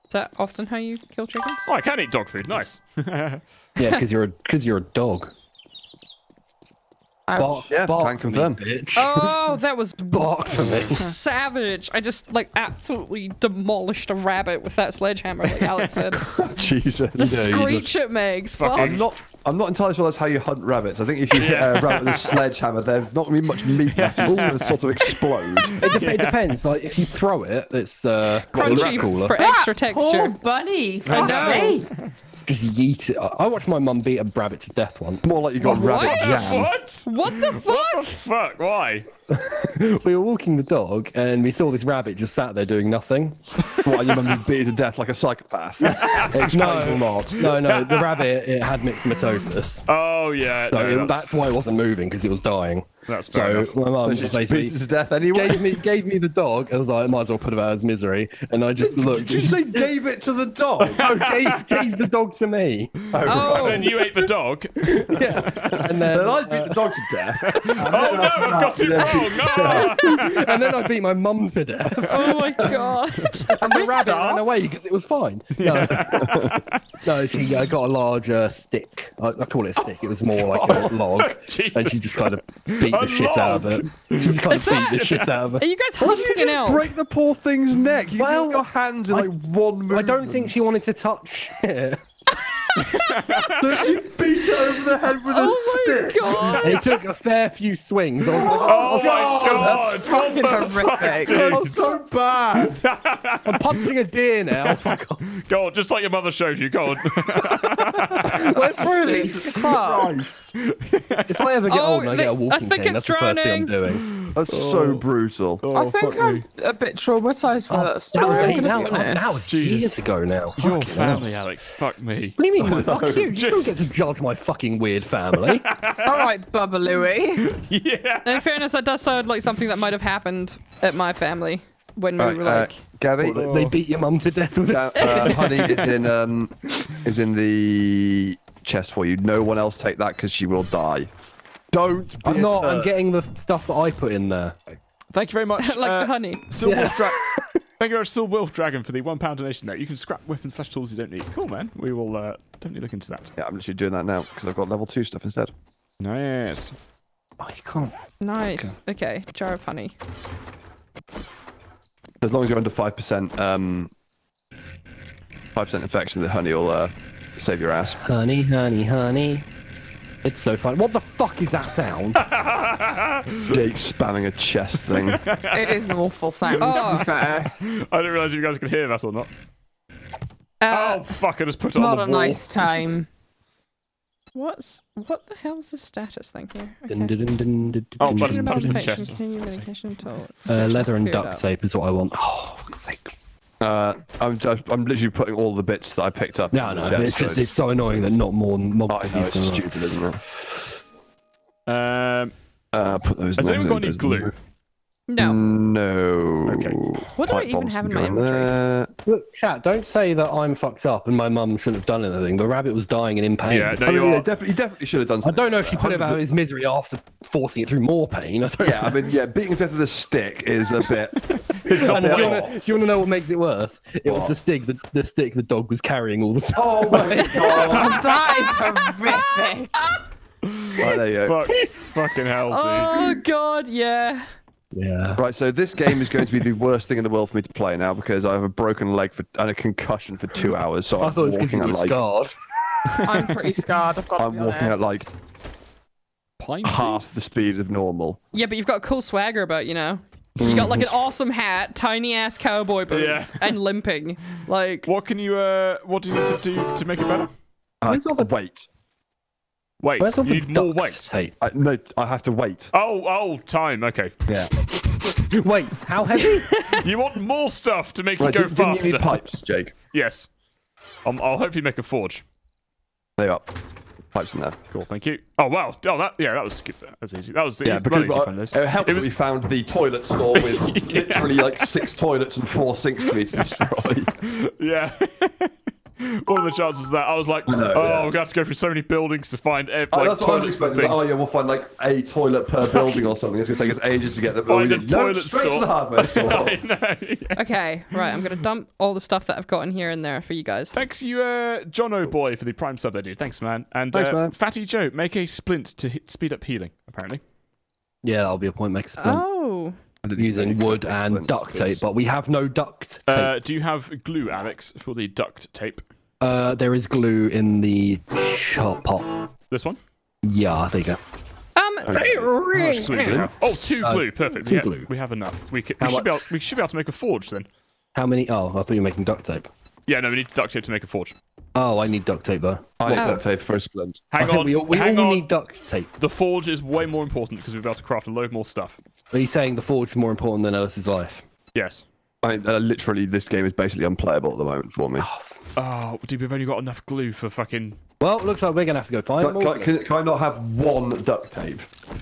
Is that often how you kill chickens? Oh, I can eat dog food. Nice. Yeah, because you're a because you're a dog. Ouch. Bark, Yeah, bark can for me, confirm. bitch. Oh, that was bark for me. savage. I just like absolutely demolished a rabbit with that sledgehammer, like Alex said. Jesus. The Yeah, you screech it makes. Fuck. I'm not. I'm not entirely sure that's how you hunt rabbits. I think if you hit a rabbit with a sledgehammer, there's not going to be much meat left. It's all going to sort of explode. It, de- it depends. Like if you throw it, it's uh, it looks Crunchy cooler. for extra Poor texture. bunny. I Fuck know. me. Just yeet it. I I watched my mum beat a rabbit to death once. More like you got rabbit What? jam. What? What the What fuck? the fuck? Why? We were walking the dog and we saw this rabbit just sat there doing nothing. What, your mum beat you to death like a psychopath? Explains a lot. No, no, the rabbit it had myxomatosis. Oh yeah. So no, it- that's, that's why it wasn't moving because it was dying. That's fair So enough. my mum just just beat basically to death anyway. gave me gave me the dog. I was like, I might as well put it out of his misery. And I just looked. Did you say gave it to the dog? no, gave, gave the dog to me. Oh, And then you ate the dog. Yeah. And then, Then I beat the dog to death. Oh no, I've got too long. No. and then I beat my mum to death. oh my god. And the rabbit ran away because it was fine. No, no she uh, got a large uh, stick. I, I call it a stick. It was more like a log. and she just kind of beat A the shit out of it. She just kind Is of beat the shit out of it. Are you guys hunting an elk? Break the poor thing's neck. You Well, well, your hands in I- like one move. I don't think she wanted to touch it. Don't you beat her over the head with a Oh my stick? god! It took a fair few swings. I was like, Oh my god! That's fucking what the fuck, horrific. dude? That's so bad. I'm punching a deer now. Oh fuck off. Go on, just like your mother showed you. Go on. Holy fuck. If I ever get Oh, old and I get a I walking think cane, it's that's the first thing I'm doing. That's so oh. brutal. Oh, I think I'm me. a bit traumatized by that That story. was I'm eight gonna now. be. Now it's Jesus. years ago now. Your family, Alex. Fuck me. What do you mean? Fuck you. You Just- don't get to judge my fucking weird family. All right, Bubba Louie. Yeah. In fairness, that does sound like something that might have happened at my family when we Right, were uh, like. Gabby, They- they beat your mum to death with uh, a stick. uh, honey is in um is in the chest for you. No one else take that because she will die. Don't. Be I'm a not. I'm getting the stuff that I put in there. Thank you very much. like uh, the honey. Silver Wolf Dra- Thank you very much, Silver Wolf Dragon, for the one pound donation there. You can scrap weapons slash tools you don't need. Cool, man. We will uh, definitely look into that. Yeah, I'm literally doing that now because I've got level two stuff instead. Nice. Oh, you can't. Nice. Okay, jar of honey. As long as you're under five percent, um, five percent infection, the honey will uh, save your ass. Honey, honey, honey. It's so fun. What the fuck is that sound? Jake spamming a chest thing. It is an awful sound, to Oh. be fair. I didn't realise if you guys could hear that or not. Uh, oh, fuck. I just put it Not on a the wall. Not a nice time. What's what the hell's the status thing here? Okay. Dun, dun, dun, dun, dun, Oh, dun, but it's dun, punishment dun. Patient, chest. Continue medication until Uh, leather and duct tape is what I want. Oh, for God's sake. Uh, I'm just, I'm literally putting all the bits that I picked up. No, no, chest, it's just it's so annoying that not more more I know it's people- stupid, isn't it? Um, Uh, put those. has those anyone got any those glue? No. No. Okay. What do I even have in my go inventory? Look, chat, don't say that I'm fucked up and my mum shouldn't have done anything. The rabbit was dying and in pain. yeah, no, I mean, you yeah, definitely, you definitely should have done something. I don't know if she put it out of his misery after forcing it through more pain. I don't Yeah, I mean, yeah, beating death with a stick is a bit. It's not And do you, wanna, do you wanna know what makes it worse? It was the stick the, the stick the dog was carrying all the time. oh my god! that is horrific. right, there you go. Fuck, fucking hell, dude. Oh god, yeah. Yeah. Right, so this game is going to be the worst thing in the world for me to play now because I have a broken leg for, and a concussion for two hours. So I I'm thought it was because walking you at were like scarred. I'm pretty scarred. I've got to I'm be walking at like Pine seed? half the speed of normal. Yeah, but you've got a cool swagger about you know. You got like an awesome hat, tiny ass cowboy boots, Yeah. and limping. Like What can you, uh, what do you need to do to make it better? Uh, Where's all the- wait. Wait, Where's all you need more weight. tape? I, no, I have to wait. Oh, oh, time, okay. Yeah. Wait, how heavy? You want more stuff to make Right, you go didn't, didn't you faster. need pipes, Jake? Yes. Um, I'll hopefully make a forge. There you are. Pipes in there. Cool, thank you. Oh, wow. Oh, that, yeah, that was good. That was easy. That was Yeah, easy, because easy Liz. it helped It was, we found the toilet store with literally like six toilets and four sinks for me to destroy. yeah. what are the chances of that? I was like, know, oh, yeah. we're going to have to go through so many buildings to find ev- Oh, like, that's what I was toilets and expecting. things. Like, oh yeah, we'll find like a toilet per building or something. It's gonna take us ages to get them. Find a did- no, toilet straight store. to the hardware store. Know. yeah. okay, right. I'm gonna dump all the stuff that I've got in here and there for you guys. Thanks, you, uh, John O'Boy, for the prime sub there, dude. Thanks, man. And Thanks, uh, man. Fatty Joe, make a splint to hit, speed up healing, apparently. yeah, that'll be a point. Makes a point. Oh, Using wood and duct tape, but we have no duct tape. Uh, do you have glue, Alex, for the duct tape? Uh, there is glue in the shop pot. This one? Yeah, there you go. um, How much glue do you have? Oh, two Uh, glue. Perfect. two yeah, glue. we have enough. We, ca- we should be able, we should be able to make a forge then. How many? Oh, I thought you were making duct tape. Yeah, no, we need duct tape to make a forge. Oh, I need duct tape though. I need Oh. duct tape for a splint. Hang I on. we all, we hang all on. need duct tape. The forge is way more important because we'll be able to craft a load more stuff. Are you saying the forge is more important than Ellis's life? Yes. I uh, literally, this game is basically unplayable at the moment for me. Oh, dude, we've only got enough glue for fucking. Well, looks like we're gonna have to go find Can, more. can, can, can I not have one duct tape?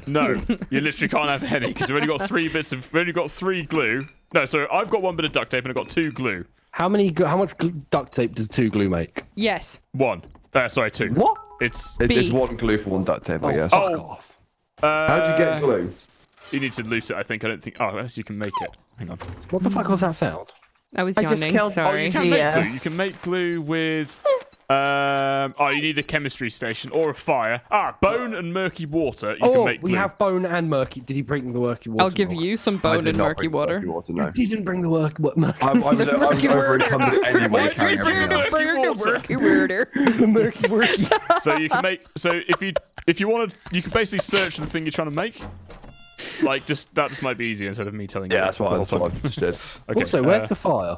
No, you literally can't have any because we've only got three bits of. We've only got three glue. No, so I've got one bit of duct tape and I've got two glue. How many? How much duct tape does two glue make? yes. One. Uh, sorry, two. What? It's. It's, it's one glue for one duct tape, I guess. fuck Oh. off. Uh, How'd you get glue? You need to loot it, I think. I don't think. Oh, unless you can make it. Hang on. What the fuck was that sound? I was I just yawning. killed- Oh, Sorry. you can make glue. You can make glue with. Um, oh, you need a chemistry station or a fire. Ah, bone and murky water. You can Oh, make we glue. have bone and murky. Did he bring the murky water? I'll give or- you some bone and murky water. murky water, no. Didn't bring the work. What murky? I, I was, I was murky over water. anyway. Why did you bring the murky water? water. the murky worky. So you can make. So if you if you want to, you can basically search for the thing you're trying to make. Like just that just might be easier instead of me telling you. Yeah, that's what, the that's what. I just did. Okay, also, where's uh, the fire?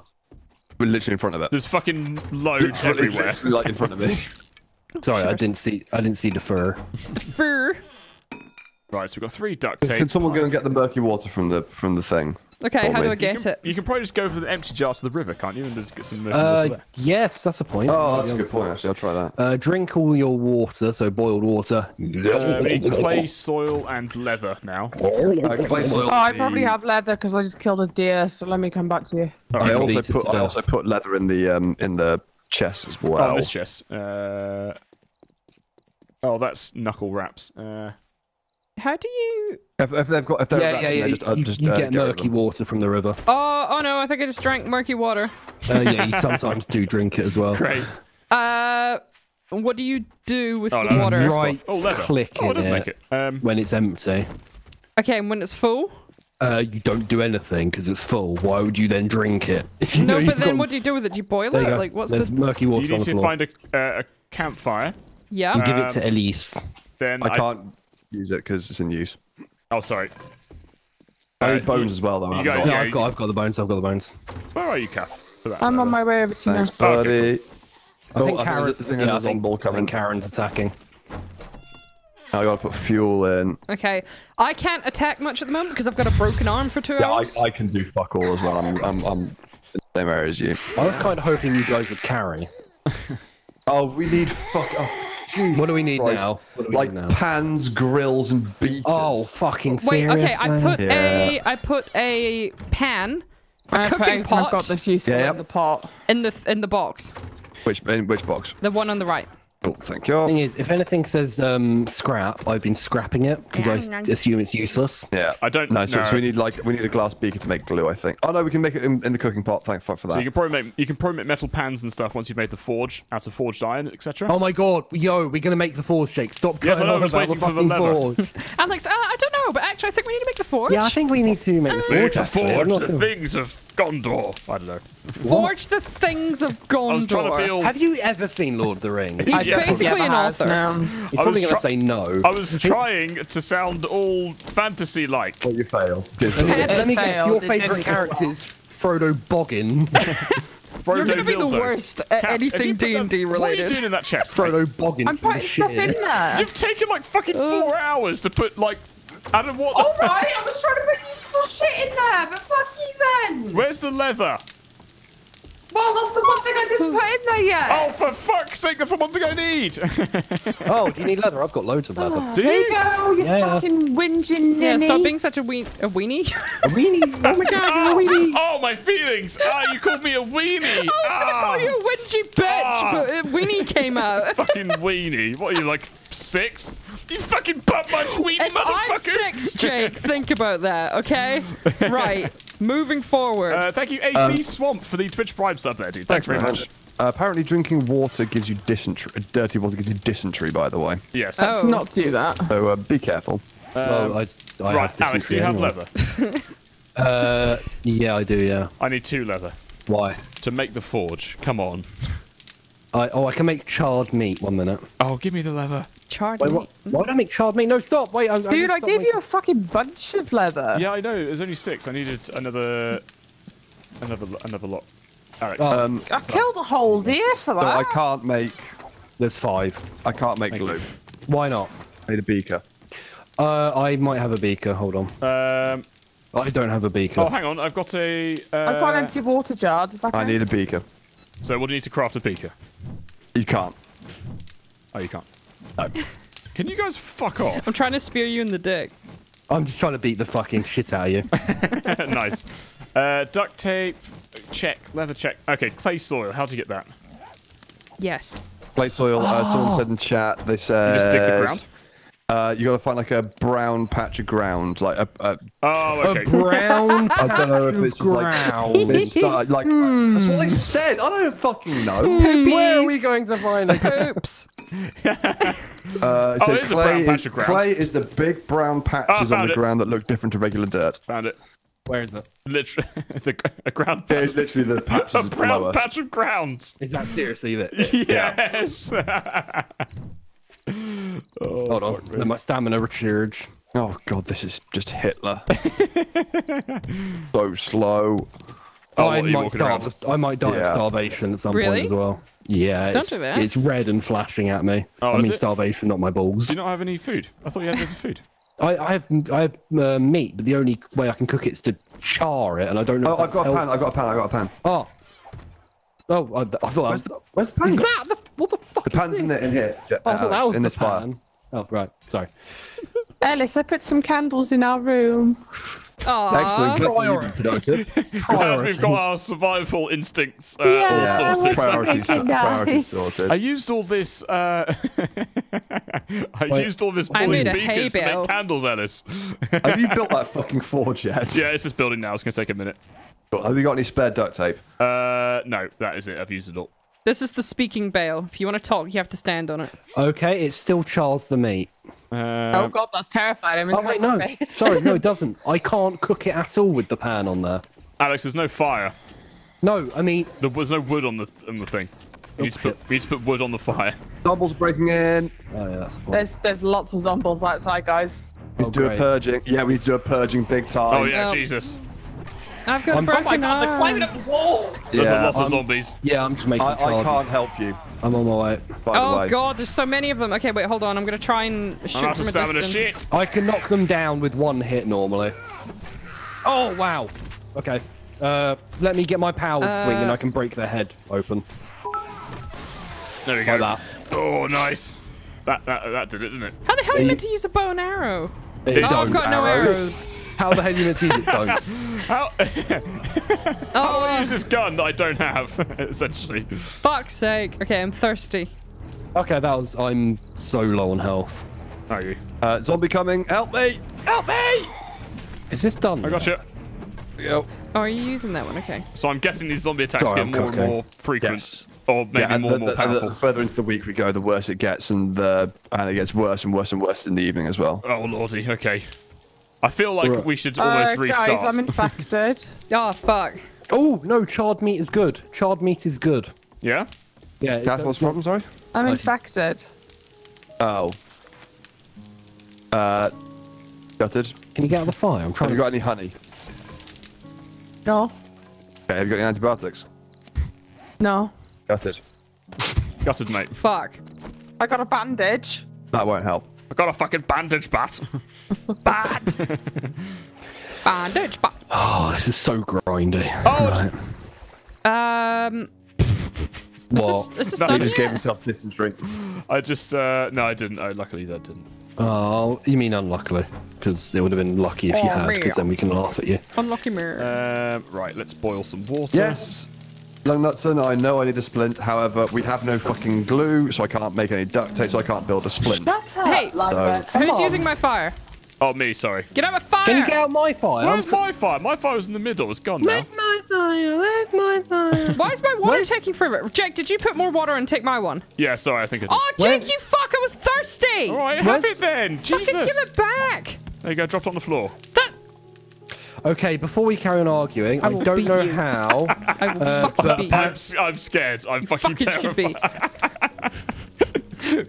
We're literally in front of it. There's fucking loads Literally- everywhere. literally, like in front of me. Sorry, I didn't see. I didn't see the fur. The Fur. Right, so we've got three duct tape. Can someone go and get the murky water from the from the thing? Okay, For how do me. I You get can, it? you can probably just go for the empty jar to the river, can't you? And just get some murky water Uh, there. yes, that's a point. Oh, that's a good point. Actually, I'll try that. Uh, drink all your water, so boiled water. We need clay, soil, and leather now. Uh, clay soil. Oh, I probably have leather because I just killed a deer. So let me come back to you. All I also put I also put leather in the um in the chest as well. Oh, this chest. Uh, oh, that's knuckle wraps. Uh, How do you? If, if they've got if they're Yeah, rats yeah, yeah. there, just, uh, you just you uh, get rid of murky water from the river. Oh, oh no! I think I just drank murky water. Uh, yeah, you sometimes do drink it as well. great. Uh, what do you do with Oh, the no, water? that's Right Oh, leather. click oh, it does it. make it. Um, when it's empty. Okay, and when it's full. Uh, you don't do anything because it's full. Why would you then drink it? If you No, you've but then got- what do you do with it? Do you boil There it? go. Like, what's There's the? murky water you on need the to floor. find a, uh, a campfire. Yeah. You give it Um, to Elise. Then I can't use it because it's in use. Oh, sorry. I Uh, need bones as well, though. you I've got- got. No, yeah, I've got, I've got the bones. I've got the bones. Where are you, Kath? I'm on my way over to you now. Thanks, buddy. I Oh, think I think Karen. there's think yeah, there's think, I think Karen's attacking. I gotta put fuel in. Okay, I can't attack much at the moment because I've got a broken arm for two Yeah, I. I can do fuck all as well. I'm I'm, I'm in the same area as you. I was kind of hoping you guys would carry. Oh, we need fuck. Oh, jeez. What do we need Christ. now? We Like need now? pans, grills, and beakers. Oh, fucking Wait, seriously? okay, I put a Yeah. I put a pan, a I put cooking everything pot I've got this useful Yeah, in the pot. in the in the box, which in which box? the one on the right. Oh, thank you. thing is, if anything says um, scrap, I've been scrapping it because I assume it's useless. Yeah, I don't No, so, know. so we need like we need a glass beaker to make glue. I think. Oh no, we can make it in, in the cooking pot. Thank fuck for that. So you can probably make you can probably make metal pans and stuff once you've made the forge out of forged iron, etc. Oh my god, yo, we're gonna make the forge shake. Stop Yes, I cutting know, I was about waiting the for the fucking forge. Alex, uh, I don't know, but actually, I think we need to make the forge. yeah, I think we need to make the forge. to actually. Forge not the sure. things of Gondor. I don't know. forge the things of Gondor. I was trying to be all. Have you ever seen Lord of the Rings? He's Yeah. basically an uh, author. Um, no. He's I probably was gonna say no. I was trying to sound all fantasy-like. Well, you fail. Good. Pants Let me guess, your favourite didn't character is Frodo Boggins. Frodo You're gonna be the worst at Kath, have you anything D and D related. What are you related. doing in that chest? mate? Frodo Boggins. I'm from putting the stuff in there. You've taken like fucking four hours to put like. I don't what. All right, I was trying to put useful shit in there, but fuck you then. Where's the leather? Well, that's the one thing I didn't put in there yet. Oh, for fuck's sake! That's the one thing I need. Oh, you need leather? I've got loads of leather. Do There you? you go, you Yeah, yeah. fucking whinging yeah, ninny. stop being such a ween a weenie. A weenie! Oh my god, a weenie! Oh, my feelings! Ah, you called me a weenie. I was gonna ah, call you a whingy bitch, Ah. but weenie came out. fucking weenie. What are you like six? You fucking butt munch weenie If I'm motherfucker. six, Jake, think about that, okay? Right. Moving forward. Uh, thank you, AC Swamp, for the Twitch Prime sub there, dude. Thanks, very much. Uh, apparently, drinking water gives you dysentery. uh, Dirty water gives you dysentery, by the way. Yes. Oh. Let's not do that. So uh, be careful. well, I, I right, have Alex, do dysentery you have anyway. leather? Uh, yeah, I do. Yeah. I need two leather Why? to make the forge. Come on. I oh, I can make charred meat. One minute. Oh, give me the leather. Charred Wait, meat. what? Why did I make charred meat? No, stop! Wait, I, I Dude, I gave you a fucking bunch of leather. Yeah, I know. There's only six. I needed another, another, another lot. Alex. Um, I killed a whole deer for so I can't make. There's five. I can't make Thank you. glue. Why not? I need a beaker. Uh, I might have a beaker. Hold on. um. I don't have a beaker. Oh, hang on. I've got a. Uh, I've got an empty water jar. Does that I count? need a beaker. So, what do you need to craft a beaker? You can't. Oh, you can't. No. Can you guys fuck off? I'm trying to spear you in the dick. I'm just trying to beat the fucking shit out of you. nice. Uh, duct tape, check. Leather check. Okay, clay soil. How do you get that? Yes. Clay soil. Uh, someone said in chat. They said. You just dig the ground. Uh, you got to find like a brown patch of ground, like a. a Oh, okay. A brown I don't know if patch it's of like, ground. it's not- like that's what I said. I don't fucking know. Where are we going to find it? Oops. Uh, so Oh, it is a clay, brown patch is, of ground. clay is the big brown patches on the it. ground that look different to regular dirt. Found it. Where is it? Literally, the, a ground It is literally the patches a brown below patch of ground. Is that seriously it? Yes. Hold on. Let my stamina recharge. Oh god, this is just Hitler. so slow. Oh, I what, are you might walking starve. I might die Yeah. of starvation at some Really? point as well. Yeah, Don't it's, do it's red and flashing at me. Oh, I mean it? starvation, not my balls. Do you not have any food? I thought you had loads of food. I, I have I have uh, meat, but the only way I can cook it is to char it, and I don't know. Oh, if I've that's got a pan. I've got a pan. I've got a pan. Oh. Oh, I, I thought that Where's was. the, where's the pan? Is go? that the, what the fuck? The is pan's in this? there, in here. Ja- Oh, I thought that was in the this fire. Oh, right. Sorry. Ellis, I put some candles in our room. Aw. Excellent. Priority. Glad we've got our survival instincts uh, Yeah, all I sorted. was Priorities, Nice. priorities sorted. I used all this. Uh, I Wait. used all this I wood made a hay beacons to make candles, Ellis. Have you built that fucking forge yet? yeah, it's just building now. It's gonna take a minute. Have you got any spare duct tape? Uh, no, that is it. I've used it all. This is the speaking bale. If you want to talk, you have to stand on it. Okay, it's still Charles the meat. oh Uh, god, that's terrifying. I'm Oh wait, no. face. Sorry, no, it doesn't. I can't cook it at all with the pan on there. Alex, there's no fire. No, I mean, There was no wood on the on the thing. We need, to put, we need to put wood on the fire. Doubles breaking in. oh yeah, that's the. There's there's lots of zombies outside, guys. We Oh, need to do a purging. Yeah, we need to do a purging big time. Oh yeah, Oh. Jesus. I've got I'm- a Oh broken arm. up the wall. There's a lot of I'm- zombies. Yeah, I'm just making I, sure. I can't help you. I'm on my way. By the Oh way. god, there's so many of them. Okay, wait, hold on. I'm gonna try and shoot I'm out from a stamina. distance. Shit. I can knock them down with one hit normally. Oh wow. Okay. Uh, let me get my powered swing and Uh, I can break their head open. There we go. Like that. Oh, nice. That, that that did it, didn't it? How the hell are you you- meant to use a bow and arrow? It Oh, I've don't. got no arrows. How the hell are you meant to use it? Don't. How, how do I Oh, use this gun that I don't have? Essentially. fuck's sake. Okay, I'm thirsty. Okay, that was. I'm so low on health. Are you? Uh, zombie coming. Help me. Help me. Is this done? I got you. Yep. Oh, are you using that one? Okay. So I'm guessing these zombie attacks Sorry, get I'm more and more frequent, Yes. or maybe yeah, and more the, and more the- and the powerful. further into the week we go, the worse it gets, and the and it gets worse and worse and worse in the evening as well. Oh lordy. Okay. I feel like Right. we should almost uh, restart. guys, I'm infected. Oh, fuck. Oh no, charred meat is good. Charred meat is good. Yeah. Yeah. it's- Kath, what's the problem? Sorry. I'm Nice. infected. Oh. Uh, gutted. Can you get out of the fire? I'm trying Have trying. you To... got any honey? No, Okay. Have you got any antibiotics? no. Gutted. Gutted, mate. Fuck. I got a bandage. That won't help. I got a fucking bandage bat. Bad. Bandage. Ba- Oh, this is so grindy. Oh, Right. um. Is What? this, is this No, He just gave yet? himself dysentery. I just uh no, I didn't. I luckily that didn't. Oh, you mean unluckily? Because it would have been lucky if you Oh, had, because then we can laugh at you. Unlucky mirror. Um, right, let's boil some water. Yes. Young Nutson, I know I need a splint. However, we have no fucking glue, so I can't make any duct tape, so I can't build a splint. hey, So, who's using my fire? Oh, me. Sorry. Get out of my fire! Can you get out my fire? Where's my fire? My fire was in the middle. It's gone now. Where's my fire? Where's my fire? Why is my water Where's- taking forever? Jake, did you put more water and take my one? Yeah, sorry. I think I did. Oh, Jake, Where's- you fuck! I was thirsty. All right, have where's- it then. Jesus! Fucking Jesus. give it back. There you go. Drop it on the floor. That Okay, before we carry on arguing, I I, don't know you. how. I will uh, fucking beat you. I'm, s- I'm scared. I'm You fucking, fucking should be. terrified.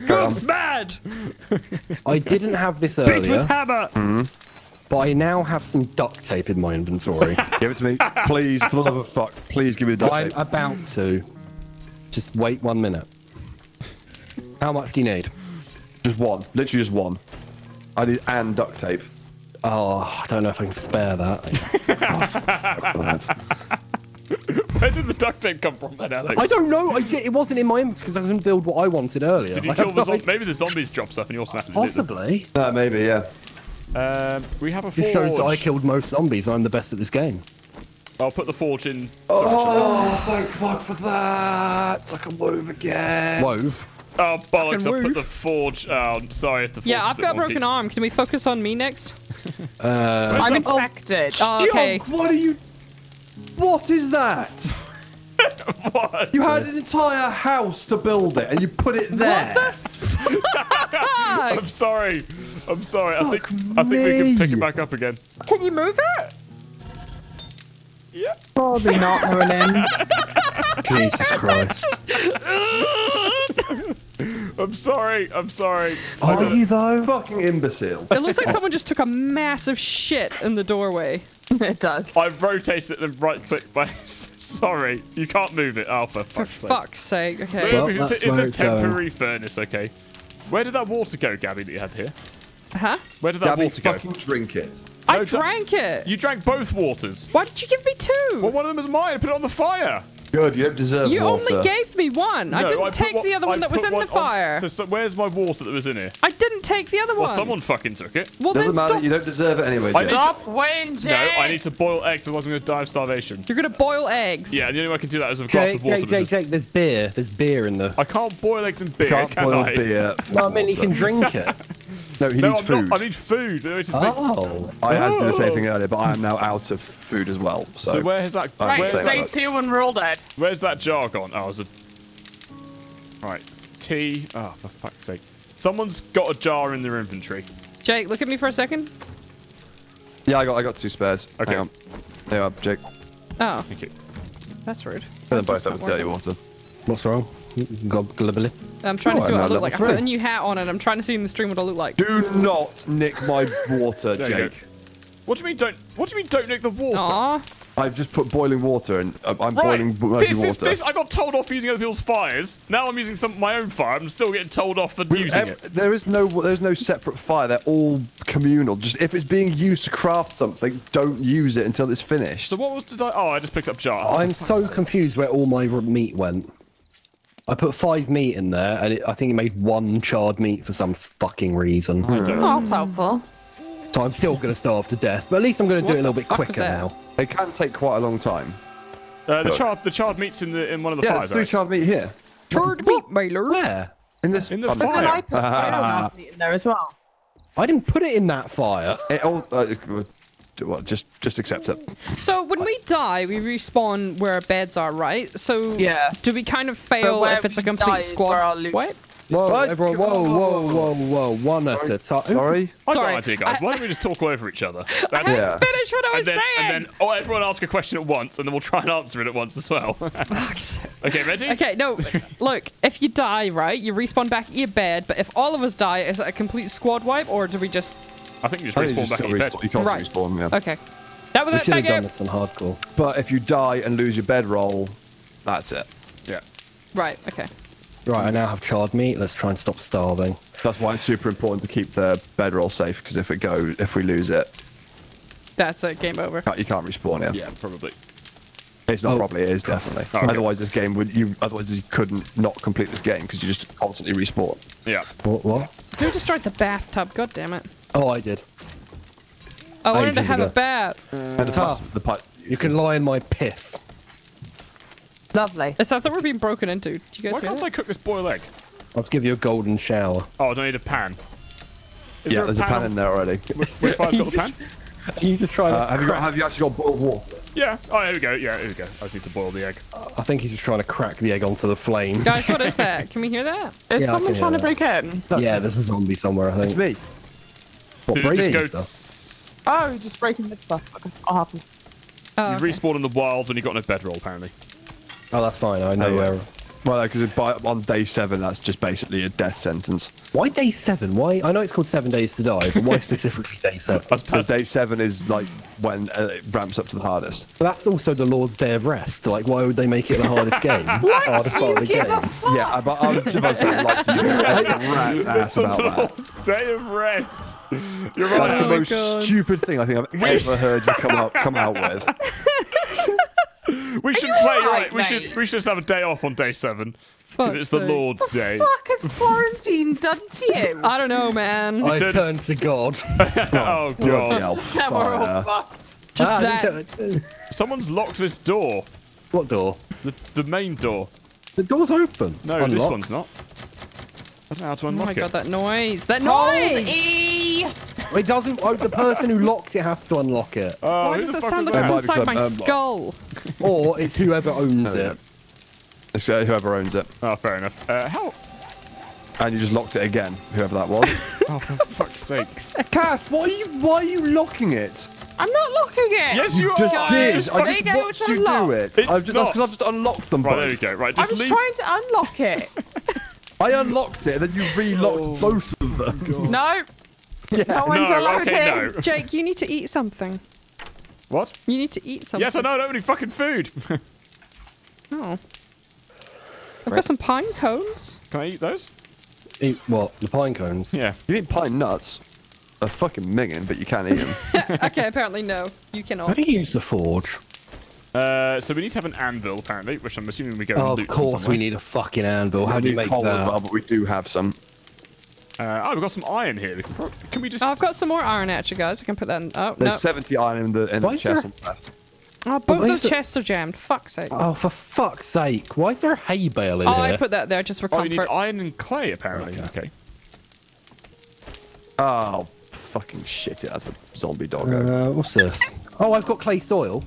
Ghost mad. I didn't have this earlier. Beat with hammer. but I now have some duct tape in my inventory. give it to me, please. For the love of fuck, please give me the duct tape. I'm about to. Just wait one minute. How much do you need? Just one, literally just one. I need and duct tape. Oh, I don't know if I can spare that. Where did the duct tape come from then, Alex? I don't know. I, it wasn't in my inventory because I couldn't build what I wanted earlier. Did you I kill the no zombies? Maybe the zombies dropped stuff and you automatically did them. Possibly. Uh, maybe, yeah. Um, we have a forge. This shows that I killed most zombies. I'm the best at this game. I'll put the forge in. Oh, thank fuck for that. I can move again. Wove. Oh, bollocks, I put the forge. Oh, sorry if the forge Yeah, I've got a wonky. broken arm. Can we focus on me next? Uh, I'm infected. Oh, okay. Yonk, what are you? What is that? What? You had an entire house to build it, and you put it there. I'm sorry. I'm sorry. I think I think we can pick it back up again. Can you move it? Yeah. Probably not, Merlin. Jesus Christ. I'm sorry. I'm sorry. Are you though? Fucking imbecile. It looks like someone just took a massive shit in the doorway. it does. I rotated it and right click by. sorry. You can't move it. Oh, for For fuck's sake. fuck's sake. Okay. Well, Well, it's, a, it's a it's going. temporary furnace, okay. Where did that water go, Gabby, that you had here? Huh? Where did that Gabby, water go? fucking drink it. I No, don't- drank it. You drank both waters. Why did you give me two? Well, one of them was mine. I put it on the fire. Good, you don't deserve you water. only gave me one. I didn't put take one- the other I one that was put in the one on- fire. so, so where's my water that was in here? I didn't take the other Well, one. someone fucking took it. Well, Doesn't then matter. stop. You don't deserve it anyway. I Jake. need Stop whinging. No, I need to boil eggs, otherwise I'm going to die of starvation. You're gonna boil eggs. Yeah, the only way I can do that is with a glass Jake, of water. Jake, Jake, because Jake, there's beer. There's beer in the. I can't boil eggs and beer, Can't can boil I? beer. No, I mean, you can drink it. No, he No, needs I'm food. not. I need food. It's a big- Oh. I had to do the same thing oh. earlier, but I am now out of food as well. So, So where has that? I'm Right, Where's saying stay that, that. two and we're all dead. where's that jar gone? Oh, it's a. Right, tea. Oh, for fuck's sake! Someone's got a jar in their inventory. Jake, look at me for a second. yeah, I got I got two spares. Okay. Hang on. There you are, Jake. Oh, Thank you. that's rude. Fill This them is both up not with dirty working. water. What's wrong? Gobbly. I'm trying to Oh, see what I look now like. I put a new hat on and I'm trying to see in the stream what I look like. Do not nick my water, There you go. Jake. What do you mean don't? What do you mean don't nick the water? Aw. I've just put boiling water and uh, I'm Right. boiling murky This water. is this. I got told off using other people's fires. Now I'm using some my own fire. I'm still getting told off for using Ev- it. There is no there's no separate fire. They're all communal. Just if it's being used to craft something, don't use it until it's finished. So what was did I? Oh, I just picked up jar. I'm so confused where all my meat went. I put five meat in there, and it, I think it made one charred meat for some fucking reason. Oh, that's helpful. So I'm still going to starve to death, but at least I'm going to do it a little bit quicker now. It can take quite a long time. Uh, the charred the charred meat's in the in one of the Yeah, fires. there's three charred meat here. Charred meat mailers. Where? In this In the fire. Then I put I don't have meat in there as well. I didn't put it in that fire. It all, uh, it- well, just just accept it. So when we die, we respawn where our beds are, right? So Yeah. do we kind of fail if it's a complete squad? where our loot- What? Whoa, What? everyone, whoa, whoa, whoa, whoa, one at a time. Sorry. I got Sorry. an idea, guys. Why don't we just talk over each other? That's, Yeah. Finish what I was And then, saying. and then, oh, everyone ask a question at once, and then we'll try and answer it at once as well. okay, ready? Okay, no, look, if you die, right, you respawn back at your bed, but if all of us die, is it a complete squad wipe, or do we just... I think you just I think respawn you back in your bed. respawn. You can't Right. respawn. Yeah. Okay. That was We it, should have done this on hardcore. But if you die and lose your bedroll, that's it. Yeah. Right, okay. Right, I now have charred meat. Let's try and stop starving. That's why it's super important to keep the bedroll safe because if it go, if we lose it, That's it, game over. you can't respawn it. Yeah, probably. It's not Oh. probably. It is definitely. Okay. Otherwise, this game would you. Otherwise, you couldn't not complete this game because you just constantly respawn. Yeah. What? what? Who destroyed the bathtub? God damn it. Oh, I did. I wanted to Ages have a bath. And the Tough. pipe, the pipe. You can lie in my piss. Lovely. It sounds like we're being broken into. Do you guys Why hear can't that? I cook this boiled egg? I'll give you a golden shower. Oh, I don't need a pan. Is yeah, there there's a pan on- in there already. Which fire's got the pan? Are you just trying to? Uh, have you got? Have you actually got boiled water? Yeah. Oh, here we go. Yeah, here we go. I just need to boil the egg. I think he's just trying to crack the egg onto the flame. Guys, what is that? Can we hear that? Is Yeah, someone trying to break in? yeah, there's a zombie somewhere. I think. It's me. What, Did it just breaking go? stuff? tss- Oh, just breaking this stuff. Okay, I'll have. Oh, You okay. respawn in the wild when you got no bedroll, apparently. Oh, that's fine. I know Oh, yeah. where. Well, because on day seven, that's just basically a death sentence. Why day seven? Why? I know it's called seven days to die, but why specifically day seven? Because day seven is like when uh, it ramps up to the hardest. But that's also the Lord's Day of Rest. Like, why would they make it the hardest game? hardest part of the game. Yeah, but I was just about to say, like, you like a rat's ass about that. Lord's Day of rest. You're That's right. the Oh my most God. stupid thing I think I've ever heard you come out come out with. We should you play. alright, Right, we should. We should just have a day off on day seven because it's the sake. Lord's Day. What Fuck has quarantine done to you? I don't know, man. I Turn- turned to God. Oh god! Now we're all fucked. Just Ah, that. Someone's locked this door. What door? The the main door. The door's open. No, this one's not. I don't know how to Oh unlock my it. god, that noise! That Hold noise! E. It doesn't. Oh, the person who locked it has to unlock it, Oh, Why does the it sound like that? it's inside my skull? or it's whoever owns Oh, it. It's uh, whoever owns it. Oh, fair enough. Uh, how? And you just locked it again, whoever that was. Oh, for fuck's sake. Kath, why are you why are you locking it? I'm not locking it. Yes, you, just are. did. Just I fucking- just There you go, watched it's you do it. It's I've just, that's because. I've just unlocked them Right, both. there we go. Right, just I just was leave. trying to unlock it. I unlocked it, and then you relocked Oh both of them. no. No one's No, allowed okay, in. no. Jake, you need to eat something. What? You need to eat something. Yes, I know. I don't have any fucking food. Oh. I've got some pine cones. Can I eat those? Eat what? The pine cones. Yeah. You eat pine nuts. They're fucking minging, but you can't eat them. okay, apparently no. You cannot. How cannot. do you use the forge? Uh, so we need to have an anvil, apparently, which I'm assuming we go Oh, and of loot from course we need a fucking anvil. How do you We make coal that? well, but we do have some. Uh, oh, we've got some iron here. We can, pro- can we just... Oh, I've got some more iron actually, guys. I can put that in. Oh, There's no. 70 iron in the in Why the is there- chest. on the left. Oh, both of the chests are jammed. Fuck's sake. Oh, for fuck's sake! Why is there a hay bale in Oh, here? I put that there just for Oh, you need iron and clay, apparently. Okay. Oh, fucking shit! It has a zombie doggo. Uh, what's this? Oh, I've got clay soil.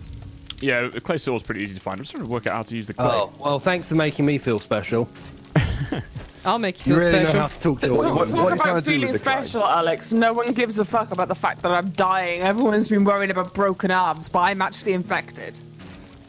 Yeah, clay soil is pretty easy to find. I'm just trying to work out how to use the clay. Oh, well, thanks for making me feel special. I'll make you You feel really special. know how to talk to What- what- Talk you about to do with feeling the clay? special, Alex. No one gives a fuck about the fact that I'm dying. Everyone's been worried about broken arms, but I'm actually infected.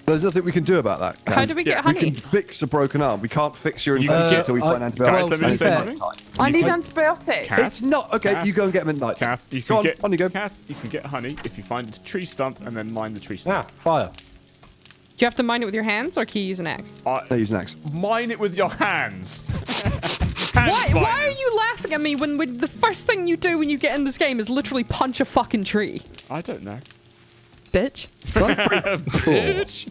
There's nothing we can do about that. Kath. How do we get Yeah, we We honey? can fix a broken arm. We can't fix your You infection get- until we uh, find I- antibiotics. Guys, let me to just be say fair- something. I need can- antibiotics. Kath, It's not okay. Kath, You go and get midnight. Kath, you Go can on, get on you go. Kath, you can get honey if you find a tree stump and then mine the tree stump. Ah, fire. Do you have to mine it with your hands or can you use an axe? No, use next. Mine it with your hands. Hands Why, why are you laughing at me when, when the first thing you do when you get in this game is literally punch a fucking tree? I don't know. Bitch. Bitch.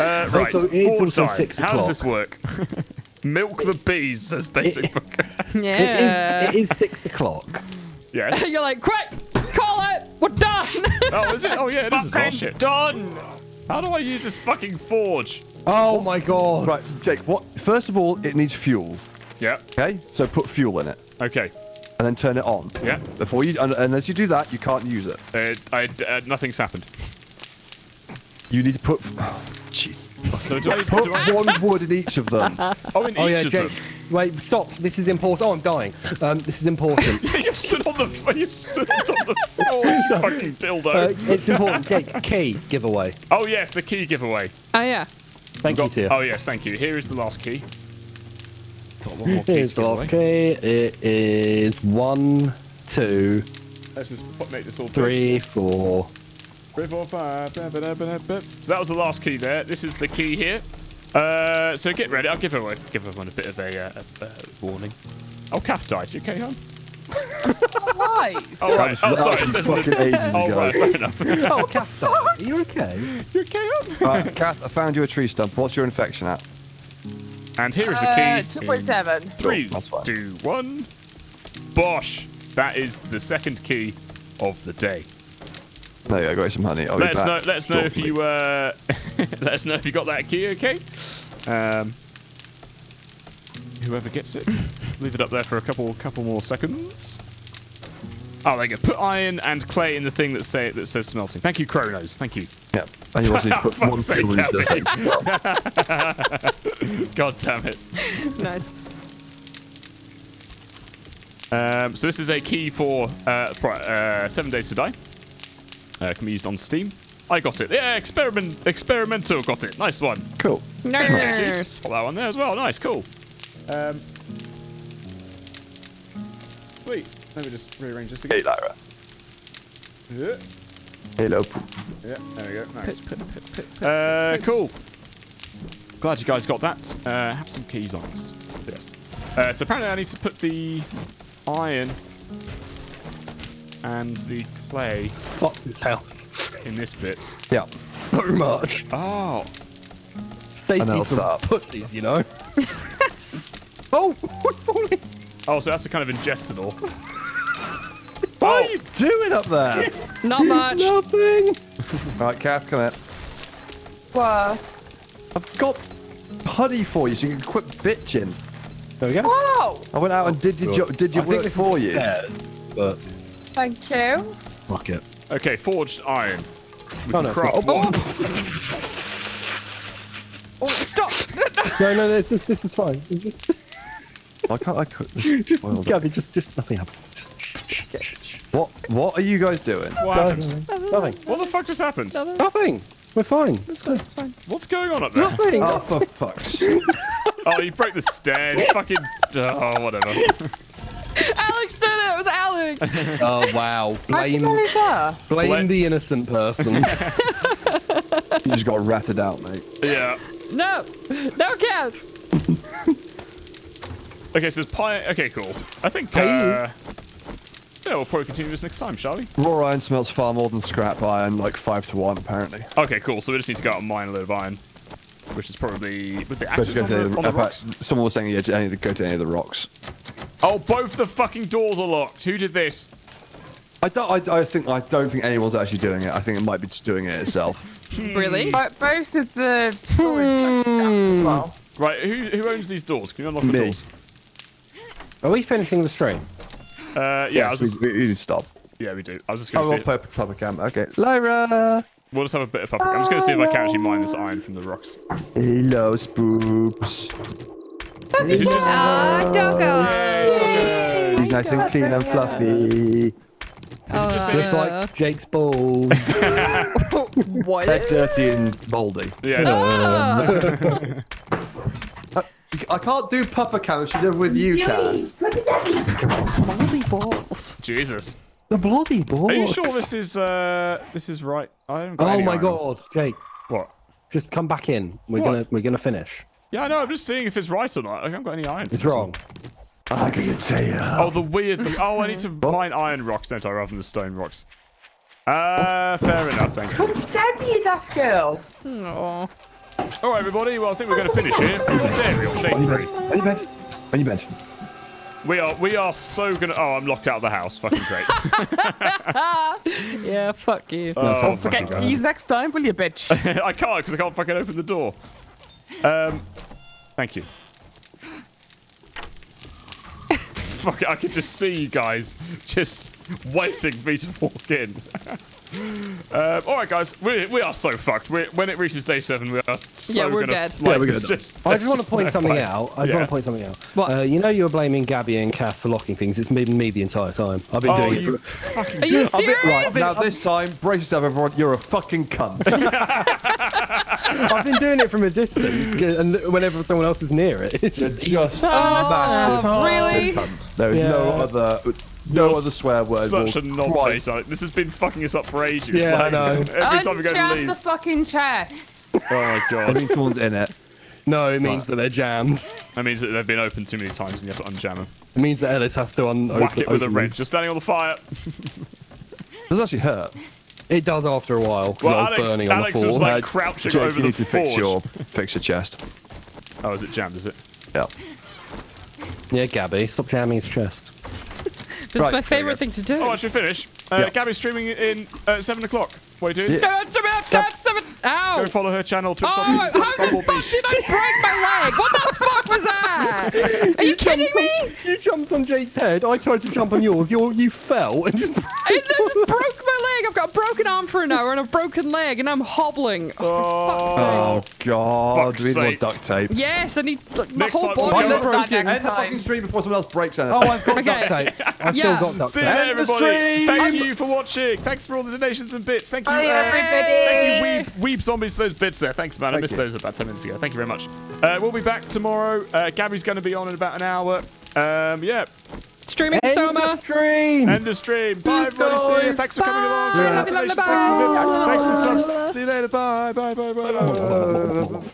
Uh, right, Also, it is also time. six How does this work? Milk the bees, says Basic Book. Yeah. It is. It is six o'clock. yes. You're like, quick, call it, we're done. Oh, is it? Oh, yeah, it is as well. Shit. done. How do I use this fucking forge? Oh my god. Right, Jake. What? First of all, it needs fuel. Yeah. Okay, so put fuel in it, Okay. and then turn it on. Yeah. Before you, unless you do that, you can't use it. Uh, I, uh, nothing's happened. You need to put. Oh, gee. So do I? Put Do I one wood in each of them. oh, in Oh each yeah, of Jake. them. Wait, stop. This is important. Oh, I'm dying. Um, this is important. you stood on the. f- You stood on the floor. You fucking dildo. uh, it's important. Jake, key giveaway. oh yes, the key giveaway. oh, yeah. Thank you, Tia. oh yes, thank you. Here is the last key. Got one more key Here's the give last away. key. It is one, two, Let's just make this all big. three, four. Three, four, five. ba, ba, da, ba, ba. So that was the last key there. This is the key here. Uh, so get ready. I'll give everyone, give everyone a bit of a, uh, a, a warning. Oh, Kath died. You okay, hon? Why? Oh, right. Oh, sorry. It was says fucking ages Oh, ago. right. Fair enough. Oh, Captain, are you okay? you okay, hon? Right, Kath, I found you a tree stump. What's your infection at? And here is the Uh, key. two point seven. Three, That's two, one. Bosh. That is the second key of the day. There you go. I got some honey. I'll Let us know. Let us know if you. Uh, let us know if you got that key. Okay. Um, whoever gets it, leave it up there for a couple, couple more seconds. Oh, there you go. Put iron and clay in the thing that say that says smelting. Thank you, Chronos. Thank you. Yeah. And you also need to put Fuck's one sake, into the thing. God damn it. Nice. Um, so this is a key for uh, uh, Seven Days to Die. Uh, can be used on Steam. I got it. Yeah, experiment, experimental got it. Nice one. Cool. Nurse. Put that one there as well. Nice, cool. Um, sweet. Let me just rearrange this again. Hey, again. Lyra. Yeah, Hello. yeah, there we go. Nice. Uh, cool. Glad you guys got that. Uh, have some keys on us. Yes. Uh, so apparently I need to put the iron and the clay Fuck this house. in this bit. Yeah. So much. Oh, Safety And for pussies, you know. oh, what's falling? oh, so that's the kind of ingestible. What are oh. you doing up there? Not much. Nothing. right, Kath, come here. What? I've got putty for you, so you can quit bitching. There we go. Oh, I went out and did your jo- did your I think work this for you. stairs, but thank you. fuck it. Okay, forged iron. We Oh, can no, it's craft not. one. Oh, oh, stop! No, no, this is this is fine. It's Just, Why can't I cook this? just foiled up? Gabby, just just nothing happened. Just What What are you guys doing? What happened? nothing. What the fuck just happened? Nothing. We're fine. fine. What's going on up there? Nothing. Oh, for fuck's. Oh, you broke the stairs. Fucking. Uh, oh, whatever. Alex did it. It was Alex. Oh wow. How'd you Blame manage that? blame Blame- the innocent person. You just got ratted out, mate. Yeah. no, no cat. Okay, so it's pie. Okay, cool. I think. Hey. Uh, yeah, we'll probably continue this next time, shall we? Raw iron smells far more than scrap iron, like five to one, apparently. Okay, cool. So we just need to go out and mine a load of iron, which is probably with the Go axes to on the, on the- the rocks. Someone was saying yeah, to any of the, go to any of the rocks. Oh, both the fucking doors are locked. Who did this? I don't. I, I think. I don't think anyone's actually doing it. I think it might be just doing it itself. Really? But both of the storage as well. Right, who who owns these doors? Can you unlock the Me. doors? Are we finishing the stream? Uh, yeah, I was we, just, we, we need to stop. yeah, we do. I was just gonna Oh, see. I'll play Papa Cam. Okay, Lyra. We'll just have a bit of puppet. I'm just gonna see if I can actually mine this iron from the rocks. Hello, spoops. Is it just? Ah, Doggo. Hey, He's nice and clean and fluffy. just Just like Jake's balls. what? They're dirty and mouldy. Yeah. Ah. I can't do Papa Cam she's over with you, Kath. Moldy balls. Jesus. the bloody balls. Are you sure this is uh this is right? I haven't got Oh my iron. god, Jake, What? just come back in. We're What? gonna we're gonna finish. Yeah, I know. I'm just seeing if it's right or not. I haven't got any iron. It's wrong. I can tell you. Oh, the weird. Oh, I need to mine iron rocks, don't I, rather than the stone rocks? Uh, fair enough. Thank you. Daddy, you daft girl. Aw. All right, everybody. Well, I think we're going to finish here. On day, we're on day three. On your bed. On your bed. We are. We are so gonna. Oh, I'm locked out of the house. Fucking great. Yeah, fuck you. Oh, Forget use next time, will you, bitch? I can't because I can't fucking open the door. Um, thank you. Fuck it, I can just see you guys just waiting for me to walk in. um, all right, guys, we, we are so fucked. we when it reaches day seven, we are so Yeah, we're gonna, dead. Like, Yeah, we're gonna just, I there's just want to point no something way. out. I just Yeah. want to point something out. What? Uh, you know you were blaming Gabby and Kath for locking things. It's been me the entire time. I've been Oh, doing it. For, fucking. Are you I've been- serious? right, now this time, brace yourself, everyone. You're a fucking cunt. I've been doing it from a distance, and whenever someone else is near it, it's just just Oh, really? cunt. There is Yeah. no other, no You're other swear word. Such a will knob quite- face, Alex. This has been fucking us up for ages. Yeah, I like, know. Every time we go to Unjam leave. the fucking chests. Oh my god. I god. think someone's in it. no. It means that they're jammed. That means that they've been opened too many times and you have to unjam them. It means that Ellis has to un- Whack it with a open wrench. Just standing on the fire. Does it actually hurt? It does after a while because Well, I was Alex, burning on Alex the was like uh, crouching Jake, over you the need to forge. fix your, fix your chest. Oh, is it jammed? Is it? Yeah. yeah, Gabby, stop jamming his chest. This Right, is my favorite thing to do. Oh, I should finish. Uh, Yeah. Gabby's streaming in uh, seven o'clock. What are you doing? God damn it, God. Ow! Go follow her channel. Oh, how the Bumblebee. fuck did I break my leg? What the fuck was that? Are you kidding me? You jumped on Jake's head. I tried to jump on yours. You you fell and just. It just broke my leg. I've got a broken arm for an hour and a broken leg, and I'm hobbling. Oh, for fuck's oh, sake. Oh god, Fuck's we need more duct tape. Yes, I need like, my Next whole time we'll body go- is broken. Next End the time. fucking stream before someone else breaks anything. Oh, I've got Okay. duct tape. I've Yeah. still got duct tape. See you tape. later, everybody. Thank I'm- you for watching. Thanks for all the donations and bits. Thank you. Bye, everybody. Thank you, Weeb, Weeb Zombies, for those bits there. Thanks, man. I missed you. those about 10 minutes ago. Thank you very much. Uh, we'll be back tomorrow. Uh, Gabby's going to be on in about an hour. Um, yeah. Streaming End Soma. the stream. End the stream. Bye, everybody. See you. Thanks for coming along. Bye. Thanks for the donations. Thanks for the bits. Thanks for the subs. See you later. Bye. Bye. Bye. Bye. bye.